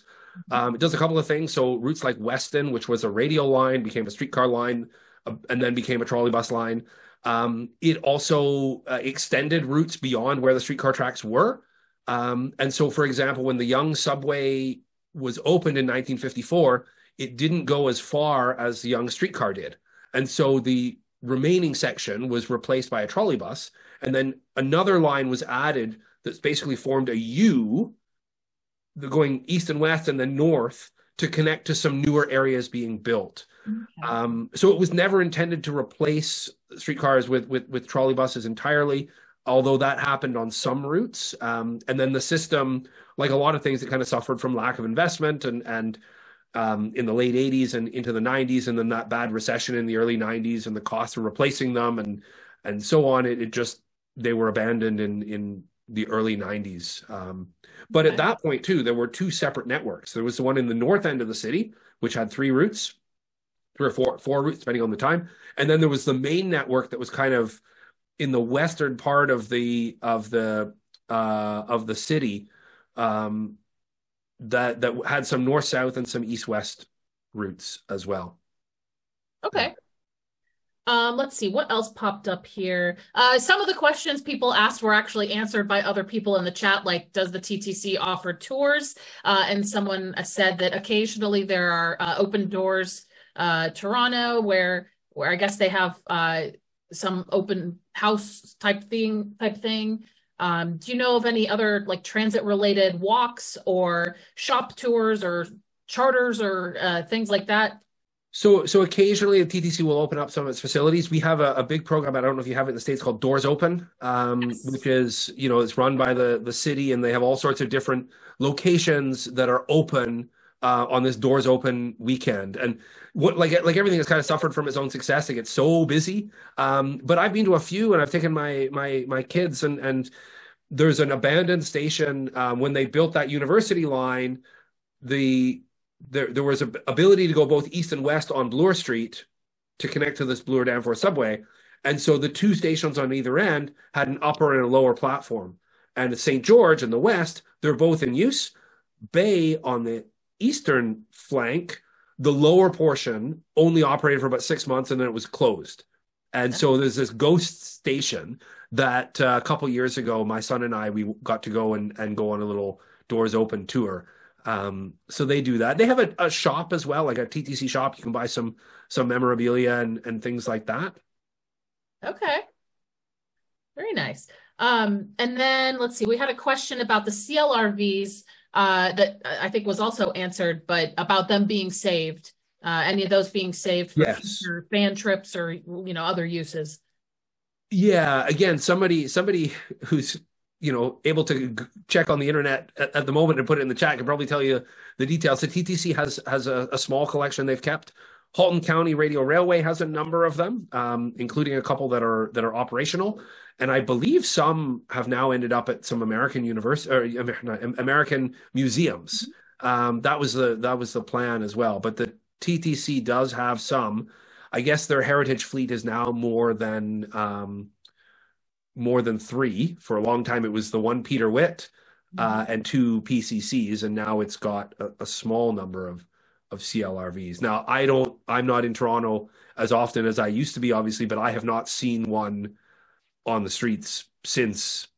Mm-hmm. Um, it does a couple of things. So routes like Weston, which was a radial line, became a streetcar line, uh, and then became a trolley bus line. Um, it also uh, extended routes beyond where the streetcar tracks were. Um, and so, for example, when the Yonge subway was opened in 1954 it didn't go as far as the Yonge streetcar did. And so the remaining section was replaced by a trolley bus. And then another line was added that's basically formed a U going east and west and then north to connect to some newer areas being built. Okay. Um, so it was never intended to replace streetcars with, with, with trolley buses entirely, although that happened on some routes. Um, and then the system, like a lot of things, it kind of suffered from lack of investment and, and um, in the late 80s and into the 90s, and then that bad recession in the early 90s, and the cost of replacing them, and and so on. It, it just they were abandoned in in the early 90s. Um, but at that point, too, there were two separate networks. There was the one in the north end of the city, which had three routes, three or four, four routes, depending on the time. And then there was the main network that was kind of in the western part of the of the uh, of the city um, that that had some north south and some east west routes as well. Okay. Um, let's see what else popped up here. Uh, some of the questions people asked were actually answered by other people in the chat, like does the TTC offer tours? Uh, and someone said that occasionally there are uh, open doors uh, Toronto where where I guess they have uh, some open house type thing type thing. Um, do you know of any other like transit related walks or shop tours or charters or uh, things like that? So, so occasionally the TTC will open up some of its facilities. We have a, a big program. I don't know if you have it in the states called Doors Open, um, yes. which is you know it's run by the the city, and they have all sorts of different locations that are open uh, on this Doors Open weekend. And what like like everything has kind of suffered from its own success. It gets so busy. Um, but I've been to a few, and I've taken my my my kids, and and there's an abandoned station um, when they built that university line. The there there was a ability to go both east and west on Bloor Street to connect to this Bloor Danforth subway, and so the two stations on either end had an upper and a lower platform. And St. George in the west, they're both in use. Bay on the eastern flank, the lower portion only operated for about six months and then it was closed. And so there's this ghost station that uh, a couple years ago, my son and I we got to go and, and go on a little doors open tour um, so they do that. They have a, a, shop as well, like a TTC shop. You can buy some some memorabilia and and things like that. Okay, very nice. Um, and then let's see, we had a question about the CLRVs uh, that I think was also answered, but about them being saved. Uh, any of those being saved for yes. future fan trips or you know other uses. Yeah, again, somebody somebody who's you know able to g- check on the internet at, at, the moment and put it in the chat can probably tell you the details. The TTC has has a, a small collection they've kept. Halton County Radial Railway has a number of them, um, including a couple that are that are operational, and I believe some have now ended up at some American university or American museums. Um, that was the that was the plan as well. But the TTC does have some. I guess their heritage fleet is now more than um, more than three. For a long time, it was the one Peter Witt uh, mm-hmm. and two PCCs, and now it's got a, a, small number of of CLRVs. Now, I don't, I'm not in Toronto as often as I used to be, obviously, but I have not seen one on the streets since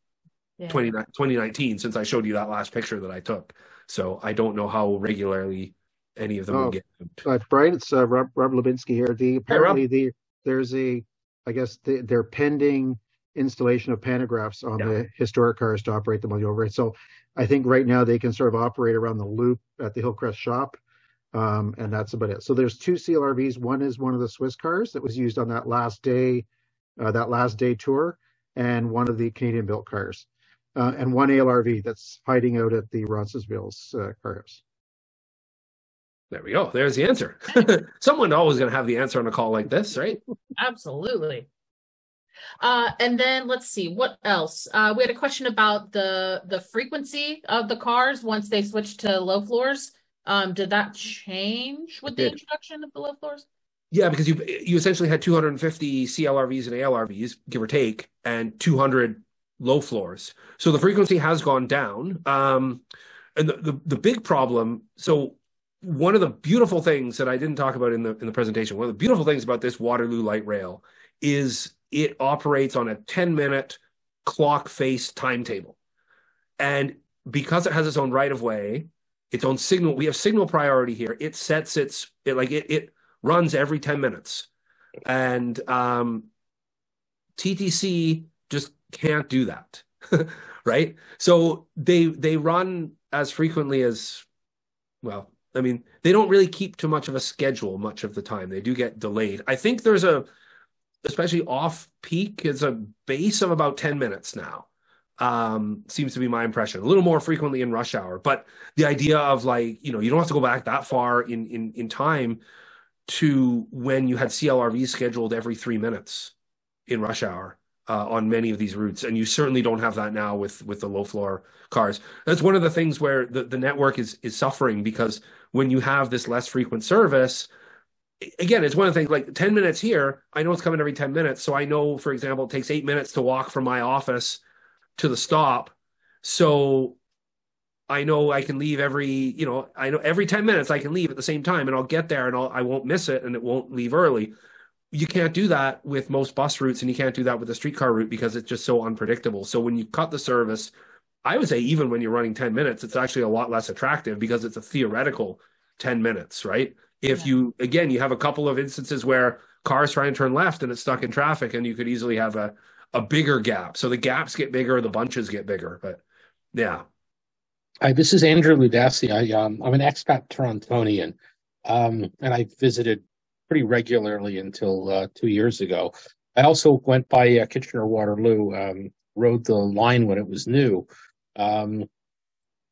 yeah. 20, 2019, since I showed you that last picture that I took. So I don't know how regularly any of them oh, will get. Uh, Brian, it's uh, Rob, Rob Lubinsky here. The apparently hey, the there's a, I guess the, they're pending installation of pantographs on yeah. the historic cars to operate them on the overhead. So I think right now they can sort of operate around the loop at the Hillcrest shop. Um, and that's about it. So there's two CLRVs. One is one of the Swiss cars that was used on that last day, uh, that last day tour, and one of the Canadian built cars, uh, and one ALRV that's hiding out at the Roncesvalles uh, car house. There we go. There's the answer. Someone always going to have the answer on a call like this, right? Absolutely. Uh, and then let's see what else. Uh, we had a question about the the frequency of the cars once they switched to low floors. Um, did that change with the introduction of the low floors? Yeah, because you you essentially had 250 CLRVs and ALRVs, give or take, and 200 low floors. So the frequency has gone down. Um, and the, the, the big problem. So one of the beautiful things that I didn't talk about in the in the presentation, one of the beautiful things about this Waterloo light rail is it operates on a 10 minute clock face timetable. And because it has its own right of way, its own signal, we have signal priority here. It sets its, it like it, it runs every 10 minutes. And um, TTC just can't do that. right. So they, they run as frequently as, well, I mean, they don't really keep too much of a schedule much of the time. They do get delayed. I think there's a, especially off peak, It's a base of about 10 minutes now. Um, seems to be my impression. A little more frequently in rush hour, but the idea of like, you know, you don't have to go back that far in in in time to when you had CLRV scheduled every three minutes in rush hour. uh, on many of these routes, and you certainly don't have that now with with the low floor cars. That's one of the things where the, the network is is suffering because when you have this less frequent service, again, it's one of the things like 10 minutes here, I know it's coming every 10 minutes. So I know, for example, it takes eight minutes to walk from my office to the stop. So I know I can leave every, you know, I know every 10 minutes I can leave at the same time and I'll get there and I'll, I won't miss it and it won't leave early. You can't do that with most bus routes and you can't do that with a streetcar route because it's just so unpredictable. So when you cut the service, I would say even when you're running 10 minutes, it's actually a lot less attractive because it's a theoretical 10 minutes, right? If yeah. you, again, you have a couple of instances where cars try and turn left and it's stuck in traffic and you could easily have a, a bigger gap. So the gaps get bigger, the bunches get bigger. But yeah, Hi, this is Andrew Ludasi. I, um, I'm an expat Torontonian, um, and I visited pretty regularly until uh, two years ago. I also went by uh, Kitchener Waterloo, um, rode the line when it was new. Um,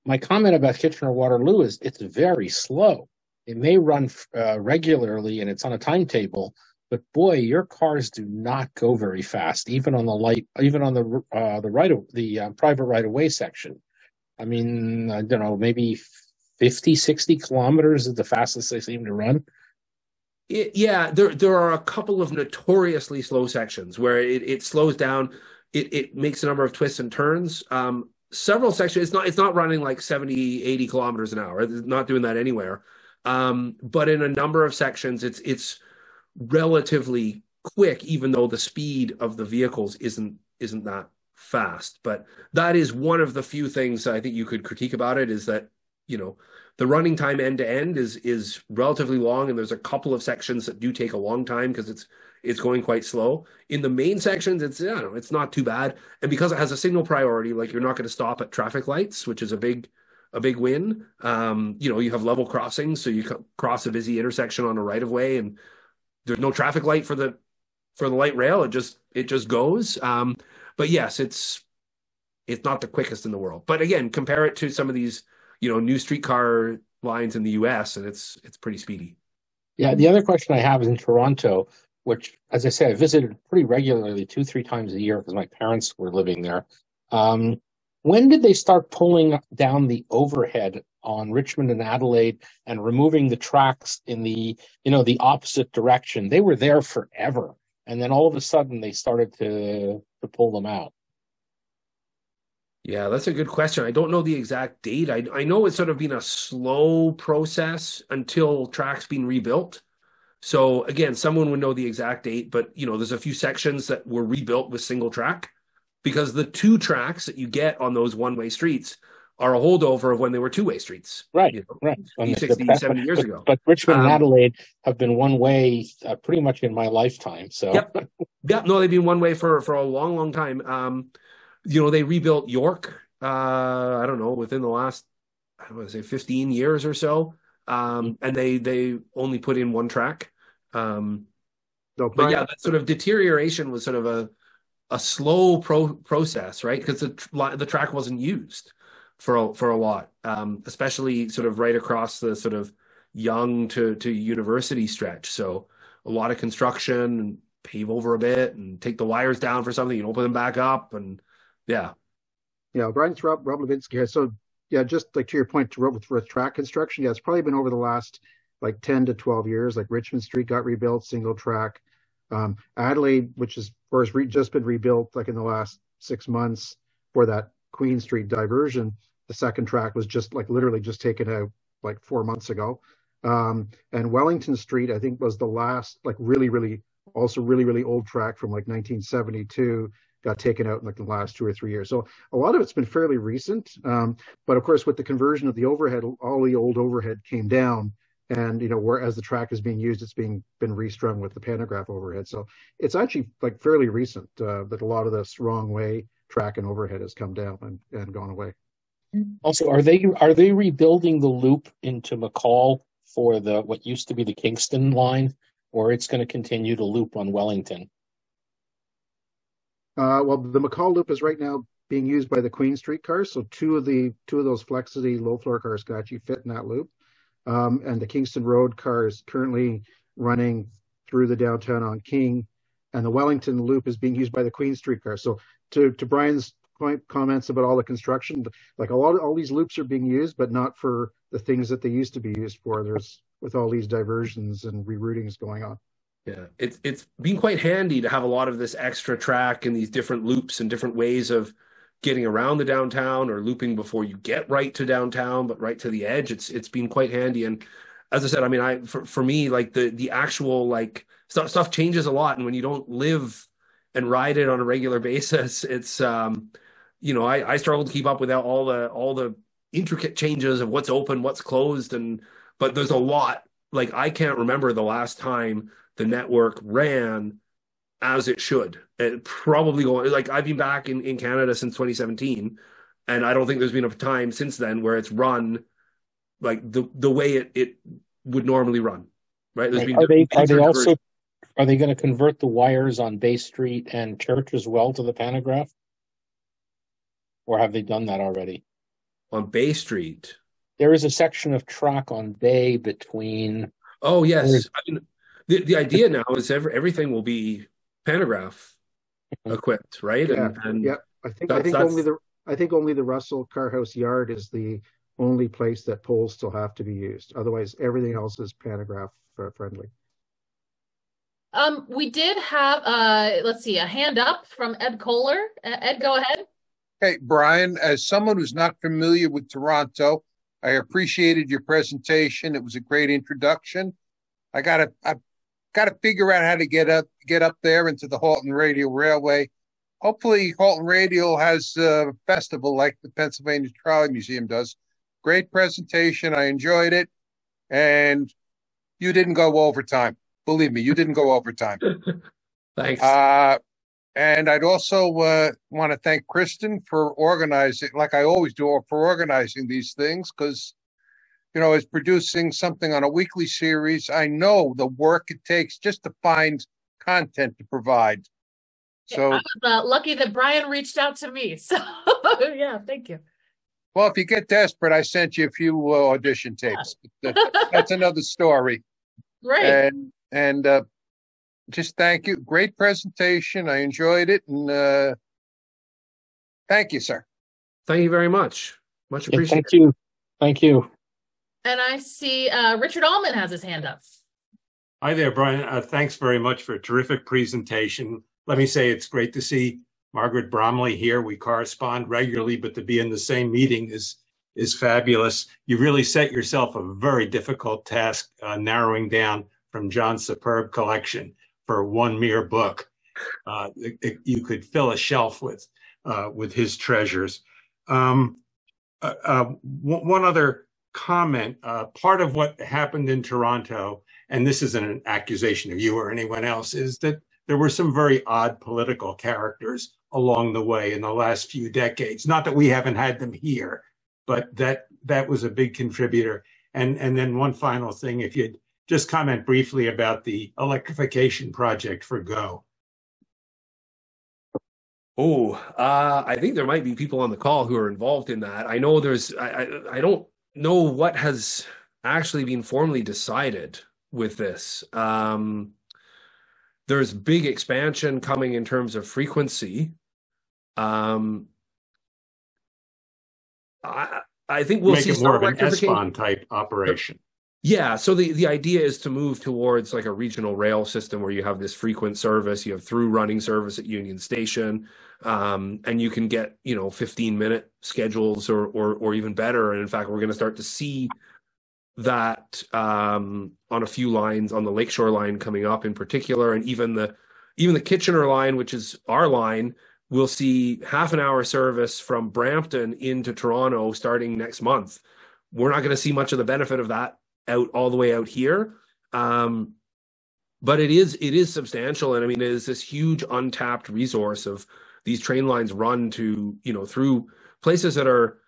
my comment about Kitchener Waterloo is it's very slow. It may run uh, regularly and it's on a timetable, but boy, your cars do not go very fast, even on the light, even on the uh, the right of the uh, private right of way section. I mean, I don't know, maybe 50, 60 kilometers is the fastest they seem to run. It, yeah, there there are a couple of notoriously slow sections where it, it slows down. It it makes a number of twists and turns. Um, several sections. It's not it's not running like 70, 80 kilometers an hour. It's not doing that anywhere. Um, but in a number of sections, it's it's relatively quick, even though the speed of the vehicles isn't isn't that fast. But that is one of the few things I think you could critique about it is that, you know, the running time end to end is is relatively long and there's a couple of sections that do take a long time because it's it's going quite slow. In the main sections, it's you know, it's not too bad. And because it has a signal priority, like you're not going to stop at traffic lights, which is a big a big win. Um, you know, you have level crossings, so you cross a busy intersection on a right of way, and there's no traffic light for the for the light rail. It just it just goes. Um, but yes, it's it's not the quickest in the world. But again, compare it to some of these, you know, new streetcar lines in the US and it's it's pretty speedy. Yeah, the other question I have is in Toronto, which as I say, I visited pretty regularly, two, three times a year because my parents were living there. Um, when did they start pulling down the overhead on Richmond and Adelaide and removing the tracks in the you know the opposite direction? They were there forever, and then all of a sudden they started to to pull them out? Yeah, that's a good question. I don't know the exact date. I I know it's sort of been a slow process until tracks being rebuilt. So again, someone would know the exact date, but you know, there's a few sections that were rebuilt with single track because the two tracks that you get on those one-way streets are a holdover of when they were two-way streets. Right, you know, right. 60, 70 years but, ago. But Richmond um, and Adelaide have been one-way uh, pretty much in my lifetime. So yep. Yeah, no, they've been one way for for a long, long time. Um, you know, they rebuilt York. Uh, I don't know within the last I want to say fifteen years or so, um, and they they only put in one track. Um, no, but yeah, that sort of deterioration was sort of a a slow pro- process, right? Because the the track wasn't used for a, for a lot, um, especially sort of right across the sort of Yonge to to university stretch. So a lot of construction and pave over a bit and take the wires down for something and open them back up and yeah. Yeah brian's rob, rob levinsky here. So yeah just like to your point to with, with track construction yeah it's probably been over the last like 10 to 12 years like richmond street got rebuilt single track. Um, adelaide which is first re- just been rebuilt like in the last six months for that queen street diversion the second track was just like literally just taken out like four months ago. Um, and wellington street i think was the last like really really also really really old track from like 1972 got taken out in like the last two or three years. So a lot of it's been fairly recent um, but of course with the conversion of the overhead all the old overhead came down and you know whereas the track is being used it's being been restrung with the pantograph overhead. So it's actually like fairly recent uh, that a lot of this wrong way track and overhead has come down and, and gone away also are they are they rebuilding the loop into McCaul for the what used to be the kingston line or it's going to continue to loop on Wellington? Uh, well, the McCaul loop is right now being used by the Queen Street cars. So two of the two of those Flexity low floor cars can actually fit in that loop. Um, and the Kingston Road car is currently running through the downtown on King and the Wellington Loop is being used by the Queen streetcar. So to to Brian's point, comments about all the construction, like a lot of all these loops are being used, but not for the things that they used to be used for. There's with all these diversions and reroutings going on. Yeah, it's it's been quite handy to have a lot of this extra track and these different loops and different ways of getting around the downtown or looping before you get right to downtown, but right to the edge. It's it's been quite handy. And as I said, I mean, I for, for me, like the the actual like stuff stuff changes a lot. And when you don't live and ride it on a regular basis, it's um, you know, I I struggle to keep up with all the all the intricate changes of what's open, what's closed, and but there's a lot. Like I can't remember the last time the network ran as it should. It probably going like I've been back in, in Canada since 2017, and I don't think there's been a time since then where it's run like the the way it, it would normally run. Right? There's are they are they also are they going to convert the wires on Bay Street and Church as well to the pantograph? Or have they done that already? On Bay Street. There is a section of track on Bay between Oh yes. I mean, the, the idea now is every, everything will be pantograph mm-hmm. equipped, right? Yeah, and, and yeah. I think I think only the I think only the Russell Carhouse Yard is the only place that poles still have to be used. Otherwise, everything else is pantograph friendly. Um, we did have uh, let's see, a hand up from Ed Kohler. Uh, Ed, go ahead. Hey, Brian. As someone who's not familiar with Toronto, I appreciated your presentation. It was a great introduction. I got to I got to figure out how to get up get up there into the Halton Radial Railway. Hopefully, Halton Radial has a festival like the Pennsylvania Trolley Museum does. Great presentation. I enjoyed it, and you didn't go overtime. Believe me, you didn't go overtime. Thanks. Uh, and I'd also uh, want to thank Kristen for organizing, like I always do, for organizing these things because you know, is producing something on a weekly series, I know the work it takes just to find content to provide. So I was uh, lucky that Brian reached out to me. So yeah, thank you. Well, if you get desperate, I sent you a few uh, audition tapes. Yeah. That's another story. Right. And and uh, just thank you. Great presentation. I enjoyed it, and uh, thank you, sir. Thank you very much. Much appreciated. thank you. Thank you. And I see uh, Richard Allman has his hand up. Hi there, Brian. Uh, thanks very much for a terrific presentation. Let me say it's great to see Margaret Bromley here. We correspond regularly, but to be in the same meeting is is fabulous. You really set yourself a very difficult task uh, narrowing down from John's superb collection for one mere book. Uh, it, it, you could fill a shelf with uh, with his treasures. Um, uh, uh, one other comment. Uh, part of what happened in Toronto, and this isn't an accusation of you or anyone else, is that there were some very odd political characters along the way in the last few decades. Not that we haven't had them here, but that that was a big contributor. And and then one final thing, if you'd just comment briefly about the electrification project for Go. Oh, uh, I think there might be people on the call who are involved in that. I know there's, I, I, I don't know what has actually been formally decided with this. Um, there's big expansion coming in terms of frequency. Um, I, I think we'll Make see it more of an S-Bahn type operation. Yeah, so the, the idea is to move towards like a regional rail system where you have this frequent service, you have through running service at Union Station, um, and you can get you know 15 minute schedules or or or even better. And in fact, we're going to start to see that um, on a few lines on the Lakeshore line coming up in particular, and even the even the Kitchener line, which is our line, we'll see half an hour service from Brampton into Toronto starting next month. We're not going to see much of the benefit of that out all the way out here. Um, but it is it is substantial, and I mean, it is this huge untapped resource of these train lines run to you know through places that are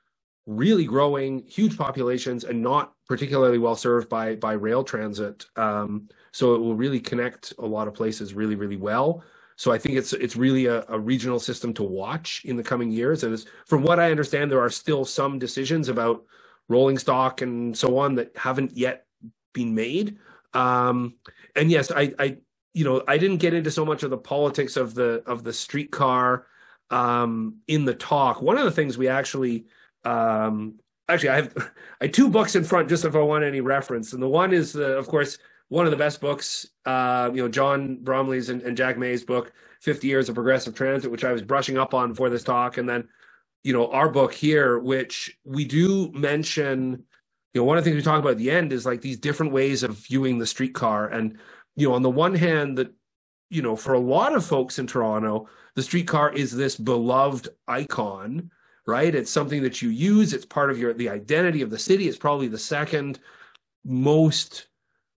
really growing, huge populations, and not particularly well served by by rail transit. Um, so it will really connect a lot of places really really well. So I think it's it's really a, a regional system to watch in the coming years. And from what I understand, there are still some decisions about rolling stock and so on that haven't yet been made. Um, and yes, I, I you know, I didn't get into so much of the politics of the of the streetcar um, in the talk. One of the things we actually um, actually I have I two books in front just if I want any reference, and the one is uh, of course one of the best books, uh, you know, John Bromley's and, and Jack May's book, 50 Years of Progressive Transit, which I was brushing up on for this talk, and then you know our book here, which we do mention. You know, one of the things we talk about at the end is like these different ways of viewing the streetcar, and you know, on the one hand, that you know, for a lot of folks in Toronto, the streetcar is this beloved icon, right? It's something that you use. It's part of your the identity of the city. It's probably the second most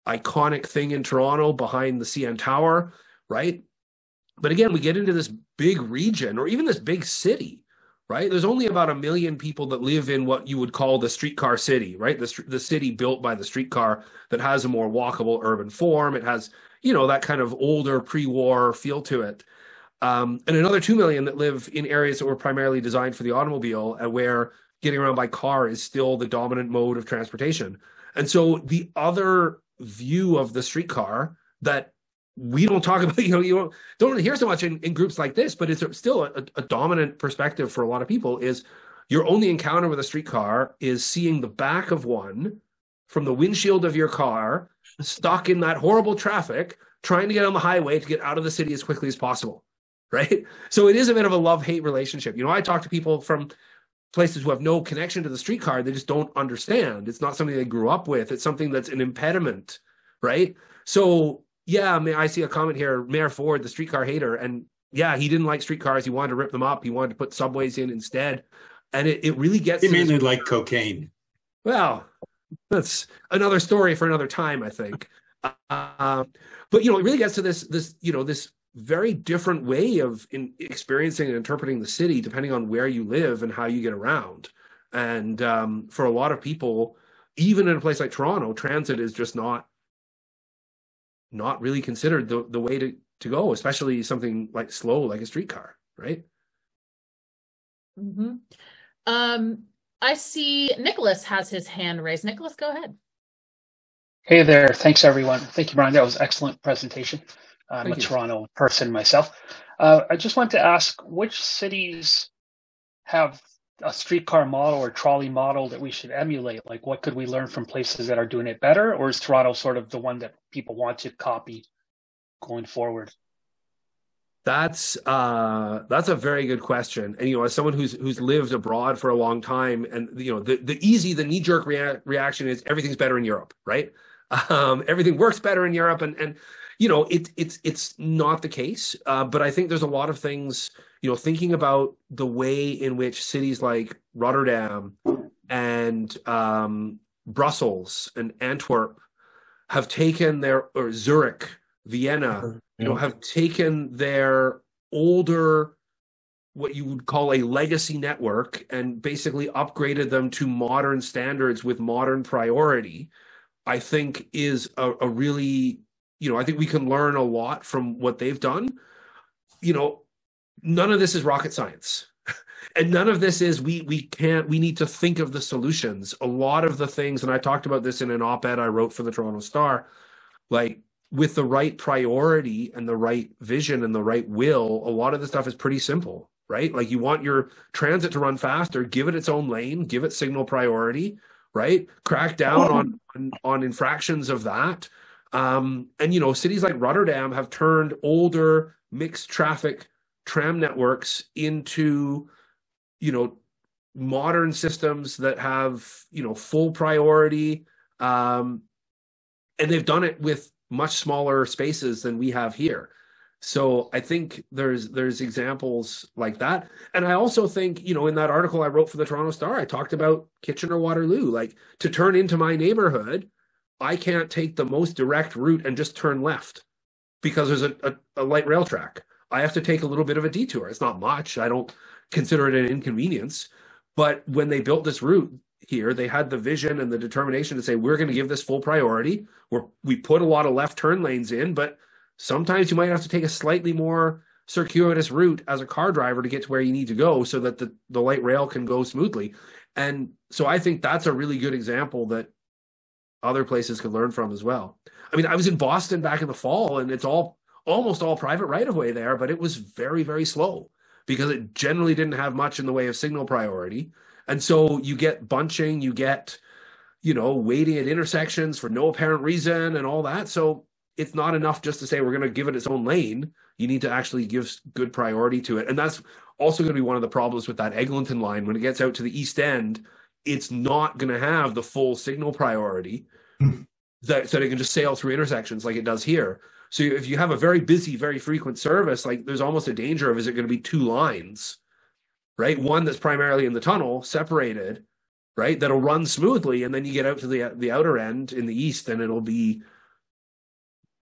iconic thing in Toronto behind the CN Tower, right? But again, we get into this big region or even this big city, right? There's only about a million people that live in what you would call the streetcar city, right? The, the city built by the streetcar that has a more walkable urban form. It has, you know, that kind of older pre-war feel to it. Um, and another 2 million that live in areas that were primarily designed for the automobile and where getting around by car is still the dominant mode of transportation. And so the other view of the streetcar that we don't talk about, you know, you don't, don't really hear so much in, in groups like this, but it's still a, a dominant perspective for a lot of people is your only encounter with a streetcar is seeing the back of one from the windshield of your car, stuck in that horrible traffic, trying to get on the highway to get out of the city as quickly as possible. Right. So it is a bit of a love hate relationship. You know, I talk to people from places who have no connection to the streetcar. They just don't understand. It's not something they grew up with. It's something that's an impediment. Right. So yeah, I see a comment here. Mayor Ford, the streetcar hater, and yeah, he didn't like streetcars. He wanted to rip them up. He wanted to put subways in instead, and it, it really gets. He mainly this... like cocaine. Well, that's another story for another time, I think. Uh, but you know, it really gets to this this you know this very different way of in experiencing and interpreting the city depending on where you live and how you get around. And um, for a lot of people, even in a place like Toronto, transit is just not not really considered the, the way to, to go, especially something like slow, like a streetcar, right? Mm-hmm. Um, I see Nicholas has his hand raised. Nicholas, go ahead. Hey there. Thanks, everyone. Thank you, Brian. That was excellent presentation. I'm Thank a you. Toronto person myself. Uh, I just want to ask which cities have a streetcar model or trolley model that we should emulate? Like, what could we learn from places that are doing it better, or is Toronto sort of the one that people want to copy going forward? That's uh, that's a very good question, and you know, as someone who's who's lived abroad for a long time, and you know, the the easy, the knee jerk rea- reaction is everything's better in Europe, right? Um, everything works better in Europe, and and you know, it, it's it's not the case. Uh, but I think there's a lot of things you know, thinking about the way in which cities like Rotterdam and um, Brussels and Antwerp have taken their, or Zurich, Vienna, you know, have taken their older, what you would call a legacy network and basically upgraded them to modern standards with modern priority, I think is a, a really, you know, I think we can learn a lot from what they've done. You know, none of this is rocket science and none of this is we we can't we need to think of the solutions. A lot of the things and i talked about this in an op-ed i wrote for the toronto star like with the right priority and the right vision and the right will a lot of the stuff is pretty simple right? Like you want your transit to run faster give it its own lane give it signal priority right? Crack down on on, on infractions of that. Um, and you know cities like rotterdam have turned older mixed traffic tram networks into you know modern systems that have you know full priority um, and they've done it with much smaller spaces than we have here so i think there's there's examples like that and i also think you know in that article i wrote for the toronto star i talked about kitchener waterloo like to turn into my neighborhood i can't take the most direct route and just turn left because there's a, a, a light rail track I have to take a little bit of a detour. It's not much. I don't consider it an inconvenience. But when they built this route here, they had the vision and the determination to say, we're going to give this full priority. We're, we put a lot of left turn lanes in, but sometimes you might have to take a slightly more circuitous route as a car driver to get to where you need to go so that the, the light rail can go smoothly. And so I think that's a really good example that other places can learn from as well. I mean, I was in Boston back in the fall and it's all almost all private right of way there, but it was very, very slow because it generally didn't have much in the way of signal priority. And so you get bunching, you get, you know, waiting at intersections for no apparent reason and all that. So it's not enough just to say we're going to give it its own lane. You need to actually give good priority to it. And that's also going to be one of the problems with that Eglinton line. When it gets out to the east end, it's not going to have the full signal priority mm. that so it can just sail through intersections like it does here. So if you have a very busy, very frequent service, like there's almost a danger of is it going to be two lines, right? One that's primarily in the tunnel, separated, right? That'll run smoothly, and then you get out to the the outer end in the east, and it'll be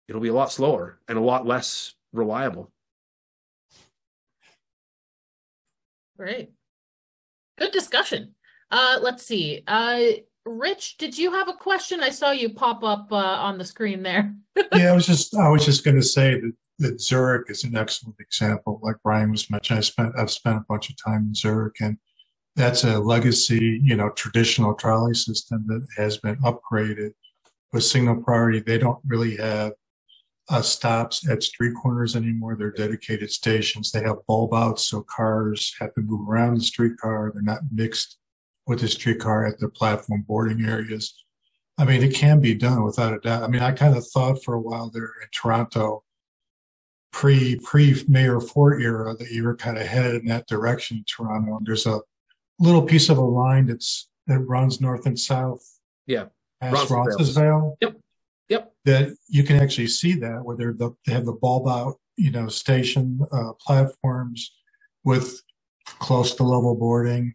it'll be a lot slower and a lot less reliable. Great. Good discussion. Uh, let's see. Uh, Rich, did you have a question? I saw you pop up uh, on the screen there. yeah, I was just I was just going to say that, that Zurich is an excellent example. Like Brian was mentioning, I spent I've spent a bunch of time in Zurich, and that's a legacy, you know, traditional trolley system that has been upgraded with signal priority. They don't really have uh, stops at street corners anymore. They're dedicated stations. They have bulb outs, so cars have to move around the streetcar. They're not mixed with the streetcar at the platform boarding areas. I mean, it can be done without a doubt. I mean, I kind of thought for a while there in Toronto, pre pre Mayor Ford era, that you were kind of headed in that direction in Toronto. And there's a little piece of a line that's that runs north and south. Yeah, past Roncesvalles. Yep, yep. That you can actually see that where they're the, they have the bulb out, you know, station uh, platforms with close to level boarding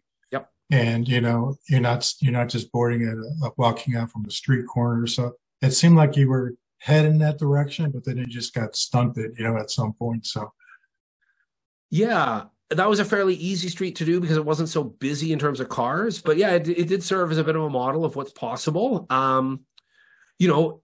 and you know you're not you're not just boarding it a, walking out from the street corner. So it seemed like you were heading that direction but then it just got stunted you know at some point. So yeah that was a fairly easy street to do because it wasn't so busy in terms of cars but yeah it, it did serve as a bit of a model of what's possible. Um you know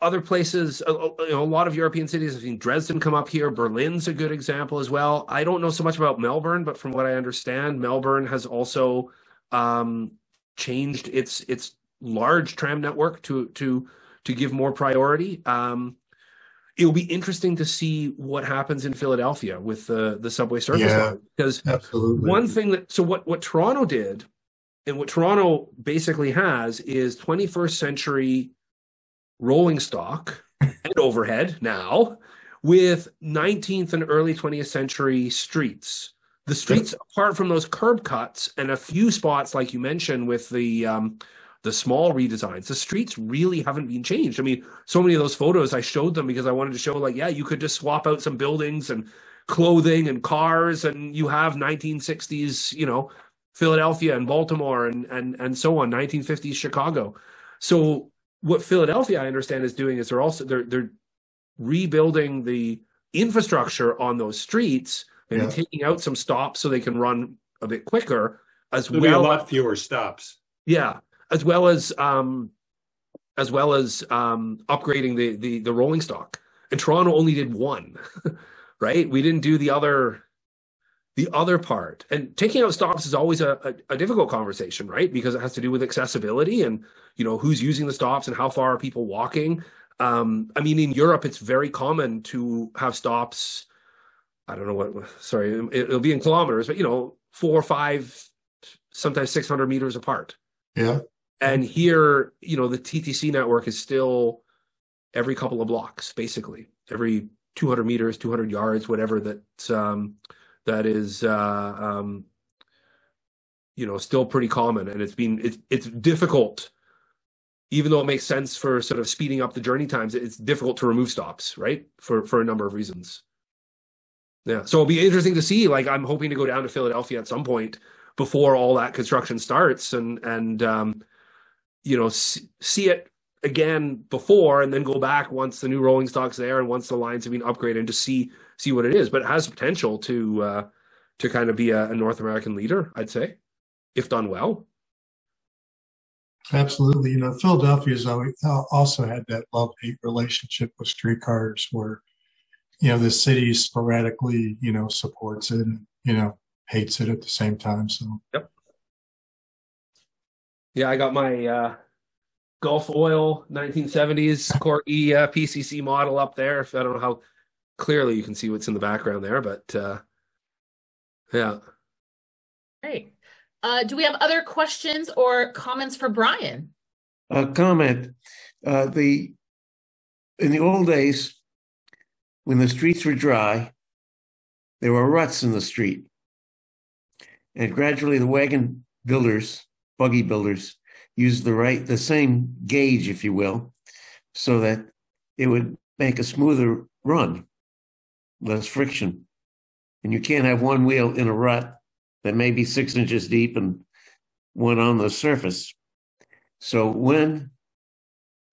other places you know, a lot of european cities i've seen dresden come up here. Berlin's a good example as well. I don't know so much about melbourne but from what i understand melbourne has also um, changed its its large tram network to to to give more priority. Um, it'll be interesting to see what happens in Philadelphia with the the subway surface yeah, line because absolutely. one thing that so what what Toronto did and what Toronto basically has is 21st century rolling stock and overhead now with 19th and early 20th century streets the streets, apart from those curb cuts and a few spots, like you mentioned, with the um, the small redesigns, the streets really haven't been changed. I mean, so many of those photos I showed them because I wanted to show, like, yeah, you could just swap out some buildings and clothing and cars, and you have 1960s, you know, Philadelphia and Baltimore and and and so on, 1950s Chicago. So what Philadelphia, I understand, is doing is they're also they're they're rebuilding the infrastructure on those streets maybe yeah. taking out some stops so they can run a bit quicker as There'll well be a lot fewer stops. Yeah as well as um as well as um upgrading the the the rolling stock. And toronto only did one right? We didn't do the other the other part. And taking out stops is always a, a, a, difficult conversation right? Because it has to do with accessibility and you know who's using the stops and how far are people walking. Um i mean in europe it's very common to have stops I don't know what, sorry, it, will be in kilometers, but you know, four or five, sometimes 600 meters apart. Yeah. And here, you know, the TTC network is still every couple of blocks, basically, every 200 meters, 200 yards, whatever that, um, that is, uh, um, you know, still pretty common. And it's been, it's, it's difficult even though it makes sense for sort of speeding up the journey times, it's difficult to remove stops, right? For for a number of reasons. Yeah. So it'll be interesting to see. Like I'm hoping to go down to Philadelphia at some point before all that construction starts and and um, you know see, see it again before and then go back once the new rolling stock's there and once the lines have been upgraded and to see see what it is. But it has potential to uh, to kind of be a, a North American leader, I'd say, if done well. Absolutely. You know, Philadelphia's always also had that love hate relationship with streetcars where you know the city sporadically you know supports it and you know hates it at the same time so yep yeah i got my uh gulf oil 1970s corky uh, pcc model up there if i don't know how clearly you can see what's in the background there, but uh, yeah. Great. Uh, do we have other questions or comments for Brian? A comment. Uh, the in the old days, when the streets were dry, there were ruts in the street, and gradually the wagon builders, buggy builders, used the right the same gauge, if you will, so that it would make a smoother run, less friction. And you can't have one wheel in a rut that may be six inches deep and one on the surface. So when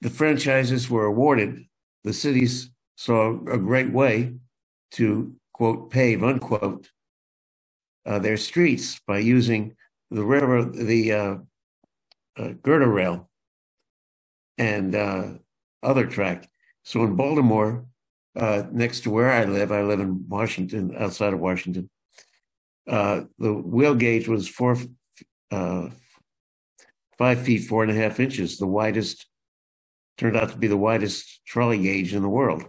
the franchises were awarded, the cities saw a great way to quote pave unquote uh, their streets by using the railroad, the uh, uh, girder rail, and uh, other track. So in Baltimore, uh, next to where I live, I live in Washington, outside of Washington. Uh, the wheel gauge was four, five feet four and a half inches, the widest. Turned out to be the widest trolley gauge in the world.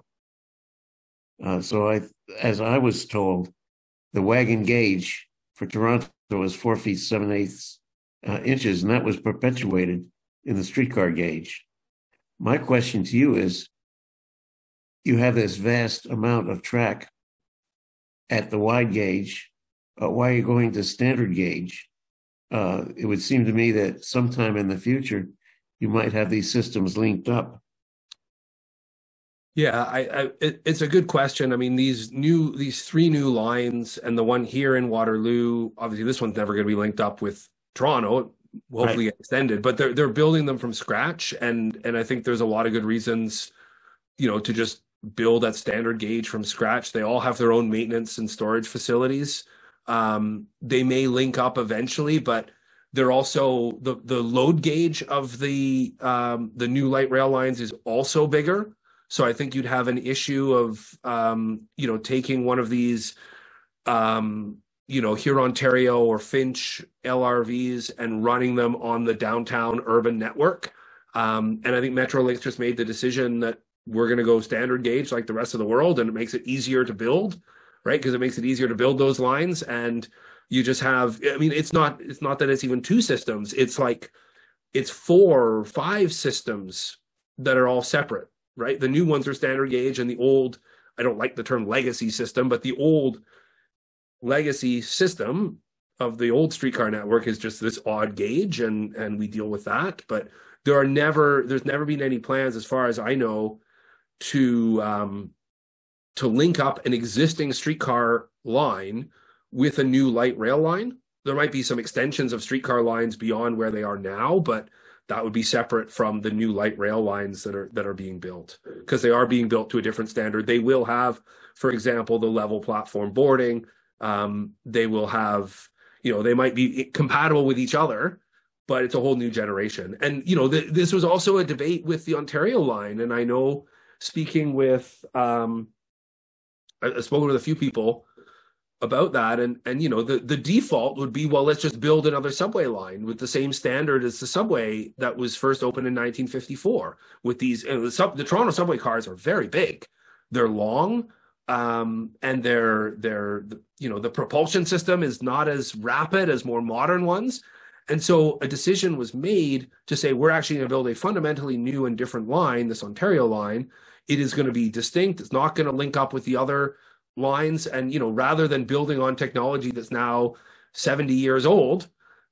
Uh, so I, as I was told, the wagon gauge for Toronto was four feet seven eighths uh, inches, and that was perpetuated in the streetcar gauge. My question to you is you have this vast amount of track at the wide gauge. Uh, why are you going to standard gauge? Uh, it would seem to me that sometime in the future, you might have these systems linked up. Yeah, I, I it, it's a good question. I mean, these new these three new lines and the one here in Waterloo, obviously this one's never going to be linked up with Toronto, hopefully right. extended, but they're they're building them from scratch and and I think there's a lot of good reasons you know to just build that standard gauge from scratch. They all have their own maintenance and storage facilities. Um, they may link up eventually, but they're also the the load gauge of the um, the new light rail lines is also bigger. So I think you'd have an issue of um, you know taking one of these um, you know Hurontario or Finch LRVs and running them on the downtown urban network. Um, and I think Metrolinx just made the decision that we're going to go standard gauge like the rest of the world, and it makes it easier to build, right? Because it makes it easier to build those lines, and you just have. I mean, it's not. It's not that it's even two systems. It's like it's four or five systems that are all separate, right? The new ones are standard gauge, and the old. I don't like the term legacy system, but the old legacy system of the old streetcar network is just this odd gauge, and and we deal with that. But there are never there's never been any plans, as far as I know, to um, to link up an existing streetcar line with a new light rail line. There might be some extensions of streetcar lines beyond where they are now, but that would be separate from the new light rail lines that are that are being built because they are being built to a different standard. They will have, for example, the level platform boarding. Um, they will have, you know, they might be compatible with each other, but it's a whole new generation. And you know, th- this was also a debate with the Ontario line, and I know speaking with um, I, I spoken with a few people about that. And and you know the the default would be well let's just build another subway line with the same standard as the subway that was first opened in 1954 with these and the sub the Toronto subway cars are very big. They're long um and they're they're you know the propulsion system is not as rapid as more modern ones. And so a decision was made to say we're actually going to build a fundamentally new and different line this Ontario line. It is going to be distinct. It's not going to link up with the other lines. And, you know, rather than building on technology that's now 70 years old,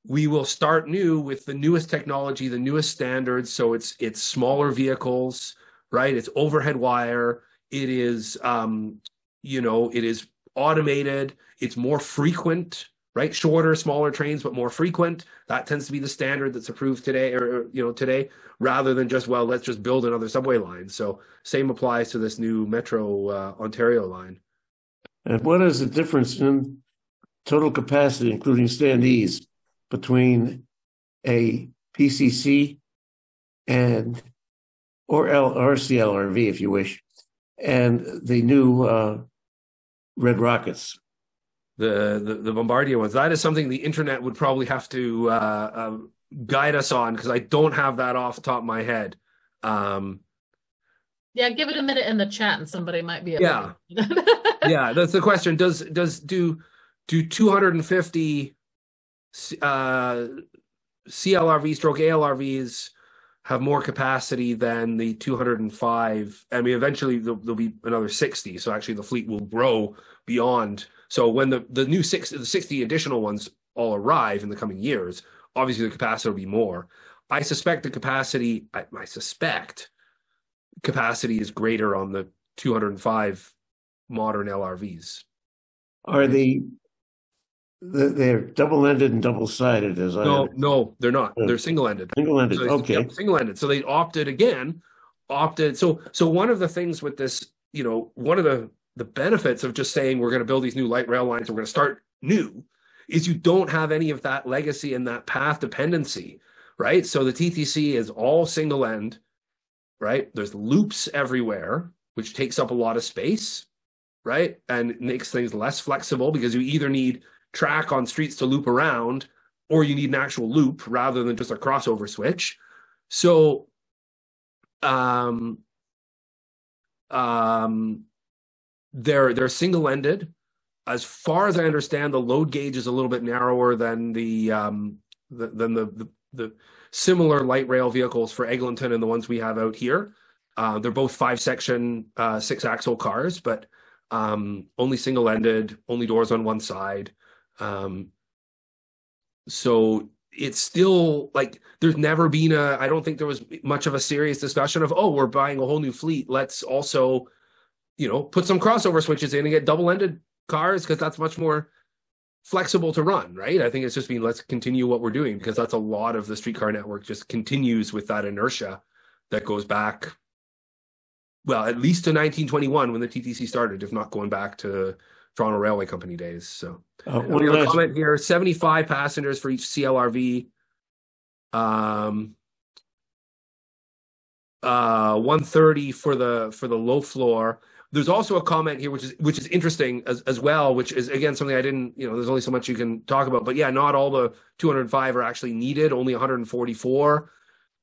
we will start new with the newest technology, the newest standards. So it's it's smaller vehicles, right? It's overhead wire. It is, um, you know, it is automated. It's more frequent right? Shorter, smaller trains, but more frequent. That tends to be the standard that's approved today, or you know, today, rather than just well, let's just build another subway line. So same applies to this new Metro uh, Ontario line. And what is the difference in total capacity, including standees, between a PCC and or L or CLRV, if you wish, and the new uh, Red Rockets? the, the, the Bombardier ones. That is something the internet would probably have to uh, uh, guide us on because I don't have that off the top of my head. Um, Yeah, give it a minute in the chat and somebody might be able Yeah. to. yeah, that's the question. Does does do do 250 uh CLRV stroke ALRVs have more capacity than the 205? I mean, eventually there'll, there'll be another 60. So actually, the fleet will grow beyond. So when the the new six the 60 additional ones all arrive in the coming years, obviously the capacity will be more. I suspect the capacity. I, I suspect capacity is greater on the 205 modern LRVs. Are the, the they're double-ended and double-sided as I No, understand. no, they're not. Oh. They're single-ended. single-ended? So, Okay, yep, single-ended. So they opted again, opted. So so one of the things with this, you know, one of the the benefits of just saying we're going to build these new light rail lines, we're going to start new, is you don't have any of that legacy and that path dependency, right? So the TTC is all single end, right? There's loops everywhere, which takes up a lot of space, right? And makes things less flexible because you either need track on streets to loop around or you need an actual loop rather than just a crossover switch. So um um they're they're single ended. As far as I understand, the load gauge is a little bit narrower than the um the, than the, the the similar light rail vehicles for Eglinton and the ones we have out here. Uh, they're both five section, uh, six axle cars, but um, only single ended, only doors on one side. Um, so it's still like there's never been a, I don't think there was much of a serious discussion of, oh, we're buying a whole new fleet. Let's also, you know, put some crossover switches in and get double ended cars because that's much more flexible to run, right? I think it's just been let's continue what we're doing because that's a lot of the streetcar network just continues with that inertia that goes back, well, at least to 1921 when the TTC started, if not going back to Toronto Railway Company days. So uh, one have a last, comment here: 75 passengers for each CLRV. Um, uh, 130 for the for the low floor. There's also a comment here which is which is interesting as as well, which is again something I didn't, you know, there's only so much you can talk about. But yeah, not all the 205 are actually needed. Only 144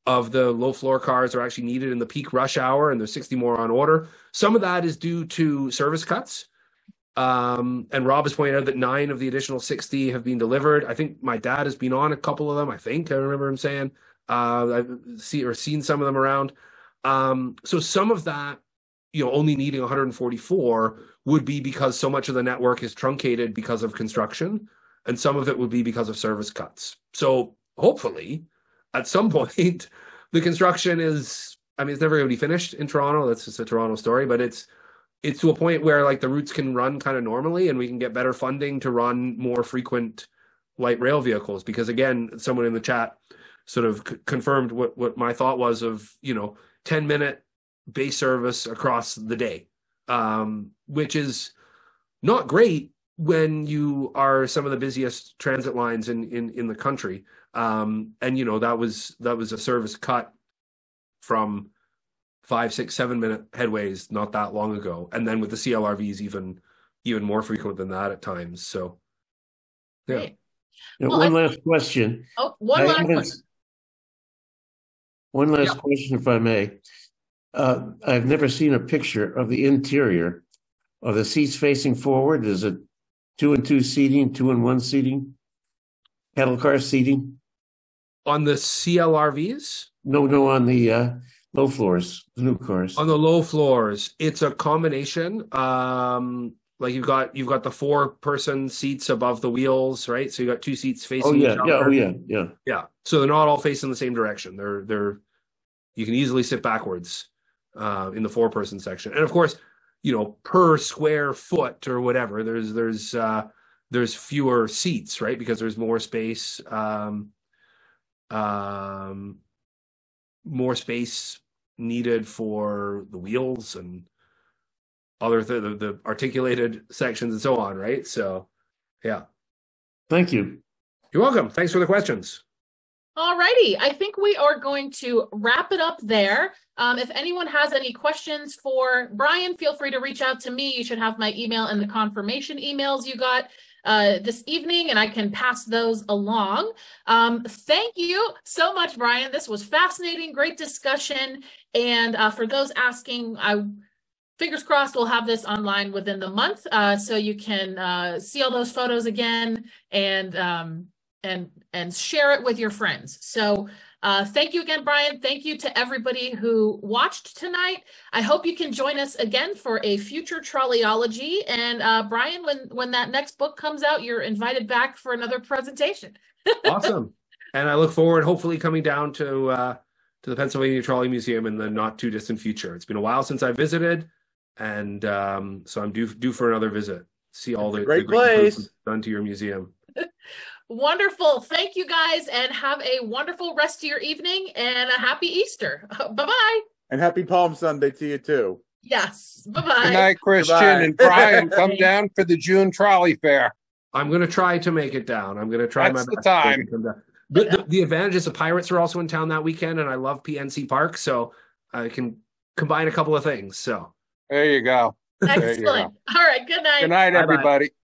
of the low floor cars are actually needed in the peak rush hour, and there's 60 more on order. Some of that is due to service cuts. Um, and Rob has pointed out that nine of the additional 60 have been delivered. I think my dad has been on a couple of them. I think I remember him saying, uh, I've seen or seen some of them around. Um, so some of that, you know, only needing 144 would be because so much of the network is truncated because of construction, and some of it would be because of service cuts. So hopefully, at some point, the construction is. I mean, it's never going to be finished in Toronto. That's just a Toronto story, but it's it's to a point where like the routes can run kind of normally and we can get better funding to run more frequent light rail vehicles because again someone in the chat sort of c- confirmed what what my thought was of you know 10 minute base service across the day um which is not great when you are some of the busiest transit lines in in in the country um and you know that was that was a service cut from five, six, seven minute headways not that long ago, and then with the CLRVs even even more frequent than that at times. So, yeah, Great. now, Well, one I- last question. Oh, one I last haven't- question. One last Yeah. question, if I may. Uh, I've never seen a picture of the interior. Are the seats facing forward? Is it two and two seating, two and one seating? Cattle car seating? on the CLRVs No, no, on the uh, low floors, the new cars. on the low floors, it's a combination. Um, like you've got you've got the four person seats above the wheels, right? So you got two seats facing Oh yeah, each yeah, oh yeah, yeah. Yeah. So they're not all facing the same direction. They're they're you can easily sit backwards uh, in the four person section. And of course, you know, per square foot or whatever, there's there's uh there's fewer seats, right? Because there's more space um um more space needed for the wheels and other th- the, the articulated sections and so on, right? So, yeah. Thank you. You're welcome. Thanks for the questions. Alrighty, I think we are going to wrap it up there. Um, if anyone has any questions for Brian, feel free to reach out to me. You should have my email in the confirmation emails you got. uh, this evening, and I can pass those along. Um, thank you so much, Brian. This was fascinating, great discussion. And uh, for those asking, I fingers crossed we'll have this online within the month, uh, so you can uh, see all those photos again and um, and and share it with your friends. So. Uh, thank you again, Brian. Thank you to everybody who watched tonight. I hope you can join us again for a future trolleyology. And uh, Brian, when when that next book comes out, you're invited back for another presentation. awesome. And I look forward, hopefully, coming down to uh, to the Pennsylvania Trolley Museum in the not too distant future. It's been a while since I visited, and um, so I'm due due for another visit. See all the great the place done to your museum. Wonderful. Thank you guys and have a wonderful rest of your evening and a happy Easter. bye bye. And happy Palm Sunday to you too. Yes. Bye bye. Good night, Christian Goodbye. and Brian. Come down for the June trolley fair. I'm going to try to make it down. I'm going to try That's my the best. to make time. it come down. The, the, the advantage is the Pirates are also in town that weekend, and I love PNC Park, so I can combine a couple of things. So There you go. There you Excellent. go. All right. Good night. Good night, Bye-bye. everybody.